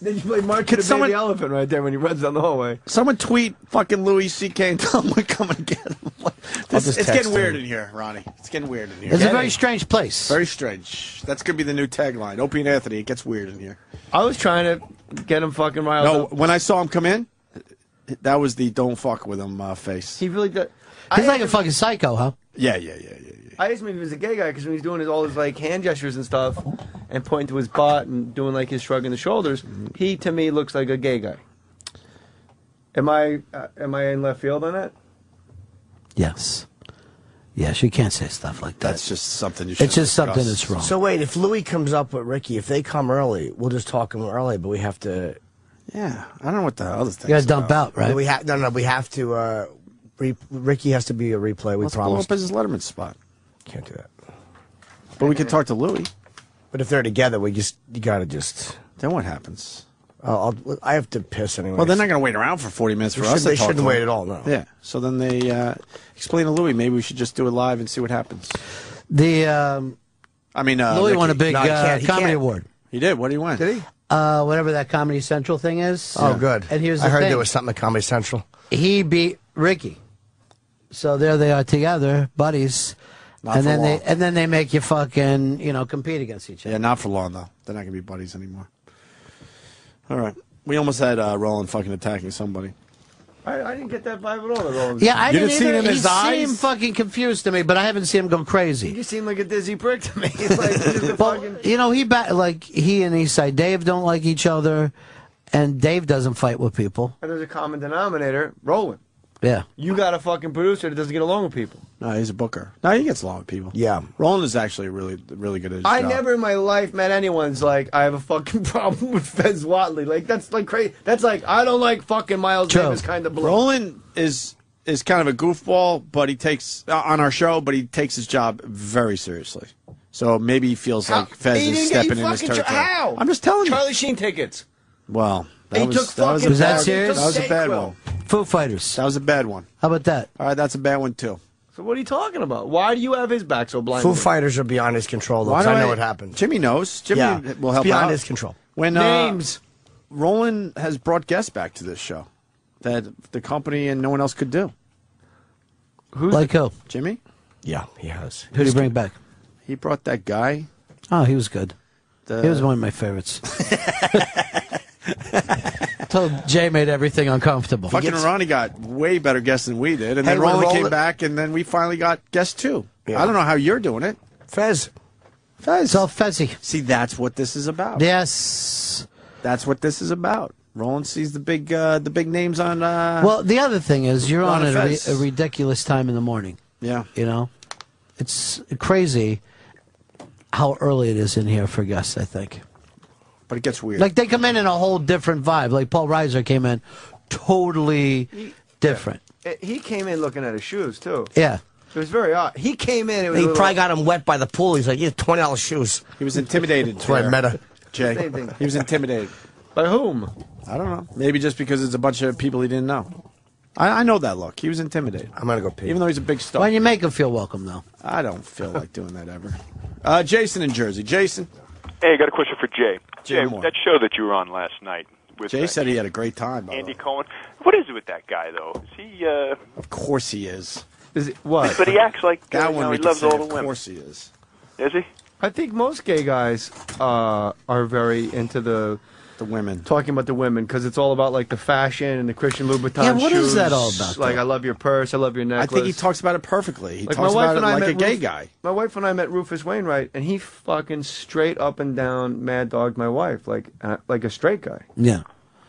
look. Then you play Mark Could the someone- baby elephant right there when he runs down the hallway. Someone tweet fucking Louis C.K. and tell him we're coming to get him. This, it's text getting weird in here, Ronnie. It's getting weird in here. It's a very strange place. Very strange. That's gonna be the new tagline. Opie and Anthony. It gets weird in here. I was trying to get him fucking riled No, up. when I saw him come in, that was the "don't fuck with him" uh, face. He really did. He's I like a fucking psycho, huh? Yeah, yeah, yeah, yeah. I asked him if he was a gay guy because when he's doing his all his like hand gestures and stuff, and pointing to his butt and doing like his shrugging the shoulders, he to me looks like a gay guy. Am I uh, am I in left field on that? Yes. Yes, you can't say stuff like that. That's just something you should. It's just something that's wrong. So wait, if Louis comes up with Ricky, if they come early, we'll just talk him early, but we have to. Yeah, I don't know what the other thing. You gotta dump out, right? We have no, no. We have to. Uh, re- Ricky has to be a replay. We Let's blow up his Letterman spot. Can't do that. But we can talk to Louis. But if they're together, we just you gotta just. Then what happens? I'll, I'll, I have to piss anyway. Well, they're not going to wait around for 40 minutes for They us should- to they talk to shouldn't him. wait at all, no. Yeah. So then they uh, explain to Louis, maybe we should just do it live and see what happens. The um, I mean, uh, Louis Ricky. won a big No, he uh, can't, he comedy can't. award. He did. What did he win? Did he? Uh, whatever that Comedy Central thing is. Oh, good. And here's the I heard thing. there was something at Comedy Central. he beat Ricky. So there they are together, buddies. Not and for then long. they and then they make you fucking you know compete against each other. Yeah, not for long though. They're not going to be buddies anymore. All right. We almost had uh, Roland fucking attacking somebody. I, I didn't get that vibe at all. At all. Yeah, I You didn't, didn't see him in his he eyes? seemed fucking confused to me, but I haven't seen him go He crazy. just seemed like a dizzy prick to me. It's like he's just fucking. You know, he ba- like he and Eastside Dave don't like each other, and Dave doesn't fight with people. And there's a common denominator, Roland. Yeah, You got a fucking producer that doesn't get along with people. No, he's a booker. No, he gets along with people. Yeah. Roland is actually really, really good at his I job. never in my life met anyone's like I have a fucking problem with Fez Whatley. Like that's like crazy. That's like I don't like fucking Miles True. Davis kind of blow. Roland is is kind of a goofball, but he takes uh, on our show, but he takes his job very seriously. So maybe he feels like Fez He is didn't get you stepping in his fucking territory. how? I'm just telling you. Charlie Sheen tickets. Well, that He was took that was a fucking- Was that serious? That was a bad one. Foo Fighters. That was a bad one. How about that? All right, that's a bad one too. So what are you talking about? Why do you have his back so blind? Foo Fighters are beyond his control, though. Why 'cause do I know what happened. Jimmy knows. Jimmy Yeah, will it's help beyond out. his control. When uh, Names. Roland has brought guests back to this show that the company and no one else could do. Who's Like who? Jimmy? Yeah, he has. Who did he bring back? He brought that guy. Oh, he was good. The, He was one of my favorites. Told Jay made everything uncomfortable. Fucking Ronnie got way better guests than we did, and Hey, then when Roland came Roland- back, and then we finally got guests too. Yeah. I don't know how you're doing it. Fez. Fez. It's all fezzy. See, that's what this is about. Yes. That's what this is about. Roland sees the big, uh, the big names on. Uh, Well, the other thing is you're on at a, re- Fez. a ridiculous time in the morning. yeah. You know, it's crazy how early it is in here for guests. I think. But it gets weird. Like they come in in a whole different vibe. Like Paul Reiser came in totally different. Eh, He came in looking at his shoes too. Yeah. It was very odd. He came in. It was He a little- probably got him wet by the pool. He's like, "Yeah, twenty dollars shoes." he was intimidated. That's why I met her. Jay. Same thing. He was intimidated. by whom? I don't know. Maybe just because it's a bunch of people he didn't know. I, I know that look. He was intimidated. I'm gonna go pee. Even though he's a big star. Why don't you make him feel welcome though? I don't feel like doing that ever. Uh, Jason in Jersey. Jason. Hey, I got a question for Jay. Jay Jay, Mohr. that show that you were on last night with Jay uh, said he had a great time. By Andy way. Cohen. What is it with that guy though? Is he? Uh, Of course he is. Is it what? but he acts like uh, That you one know, we he loves say, all the women. Of course he is. Is he? I think most gay guys uh, are very into the The women. talking about the women because it's all about like the fashion and the Christian Louboutin Yeah, what is shoes. that all about, Like, though? I love your purse. I love your necklace. I think he talks about it perfectly. He Like talks my wife about it and I like met a gay Ruf- guy. My wife and I met Rufus Wainwright, and he fucking straight up and down mad dogged my wife like uh, like a straight guy. Yeah.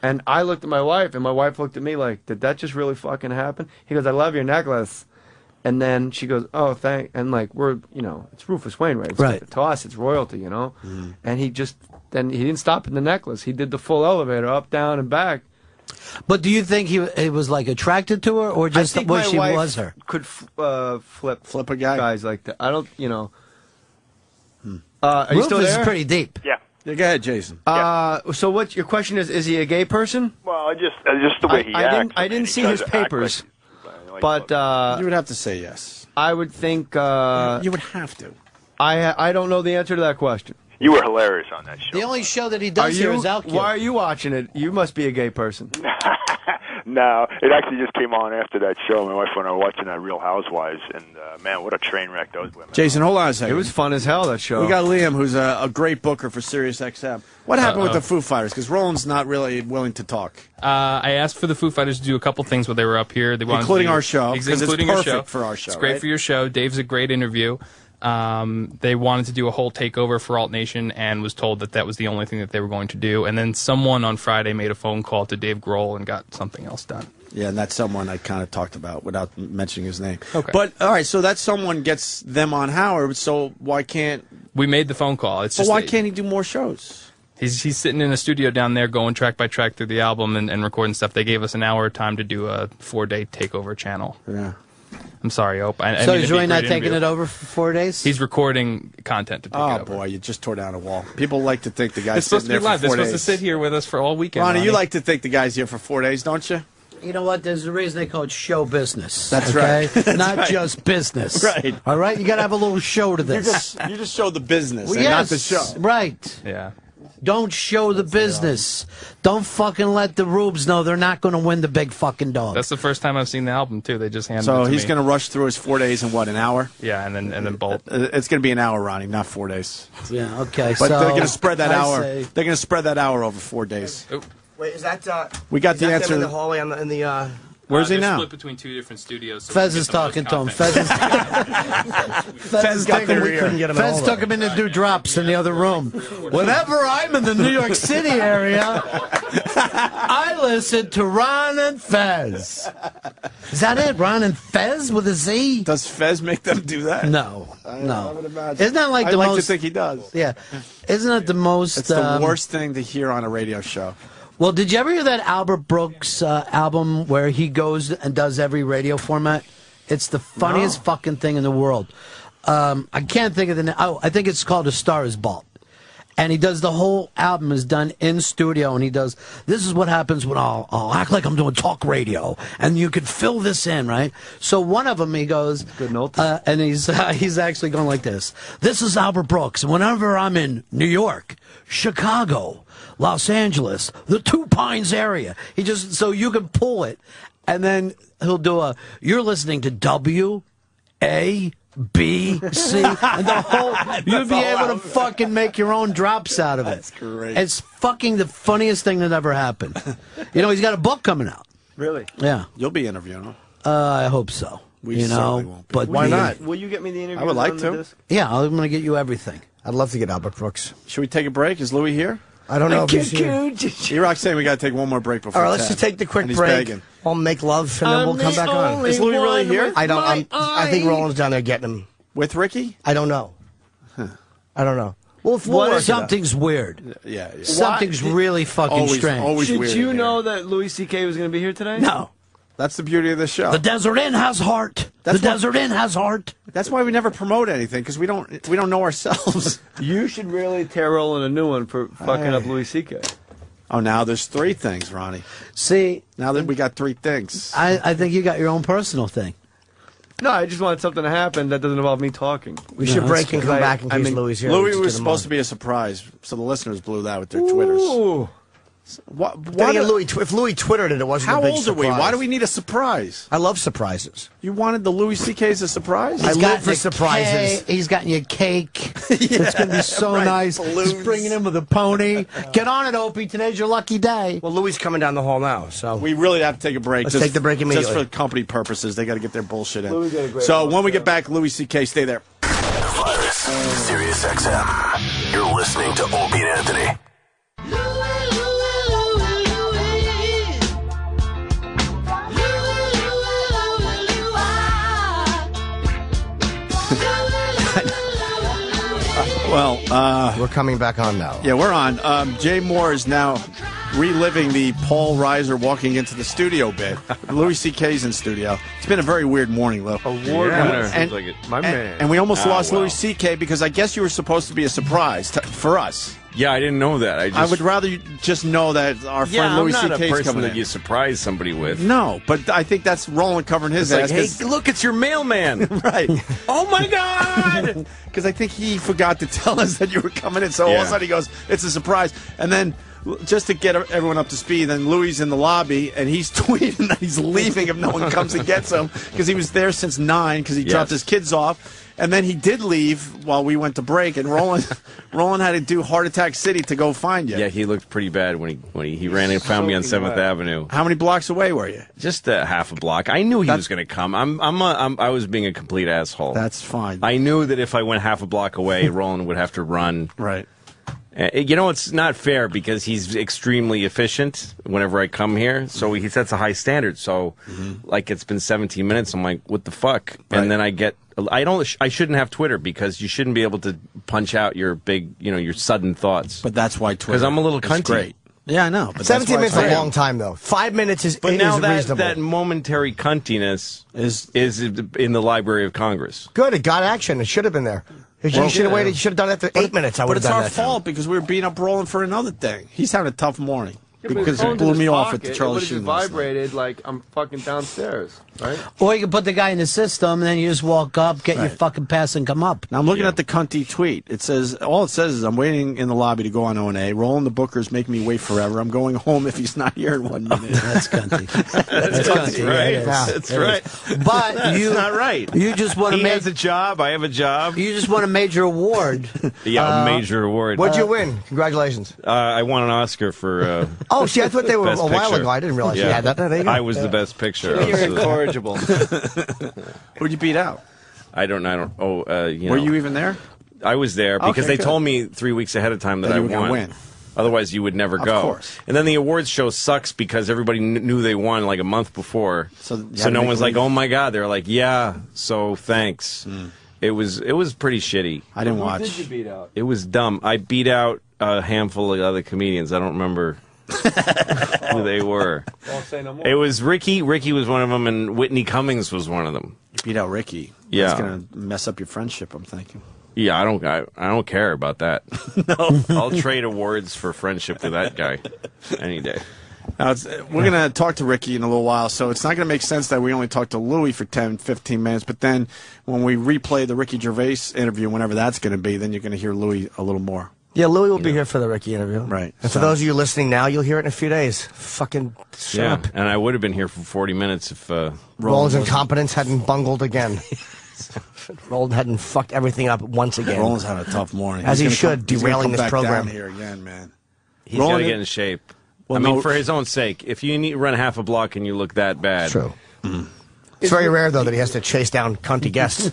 And I looked at my wife, and my wife looked at me like, "Did that just really fucking happen?" He goes, "I love your necklace." And then she goes, "Oh, thank." And like we're, you know, it's Rufus Wainwright. It's, Right. To us, it's royalty, you know. Mm. And he just then he didn't stop at the necklace. He did the full elevator up, down, and back. But do you think he, he was like attracted to her, or just I think was she wife was her? Could f- uh, flip Flip a guy. guys like that. I don't, you know. Uh, are you Rufus still there? is pretty deep. Yeah. Yeah, go ahead, Jason. Uh, so what? Your question is: Is he a gay person? Well, I just uh, just the way I- he I acts. didn't- I didn't see his papers. like- like- But uh, you would have to say yes. I would think. Uh, you would have to. I I don't know the answer to that question. You were hilarious on that show. The only show that he does here you, is Outkick. why are you watching it? You must be a gay person. No, it actually just came on after that show. My wife and I were watching that Real Housewives, and uh, man, what a train wreck those women. Jason, hold on a second. It was fun as hell that show. We got Liam, who's a, a great booker for Sirius XM. What happened with Uh-oh. the Foo Fighters? Because Roland's not really willing to talk. Uh, I asked for the Foo Fighters to do a couple things while they were up here. They wanted Including to do, our show, Ex- 'cause it's including your perfect show. for our show, It's great right? for your show. Dave's a great interview. Um, they wanted to do a whole takeover for Alt Nation and was told that that was the only thing that they were going to do. And then someone on Friday made a phone call to Dave Grohl and got something else done. Yeah, and that's someone I kind of talked about without mentioning his name. Okay. But all right, so that someone gets them on Howard. So why can't? We made the phone call. It's But why that- can't he do more shows? He's he's sitting in a studio down there, going track by track through the album and, and recording stuff. They gave us an hour of time to do a four day takeover channel. Yeah. I'm sorry, Ope. I, I so mean, is it'd be a Joey not taking interview. it over for four days? He's recording content to take Oh it over. boy, you just tore down a wall. People like to think the guy's It's supposed to sitting be there live. for They're four supposed to sit here with us for all weekend. Ronnie, you like to think the guy's here for four days, don't you? You know what? There's a reason they call it show business. That's okay? right. That's Not right. just business. Right. All right. You got to have a little show to You this. just you just show the business Well, and not the show. Right. Yeah. Don't show the business. Don't fucking let the rubes know they're not going to win the big fucking dog. That's the first time I've seen the album too. They just handed it So to he's going to rush through his four days in what an hour? Yeah, and then and then bolt. Uh, It's going to be an hour, Ronnie, not four days. Yeah. Okay. But so they're going to spread that I hour. say- They're going to spread that hour over four days. Wait, is that? Uh, We got is the that answer. in the hallway on the in the. Uh, Where's he now? Split between two different studios. so Fez is get the most talking to him. content. Fez is, Fez is got taking- the rear. couldn't get him Fez took him in to do drops in the other room. Whenever I'm in the New York City area, I listen to Ron and Fez. Is that it? Ron and Fez with a Z? Does Fez make them do that? No, I no. would imagine. Isn't that like I'd the like most? to think he does. yeah, isn't it the most? It's the um, worst thing to hear on a radio show. Well, did you ever hear that Albert Brooks uh, album where he goes and does every radio format? It's the funniest fucking thing in the world. Um, I can't think of the name. Oh, I think it's called A Star Is Bought. And he does the whole album is done in studio, and he does. This is what happens when I'll, I'll act like I'm doing talk radio, and you could fill this in, right? So one of them, he goes, Good note. uh, and he's uh, he's actually going like this. This is Albert Brooks. and Whenever I'm in New York, Chicago, Los Angeles, the Two Pines area, he just so you can pull it, and then he'll do a. You're listening to W, A. B, C, and the whole, you'd be able to fucking make your own drops out of it. That's great. It's fucking the funniest thing that ever happened. You know, he's got a book coming out. Really? Yeah. You'll be interviewing him. Uh, I hope so. We you certainly know, won't be. but Why the- not? Will you get me the interview? I would like on the to. disc? Yeah, I'm going to get you everything. I'd love to get Albert Brooks. Should we take a break? Is Louis here? I don't know if he's here. E-Rock's saying we got to take one more break before All right, let's 10. just take the quick And he's break. begging. I'll make love, and then we'll come back on. Is Louis really here? I don't. I'm, I think Roland's down there getting him. With Ricky? I don't know. I don't know. Well, if we'll What work out. something's weird? Yeah, yeah. Something's really fucking Always- strange. always Did weird you in know that Louis C.K. was going to be here today? No. That's the beauty of the show. The Desert Inn has heart. That's the what- Desert Inn has heart. That's why we never promote anything because we don't we don't know ourselves. You should really tear Roland a new one for fucking Hey. up Louis C.K. oh, now there's three things, Ronnie. See, Now that we got three things. I, I think you got your own personal thing. No, I just wanted something to happen that doesn't involve me talking. We should break and come I- back in I case mean, Louis here. Louis was supposed on. to be a surprise, so the listeners blew that with their Twitters. Ooh. What, Then what again, Louis, if Louis twittered it, it wasn't how a big old are we? Why do we need a surprise? I love surprises. You wanted the Louis C.K. as a surprise? I He's live for you surprises. cake, he's gotten you cake. it's going to be so right, nice. balloons. He's bringing him with a pony. Get on it, Opie. Today's your lucky day. Well, Louis coming down the hall now, so We really have to take a break. Let's just- take the break immediately. Just for company purposes, they got to get their bullshit in. Louis got a great So one, when we get back, Louis C.K. Stay there. Virus, Sirius XM. You're listening to Opie and Anthony. Well, uh, we're coming back on now. yeah, we're on. Um, Jay Mohr is now reliving the Paul Reiser walking into the studio bit. Louis C.K.'s in studio. It's been a very weird morning, Lou. Award And- winner. and- like it. My and- man. And we almost Ah, lost well. Louis C.K. because I guess you were supposed to be a surprise to, for us. Yeah, I didn't know that. I just I would rather you just know that our yeah, friend I'm Louis not a C.K. is person coming that in. you surprise somebody with. No, but I think that's Roland covering his It's like, ass. hey, 'cause- look, it's your mailman. right. Oh my God! Because I think he forgot to tell us that you were coming in. So all of a sudden he goes, "It's a surprise," and then. Just to get everyone up to speed, then Louis is in the lobby and he's tweeting that he's leaving if no one comes and gets him because he was there since nine because he dropped his kids off, and then he did leave while we went to break. And Roland, Roland had to do Heart Attack City to go find you. Yeah, he looked pretty bad when he when he, he ran and found me on Seventh. Avenue. How many blocks away were you? Just a half a block. I knew he was going to come. I'm I'm, a, I'm I was being a complete asshole. That's fine. I knew that if I went half a block away, Roland would have to run. Right. Uh, you know, it's not fair because he's extremely efficient whenever I come here. So he sets a high standard. So, like, it's been 17 minutes. I'm like, what the fuck? Right. And then I get, I don't, I shouldn't have Twitter because you shouldn't be able to punch out your big, you know, your sudden thoughts. But that's why Twitter. Because I'm a little is cunty. great. Yeah, I know. But 17 minutes is a long time, though. Five minutes is, But is now that, reasonable. that momentary cuntiness is is in the Library of Congress. Good, it got action. It should have been there. You should have yeah. waited. You should have done it after eight minutes. I But would it's have done our that. fault because we were beating up Roland for another thing. He's having a tough morning Yeah, but because his it phone's in blew his me off at pocket. the Charlie What if it Sheen. last night. vibrated like I'm fucking downstairs, right? Or you can put the guy in the system, and then you just walk up, get your fucking pass, and come up. Now I'm looking at the cunty tweet. It says all it says is I'm waiting in the lobby to go on O and A. Roland the Booker's making me wait forever. I'm going home if he's not here in one minute. That's cunty. That's cunty, right. yeah. That's It right. is. But That's you- not right. you just wanna He make- has a job. I have a job. You just won a major award. Yeah, a Uh, major award. What'd you win? Congratulations. Uh, I won an Oscar for. Uh, Oh, see, I thought they were a while Picture. ago. I didn't realize you had that. There you go. I was the best picture. You're I was- incorrigible. Who'd you beat out? I don't. I don't. Oh, uh, you Were know. you even there? I was there because Okay, they good. told me three weeks ahead of time that, That I you were gonna won. win. Otherwise, you would never go. Of course. And then the awards show sucks because everybody kn- knew they won like a month before. So you had so to no make one's like, leave. "Oh my god!" They're like, "Yeah." So thanks. It was it was pretty shitty. I didn't Who watch. did you beat out? It was dumb. I beat out a handful of other comedians. I don't remember who they were. Won't say no more. It was Ricky. Ricky was one of them, and Whitney Cummings was one of them. You beat out Ricky. Yeah. That's gonna mess up your friendship. I'm thinking. Yeah, I don't. I, I don't care about that. no, I'll trade awards for friendship with that guy any day. Now, it's, we're going to talk to Ricky in a little while, so it's not going to make sense that we only talk to Louis for 10, 15 minutes. But then when we replay the Ricky Gervais interview, whenever that's going to be, then you're going to hear Louis a little more. Yeah, Louis will be here for the Ricky interview. Right. And for those of you listening now, you'll hear it in a few days. Fucking shut Yeah, up. and I would have been here for forty minutes if. Uh, Roland's incompetence hadn't bungled again. Roland hadn't fucked everything up once again. Roland's had a tough morning. As He's he should, come- derailing this back program. Down here again, man. He's got to get in shape. Well, I mean, no- for his own sake. If you need run half a block and you look that bad, True. It's very rare, though, that he has to chase down cunty guests.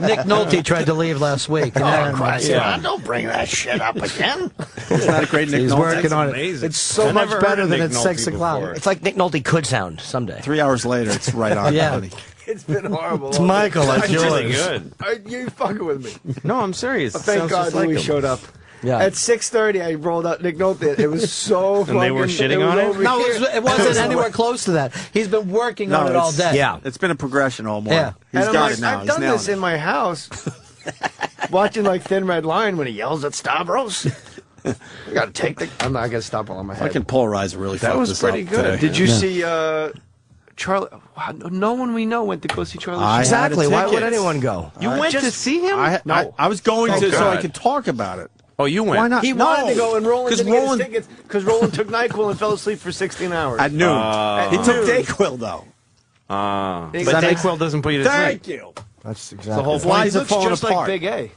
Nick Nolte tried to leave last week. Oh, that- Christ, yeah. man, don't bring that shit up again. It's not a great Nick He's Nolte? working on it. amazing. It's so I much better than Nick at Nolte six o'clock. it's like Nick Nolte could sound someday. Three hours later, it's right on. Yeah. It's been horrible. It's Michael. That's It's really good. Are you fucking with me? No, I'm serious. It Thank sounds God just like Louis him. showed up. Yeah. At 6:30, I rolled out Nick Nolte. It was so. And they were shitting was on it? No, it, was, it wasn't anywhere close to that. He's been working No, on it all day. Yeah. It's been a progression all morning. Yeah. He's And got like, it now. I've He's done this it. in my house, watching like Thin Red Line when he yells at Staros. I gotta take the. I'm not gonna stop all on my head. Fucking Paul Reiser really That fucked was this pretty up good. today. Did you Yeah. see uh, Charlie? Wow, no one we know went to go see Charlie. I Exactly. Why would anyone go? You I went to see him? I, No. I, I was going Oh, to so I could talk about it. Oh, you went. Why not? He No. wanted to go, and Roland 'Cause didn't get Roland- his tickets because Roland took Nyquil and fell asleep for 16 hours. At noon. Uh, he took noon. Dayquil though. Uh, Does but that make- Dayquil doesn't put you to sleep. Thank sleep. you. That's exactly. the whole point. lies He are looks falling just apart. like Big A.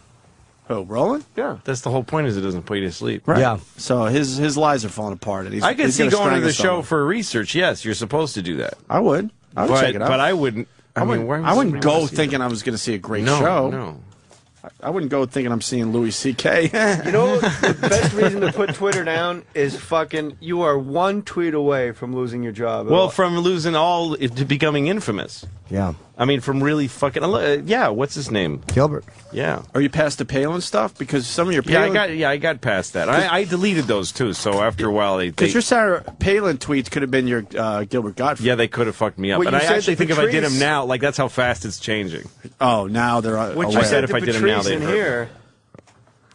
Who, Roland? Yeah. That's the whole point. Is it doesn't put you to sleep. Right. Yeah. So his his lies are falling apart. And he's, I could he's see gonna going to strangle the show someone. for research. Yes, you're supposed to do that. I would. I would but check it out. but I wouldn't. I, I mean, wouldn't, I wouldn't go wanna thinking I was going to see a great no, show. No, I wouldn't go thinking I'm seeing Louis C.K. You know, the best reason to put Twitter down is fucking. You are one tweet away from losing your job. Well, from losing all to becoming infamous. Yeah. I mean, from really fucking. Uh, yeah, what's his name? Gilbert. Yeah. Are you past the Palin stuff? Because some of your Yeah, I Palin, got. Yeah, I got past that. I, I deleted those too. So after a while, they. they because your Sarah Palin tweets could have been your uh, Gilbert Gottfried. yeah, they could have fucked me up. Well, and I actually the think if I did them now, like that's how fast it's changing. Oh, now they're uh, Which aware. you said if to I did 'em now, Patrice they'd in here.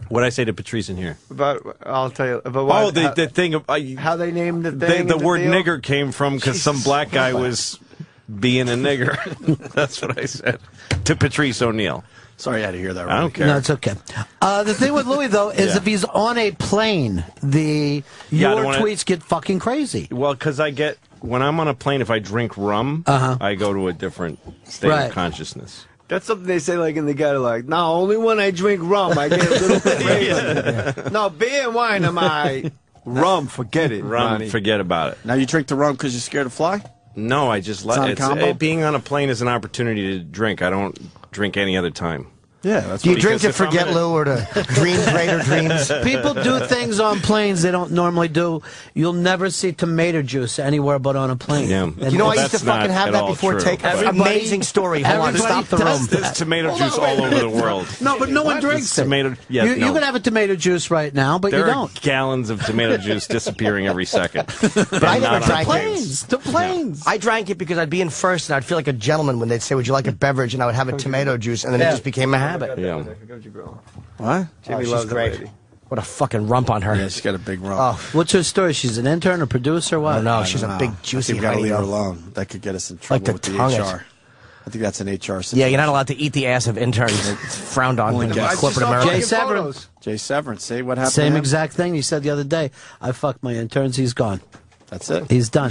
What I say to Patrice in here? About I'll tell you about Oh, what, the, how, the thing of uh, how they named the the, thing. the and word deal. nigger came from because some black guy was being a nigger. That's what I said to Patrice O'Neal. Sorry, I had to hear that. I don't care. No, it's okay. Uh, the thing with Louis though is Yeah. if he's on a plane, the Yeah, your don't wanna- tweets get fucking crazy. Well, because I get when I'm on a plane, if I drink rum, Uh-huh. I go to a different state Right. of consciousness. That's something they say like in the gutter, like, no, only when I drink rum I get a little bit crazy. No, beer and wine am I. Rum, forget it. Rum, Ronnie. forget about it. Now you drink the rum because you're scared to fly? No, I just It's let on it's, combo? uh, being on a plane is an opportunity to drink. I don't drink any other time. Yeah, that's Do you drink to because if I'm forget Lou or to dream greater dreams? People do things on planes they don't normally do. You'll never see tomato juice anywhere but on a plane. Yeah. And You know, I used to fucking have that before true, takeoff. Amazing story. Hold on, everybody stop the does room. There's tomato Hold juice all over the world. No, but no one drinks it. tomato. Yeah, you, no. you can have a tomato juice right now, but there you don't. gallons of tomato juice disappearing every second. But I never drank it. Planes, to planes. I drank it because I'd be in first and I'd feel like a gentleman when they'd say, "Would you like a beverage?" and I would have a tomato juice, and then it just became a habit. Yeah. What? Jimmy Oh, she's loves great. lady. What a fucking rump on her. Yeah, she's got a big rump. Oh, What's her story? She's an intern, or producer, what? Oh, no, I she's don't a know. big juicy think we gotta leave her alone. That could get us in trouble to with the tongue it. HR. I think that's an HR. yeah, you're not allowed to eat the ass of interns. It's frowned on Only in guests. corporate I America. Jay just saw fucking Severin. photos. Jay Severin. See what happened? Same to him? exact thing you said the other day. I fucked my interns. He's gone. That's it. He's done.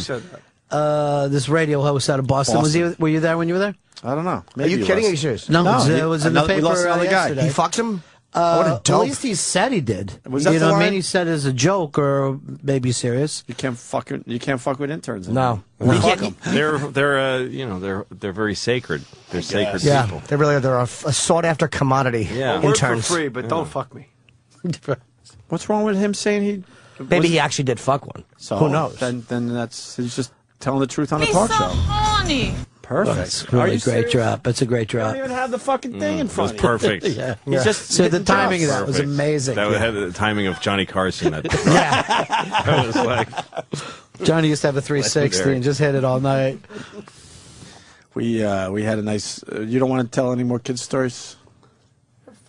Said that? Uh, this radio host out of Boston. Was he? Were you there when you were there? I don't know. Are you he kidding? was. Are you serious? No, No, it was, he- it was in another- the we paper lost another uh, guy. yesterday. He fucked him. Uh, what a At least he said he did. Was that you the know what I line? mean? He said it as a joke or maybe serious. You can't fuck. with- You can't fuck with interns. No. anymore. You Fuck can't- They're they're uh, you know they're they're very sacred. They're sacred Yeah, people. they really are. They're a, a sought after commodity. Yeah. Work for free, but don't fuck me. What's wrong with him saying he? Maybe he actually did fuck one. So Who knows? Then, then that's he's just telling the truth on a talk so show. horny. Perfect. That's Are really you great serious? drop. That's a great You drop. don't even have the fucking thing in It was front. of you. perfect. Yeah. He's just So the timing of drops. that was amazing. That had the timing of Johnny Carson. That, yeah. that was like Johnny used to have a 360 and just hit it all night. We uh, we had a nice. Uh, you don't want to tell any more kids stories.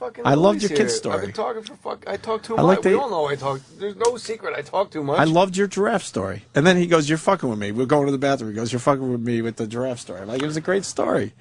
Fucking I loved your kid's here. story. I've been talking for fuck. I talk too I much. like we the- all know I talk. There's no secret. I talk too much. I loved your giraffe story. And then he goes, "You're fucking with me." We're going to the bathroom. He goes, "You're fucking with me with the giraffe story." Like, it was a great story.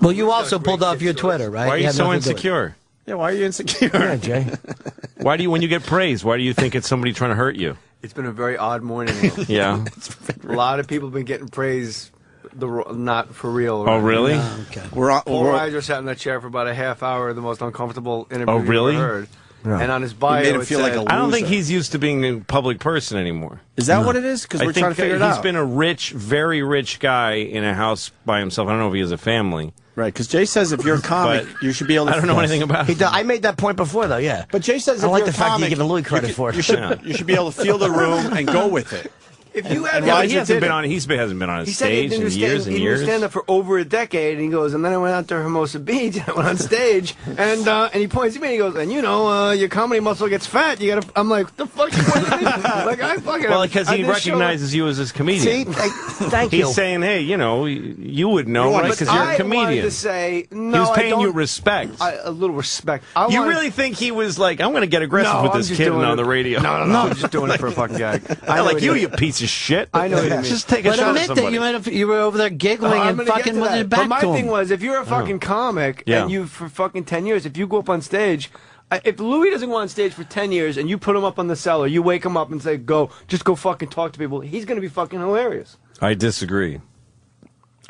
Well, you also pulled off your Twitter, right? why are you had so nothing to do with it. insecure? Yeah, why are you insecure? Yeah, Jay. Why do you when you get praise? Why do you think it's somebody trying to hurt you? It's been a very odd morning. Yeah. a lot of people have been getting praise, the not for real. Oh really? Oh, okay. We're on. Paul we're- Reiser sat in that chair for about a half hour, the most uncomfortable interview Oh, you've really? ever heard. And on his bio, made him it feel like said- a I don't think he's used to being a public person anymore. Is that what it is? Because I we're think trying to figure it he's out. been a rich, very rich guy in a house by himself. I don't know if he has a family. right. Because Jay says if you're a comic, But you should be able. to I don't know anything about He it. I made that point before, though. Yeah. But Jay says I if like you're the a fact that comic, you're giving Louis you credit could- for it. You should. Yeah. You should be able to feel the room and go with it. If you had yeah, he hasn't been on. He's been, hasn't been on a He stage in years he and didn't years. do stand up for over a decade. And he goes, and then I went out to Hermosa Beach and I went on stage. And uh, and he points at me and he goes, and you know, uh, your comedy muscle gets fat. You gotta. I'm like, the fuck? Like I fucking. Well, because he did show- recognizes you as his See, comedian. thank, He's you. saying, "Hey, you know, you would know, right? Because you're a comedian." to say no. he was I paying you respect. I, a little respect. I you wanted- really think he was like, "I'm going to get aggressive No, with this kid on the radio"? No, no, no. I'm just doing it for a fucking gag. I like you, you piece of shit. I know what you mean. Just take a But shot at admit that somebody. you might have you were over there giggling Oh, and fucking with that. your back But my to thing him. was, if you're a oh. fucking comic Yeah. and you for fucking ten years, if you go up on stage, I- if Louis doesn't go on stage for ten years and you put him up on the cellar, you wake him up and say, "Go, just go fucking talk to people." He's gonna be fucking hilarious. I disagree.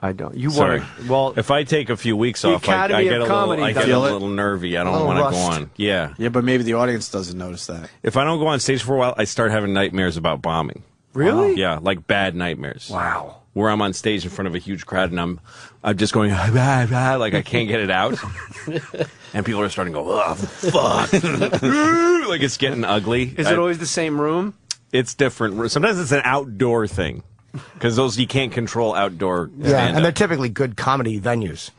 I don't. You Sorry. want well? If I take a few weeks off, I, I get of a little, Comedy I get a little nervy. I A don't oh, want to go on. Yeah. Yeah, but maybe the audience doesn't notice that. If I don't go on stage for a while, I start having nightmares about bombing. Really? Yeah, like bad nightmares. Wow. Where I'm on stage in front of a huge crowd and I'm, I'm just going "Ah, ah," like I can't get it out, and people are starting to go, oh fuck, like it's getting ugly. Is I- it always the same room? It's different. Sometimes it's an outdoor thing because those you can't control outdoor. Yeah, stand-up. and they're typically good comedy venues.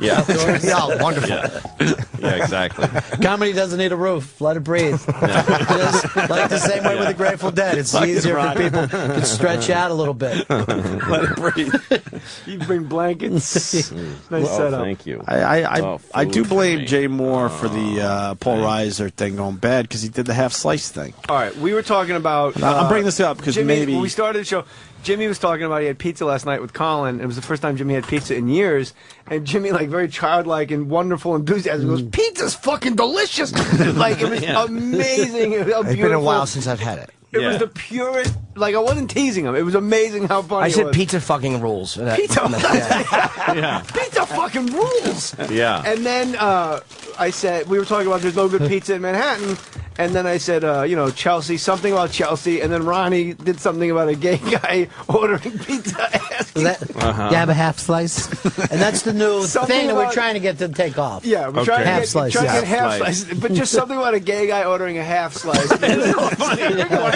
Yeah. yeah, wonderful. Yeah, yeah exactly. Comedy doesn't need a roof. Let it breathe. Just like the same way with the Grateful Dead. It's Fucking easier for people to stretch out a little bit. Let it breathe. You bring blankets. nice Oh, setup. thank you. I I, I, Oh, I do blame. Jay Mohr for the uh, Paul Reiser thing going bad because he did the half slice thing. All right, we were talking about. And I- I'm uh, bringing this up because maybe- when we started the show, Jimmy was talking about he had pizza last night with Colin. It was the first time Jimmy had pizza in years, and Jimmy, like very childlike and wonderful enthusiasm, goes, "Pizza's fucking delicious!" like it was Yeah. amazing. It was It's been a while since I've had it. It was the purest. Like I wasn't teasing him. It was amazing how funny. I it said was. pizza fucking rules. Pizza. Yeah. Pizza fucking rules. Yeah. And then uh, I said we were talking about there's no good pizza in Manhattan, and then I said uh, you know Chelsea something about Chelsea, and then Ronnie did something about a gay guy ordering pizza. Is that, Uh-huh. You have a half slice, and that's the new Something thing that we're trying to get to take off. Yeah, we're trying to half get, slice. trying to yeah. get half slice, but just something about a gay guy ordering a half slice. Why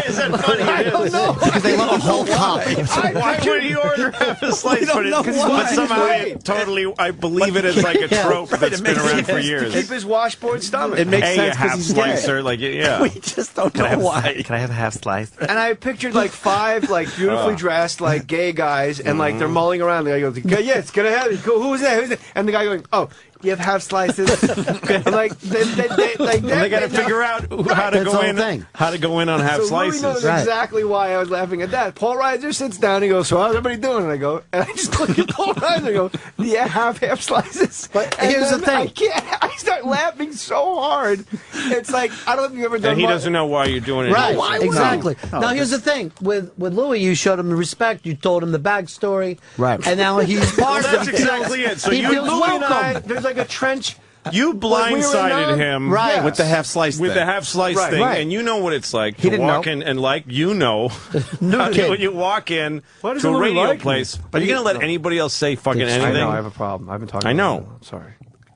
is that funny? I don't know. Because they love a whole cup. Why would he order half a slice? But, it, know but somehow Right. it totally, I believe it is like a Yeah. trope that's been around for To years. keep his washboard stomach. It makes Hey, sense a half half slicer, like yeah. We just don't Can know have why. Can I have a half slice? And I pictured like five like beautifully Oh. dressed like gay guys, and like they're mm-hmm. mulling around. The guy goes, "Yeah, yeah, it's gonna happen." Go, Who's that? Who's that? And the guy going, "Oh, you have half slices." Like, they, they, they, like And they got to figure out how to That's the go whole in. thing. How to go in on half so slices. Louis knows exactly why I was laughing at that. Paul Reiser sits down. He goes, "So how's everybody doing?" And I go, and I just look at Paul Reiser. and go, "Do you have half slices?" But here's the thing. I can't. I start laughing so hard. It's like I don't know if you've ever done. And he one- doesn't know why you're doing it. Right, Why exactly. he? now here's the thing with with Louis, you showed him the respect, you told him the backstory, Right. And now he's part Well, of that's it. exactly it. So he you- feels Louis and welcome. I- there's like a trench. You Like, we blindsided him Right. with the half slice with thing. the half slice Right. thing, Right. and you know what it's like He to didn't walk know. in and like you know New how- kid. when you walk in Why does to a radio like me? place. Are you gonna let anybody else say fucking I anything? know I have a problem. I've been talking. I about know. it. I'm sorry.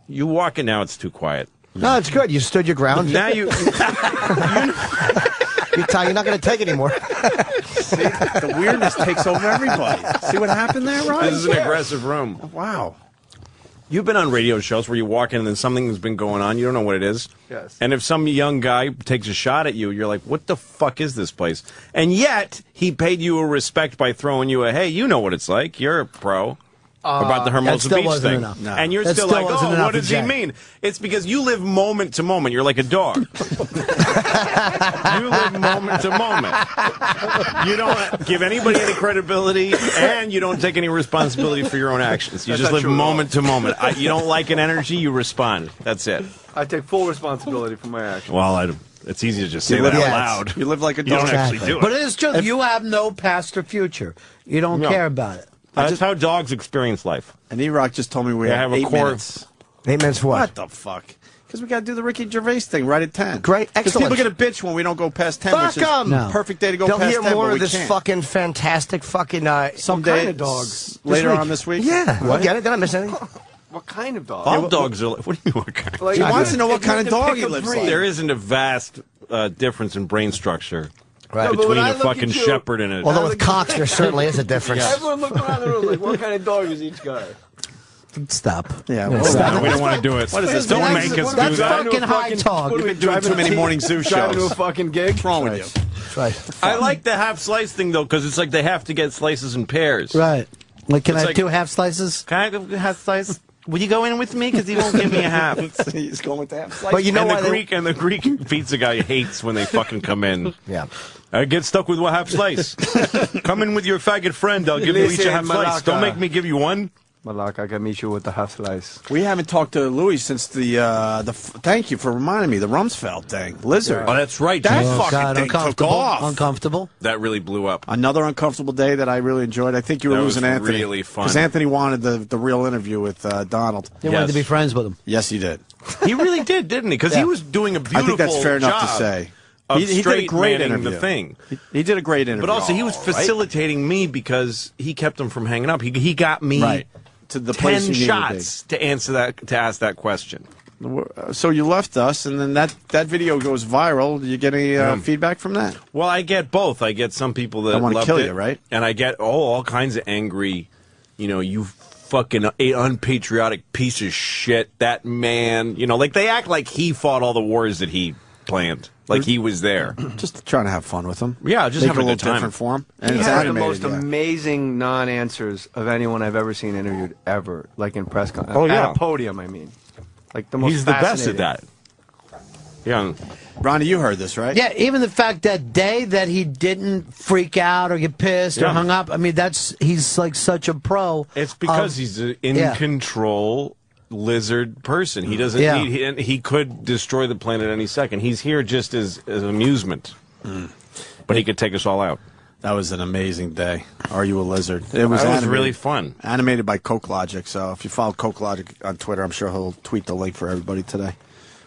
You walk in now, it's too quiet. No, it's good. You stood your ground. Now you You're, tired. You're not going to take it anymore. the weirdness takes over everybody. See what happened there, Ronnie? This is an aggressive room. Wow. You've been on radio shows where you walk in and then something's been going on. You don't know what it is. Yes. And if some young guy takes a shot at you, you're like, what the fuck is this place? And yet, he paid you a respect by throwing you a, hey, you know what it's like. You're a pro. About the uh, that Hermosa still Beach wasn't thing. enough. No. And you're That still, still like, oh, what does he mean? It's because you live moment to moment. You're like a dog. you live moment to moment. You don't give anybody any credibility, and you don't take any responsibility for your own actions. You That's just live true at moment to moment. I, you don't like an energy, you respond. That's it. I take full responsibility for my actions. Well, I, it's easy to just say You that live- out yeah, loud. You live like a You don't dog. actually do it. But it is true. you have no past or future. You don't No. care about it. That's just, how dogs experience life. And E-Rock just told me we They have, have a eight core- minutes. Eight minutes for what? What the fuck? Because we got to do the Ricky Gervais thing right at 10. Great, Because excellent. people get a bitch when we don't go past 10, Fuck which is 'em. No. perfect day to go They'll past hear 10, more of we this can't. fucking fantastic fucking. Uh, Someday, kind of dogs? Later week. on this week? Yeah, What? I get it. Did I miss anything? What kind of dog? All dogs are like, what do you mean what kind? Like, He wants to know what kind of dog pick he lives breed- like. There isn't a vast uh, difference in brain structure Right. No, between when I a look fucking you- shepherd and a. Although with cocks, there certainly is a difference. Everyone look around the room like, what kind of dog is each guy? Stop. Yeah, well, stop. No, we don't want to do it. What is this? Don't That's- make us do that's that. fucking high talk. We You've been doing driving too many to- morning zoo shows. Driving to a fucking gig? What's wrong with you? Right. I like the half slice thing though, because it's like they have to get slices in pairs. Right. Like, can It's I have like- two half slices? Can I have a half slice? Will you go in with me? Because he won't give me a half. He's going with that. But you know and why the they- Greek and the Greek pizza guy hates when they fucking come in. Yeah. I get stuck with one half slice. come in with your faggot friend. I'll give you each a Listen, half slice. Don't make me give you one. Malak, I can meet you with the half slice. We haven't talked to Louis since the uh, the. f- Thank you for reminding me the Rumsfeld thing. Lizard. Oh, that's right. That Jesus. fucking God, thing took uncomfortable. off. Uncomfortable. That really blew up. Another uncomfortable day that I really enjoyed. I think you were That was losing Anthony. really fun. Because Anthony wanted the, the real interview with uh, Donald. He wanted to be friends with him. Yes, he did. He really did, didn't he? Because Yeah. he was doing a beautiful I think that's fair enough to say. He, he did a great interview. the thing. He, he did a great interview. But also, he was All right. facilitating me because he kept him from hanging up. He, he got me Right. to the place ten to shots to answer that to ask that question. Uh, So you left us, and then that, that video goes viral. Did you get any uh, Yeah. feedback from that? Well, I get both. I get some people that That wanna kill it, you, right? And I get oh all kinds of angry. You know, you fucking a unpatriotic piece of shit. That man, you know, like they act like he fought all the wars that he planned, like he was there. Just trying to have fun with him. Yeah, just Make having it a a little time. different for him. He And it's has the animated. most yeah. amazing non-answers of anyone I've ever seen interviewed ever, like in press con. Oh, yeah. at a podium. I mean, like the most. He's the best fascinating. at that. Yeah, Ronnie, you heard this, right? Yeah, even the fact that day that he didn't freak out or get pissed or Yeah. hung up. I mean, that's he's like such a pro. It's because of- he's an in yeah. control lizard person. He doesn't Yeah. need. He, he could destroy the planet any second. He's here just as, as amusement, but he could take us all out. That was an amazing day. Are you a lizard? It was, was really fun. Animated by Coke Logic. So if you follow Coke Logic on Twitter, I'm sure he'll tweet the link for everybody today.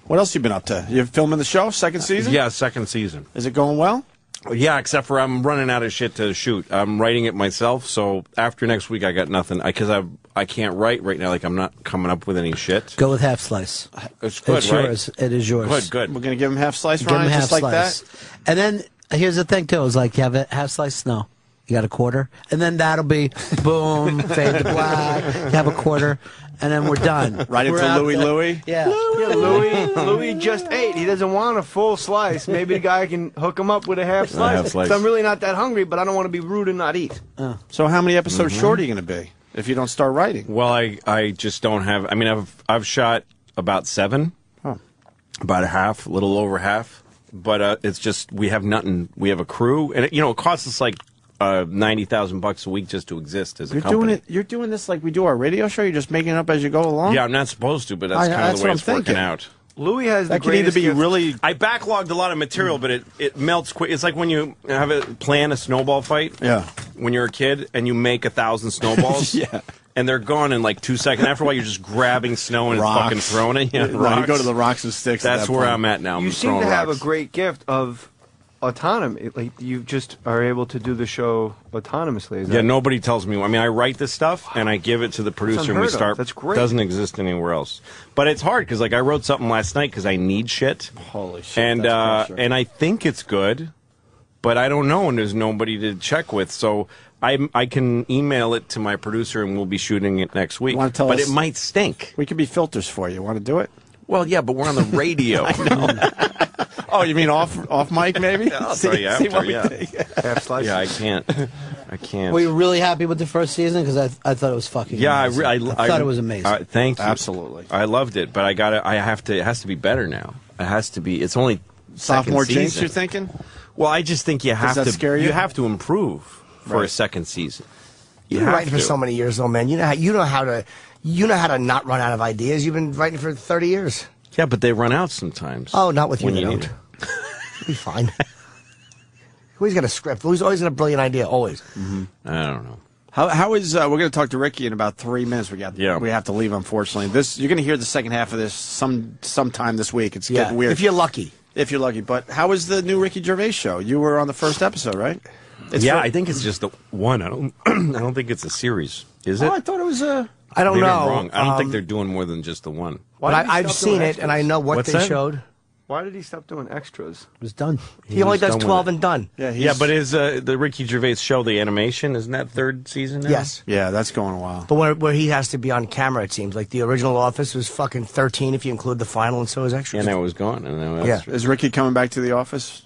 What else you been up to? You filming the show? Second season? Yeah, second season. Is it going well? Yeah, except for I'm running out of shit to shoot. I'm writing it myself, so after next week I got nothing because I I can't write right now. Like I'm not coming up with any shit. Go with half slice. It's good, it's right? yours. It is yours. Good, good. We're gonna give him half slice, Give him half just like slice. that. And then here's the thing too. It's like you have a half slice. No, you got a quarter, and then that'll be boom, fade to black. You have a quarter, and then we're done. Right We're into out Louis there. Louis. Yeah. Yeah, Louis. Louis just ate. He doesn't want a full slice. Maybe the guy can hook him up with a half slice. half slice. 'Cause I'm really not that hungry, but I don't want to be rude and not eat. So how many episodes Mhm. short are you going to be if you don't start writing? Well, I I just don't have. I mean, I've I've shot about seven, Oh. about a half, a little over half. But uh, it's just we have nothing. We have a crew, and it, you know it costs us like uh, ninety thousand bucks a week just to exist as a You're company. doing it. You're doing this like we do our radio show. You're just making it up as you go along. Yeah, I'm not supposed to, but that's I- kind that's of the way what it's I'm working thinking. out. Louis has That could either be really. I backlogged a lot of material, but it, it melts quick. It's like when you have a plan a snowball fight. Yeah. When you're a kid and you make a thousand snowballs. Yeah. And they're gone in like two seconds. After a while, you're just grabbing snow and Rocks. fucking throwing it. Yeah, No, you rocks. go to the rocks and sticks. That's that where point. I'm at now. I'm you seem throwing to have a great gift of autonomy. Like you just are able to do the show autonomously. Is Yeah, that- nobody tells me. I mean, I write this stuff and I give it to the producer, and we unheard of. start. That's great. Doesn't exist anywhere else. But it's hard because, like, I wrote something last night because I need shit. Holy shit! and that's uh, pressure. and I think it's good, but I don't know, and there's nobody to check with. So I I can email it to my producer, and we'll be shooting it next week. Want to tell but us- it might stink. We could be filters for you. Want to do it? Well, yeah, but we're on the radio. Oh, you mean off off mic maybe? I'll See- tell you see after. what we Yeah, think. half yeah, I can't. I can't. Were you really happy with the first season? Because I, I thought it was fucking. Yeah, I, amazing. re- I, I thought it was amazing. Uh, thank you. Absolutely. I loved it, but I got to I have to. It has to be better now. It has to be. It's only Sophomore jinx, season. you're thinking? Well, I just think you have that to. scare you? you have to improve for a second season. You've You been have writing for so many years, though, man. You know how you know how to you know how to not run out of ideas. You've been writing for thirty years. Yeah, but they run out sometimes. Oh, not with you. when They you don't. need You'll be fine. Always got a script. Always, always got a brilliant idea. Always. I don't know. How how is uh, we're going to talk to Ricky in about three minutes. We got Yeah. we have to leave unfortunately. This you're going to hear the second half of this some sometime this week. It's Yeah, getting weird if you're lucky. If you're lucky, but how is the new Ricky Gervais show? You were on the first episode, right? It's yeah, for- I think it's just the one. I don't. I don't think it's a series. Is it? Oh, I thought it was a. I don't Maybe know. I'm wrong. I don't think Um, they're doing more than just the one. Why But did he I, I've stop seen it, and I extras? know what What's they that? showed. Why did he stop doing extras? It was done. He, only was does done with twelve it. and done. Yeah, he's, Yeah, but is uh, the Ricky Gervais show the animation? Isn't that third season? Now? Yes. yeah, that's going a while. But where, where he has to be on camera, it seems like the original Office was fucking thirteen if you include the final, and so is Yeah, extras. now it was gone. And now Yeah. Is Ricky coming back to the office?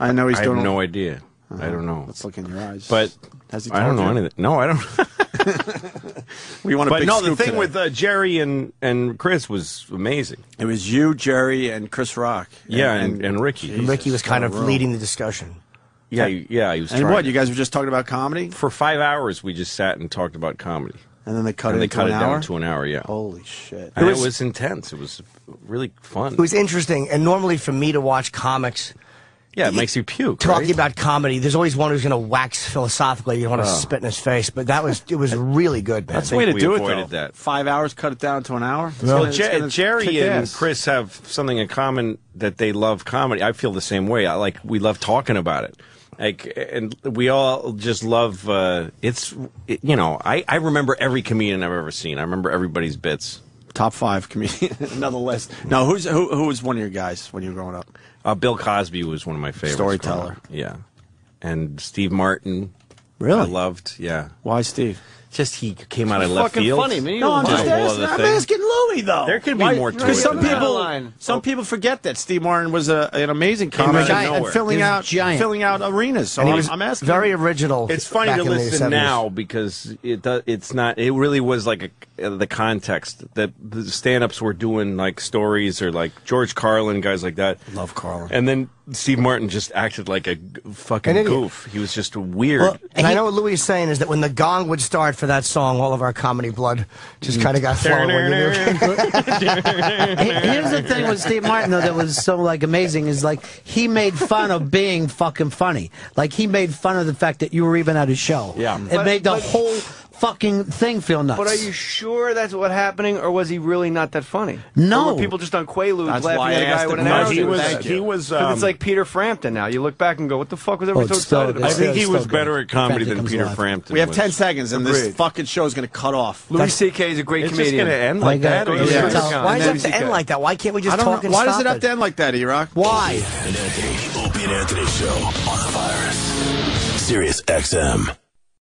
I know he's I have doing. no idea. I don't know. Let's look in your eyes. But Has he I don't know you? anything. No, I don't. we want a but big no, the thing today. with uh, Jerry and and Chris was amazing. it was you, Jerry, and Chris Rock. Yeah, and, and Ricky. And Ricky was kind of room. leading the discussion. Yeah, he- yeah, he was. And trying what? You guys were just talking about comedy, for five hours we just sat and talked about comedy, and then they cut and it they cut an it hour. down to an hour. Yeah, Holy shit! and It it was- was intense. It was really fun. It was interesting, and normally for me to watch comics yeah, it makes you puke. talking right? about comedy, there's always one who's going to wax philosophically. You want to Oh. spit in his face, but that was it was really good, man. That's the way to we do it, avoided though. that. Five hours, cut it down to an hour. It's Well, Jer- Jerry and ass. Chris have something in common that they love comedy. I feel the same way. I like we love talking about it. Like, and we all just love. Uh, it's it, you know, I I remember every comedian I've ever seen. I remember everybody's bits. top five comedian. Another list. now who's who? Who was one of your guys when you were growing up? Uh, Bill Cosby was one of my favorites. Storyteller. Yeah, and Steve Martin. Really? I loved. Yeah, Why, Steve? Just he came out of left fucking field. funny, man. No, I'm just mind. a whole asking, I'm asking Louis though. There could be more to Because it some than that. people, Line. some people forget that Steve Martin was a, an amazing Came out comic of and, and filling He was out giant. filling out arenas. So and he I'm, was I'm asking. very original. It's funny back to in the listen 70s. now because it does, it's not. It really was like a, the context that the stand-ups were doing like stories or like George Carlin guys like that. Love Carlin. And then Steve Martin just acted like a fucking goof. He was just weird. Well, and I know what Louis is saying is that when the gong would start for that song, all of our comedy blood just kind of got mm. flowing. when. Here's the thing with Steve Martin though that was so like amazing is like he made fun of being fucking funny. Like he made fun of the fact that you were even at his show. Yeah. It But- made the but- whole fucking thing feel nuts. But are you sure that's what happening, or was he really not that funny? No. Were people just on Quaaludes That's laughing at I a guy with an no, arrow he was- he was, 'Cause um, it's like Peter Frampton now. You look back and go, "What the fuck was Oh, everybody it's so excited it's I think he was better good. at comedy Frampton than Peter alive. Frampton. we have was. ten seconds, and this fucking show is going to cut off. Louis C.K. is a great It's just comedian. going to end Like like that. that. Yeah. Yeah. gonna Tell- Why does it have to end like that? Why can't we just I don't talk and Why does it have to end like that, E-Rock? Why? And Anthony, Opie and Anthony Show on the virus. Sirius XM.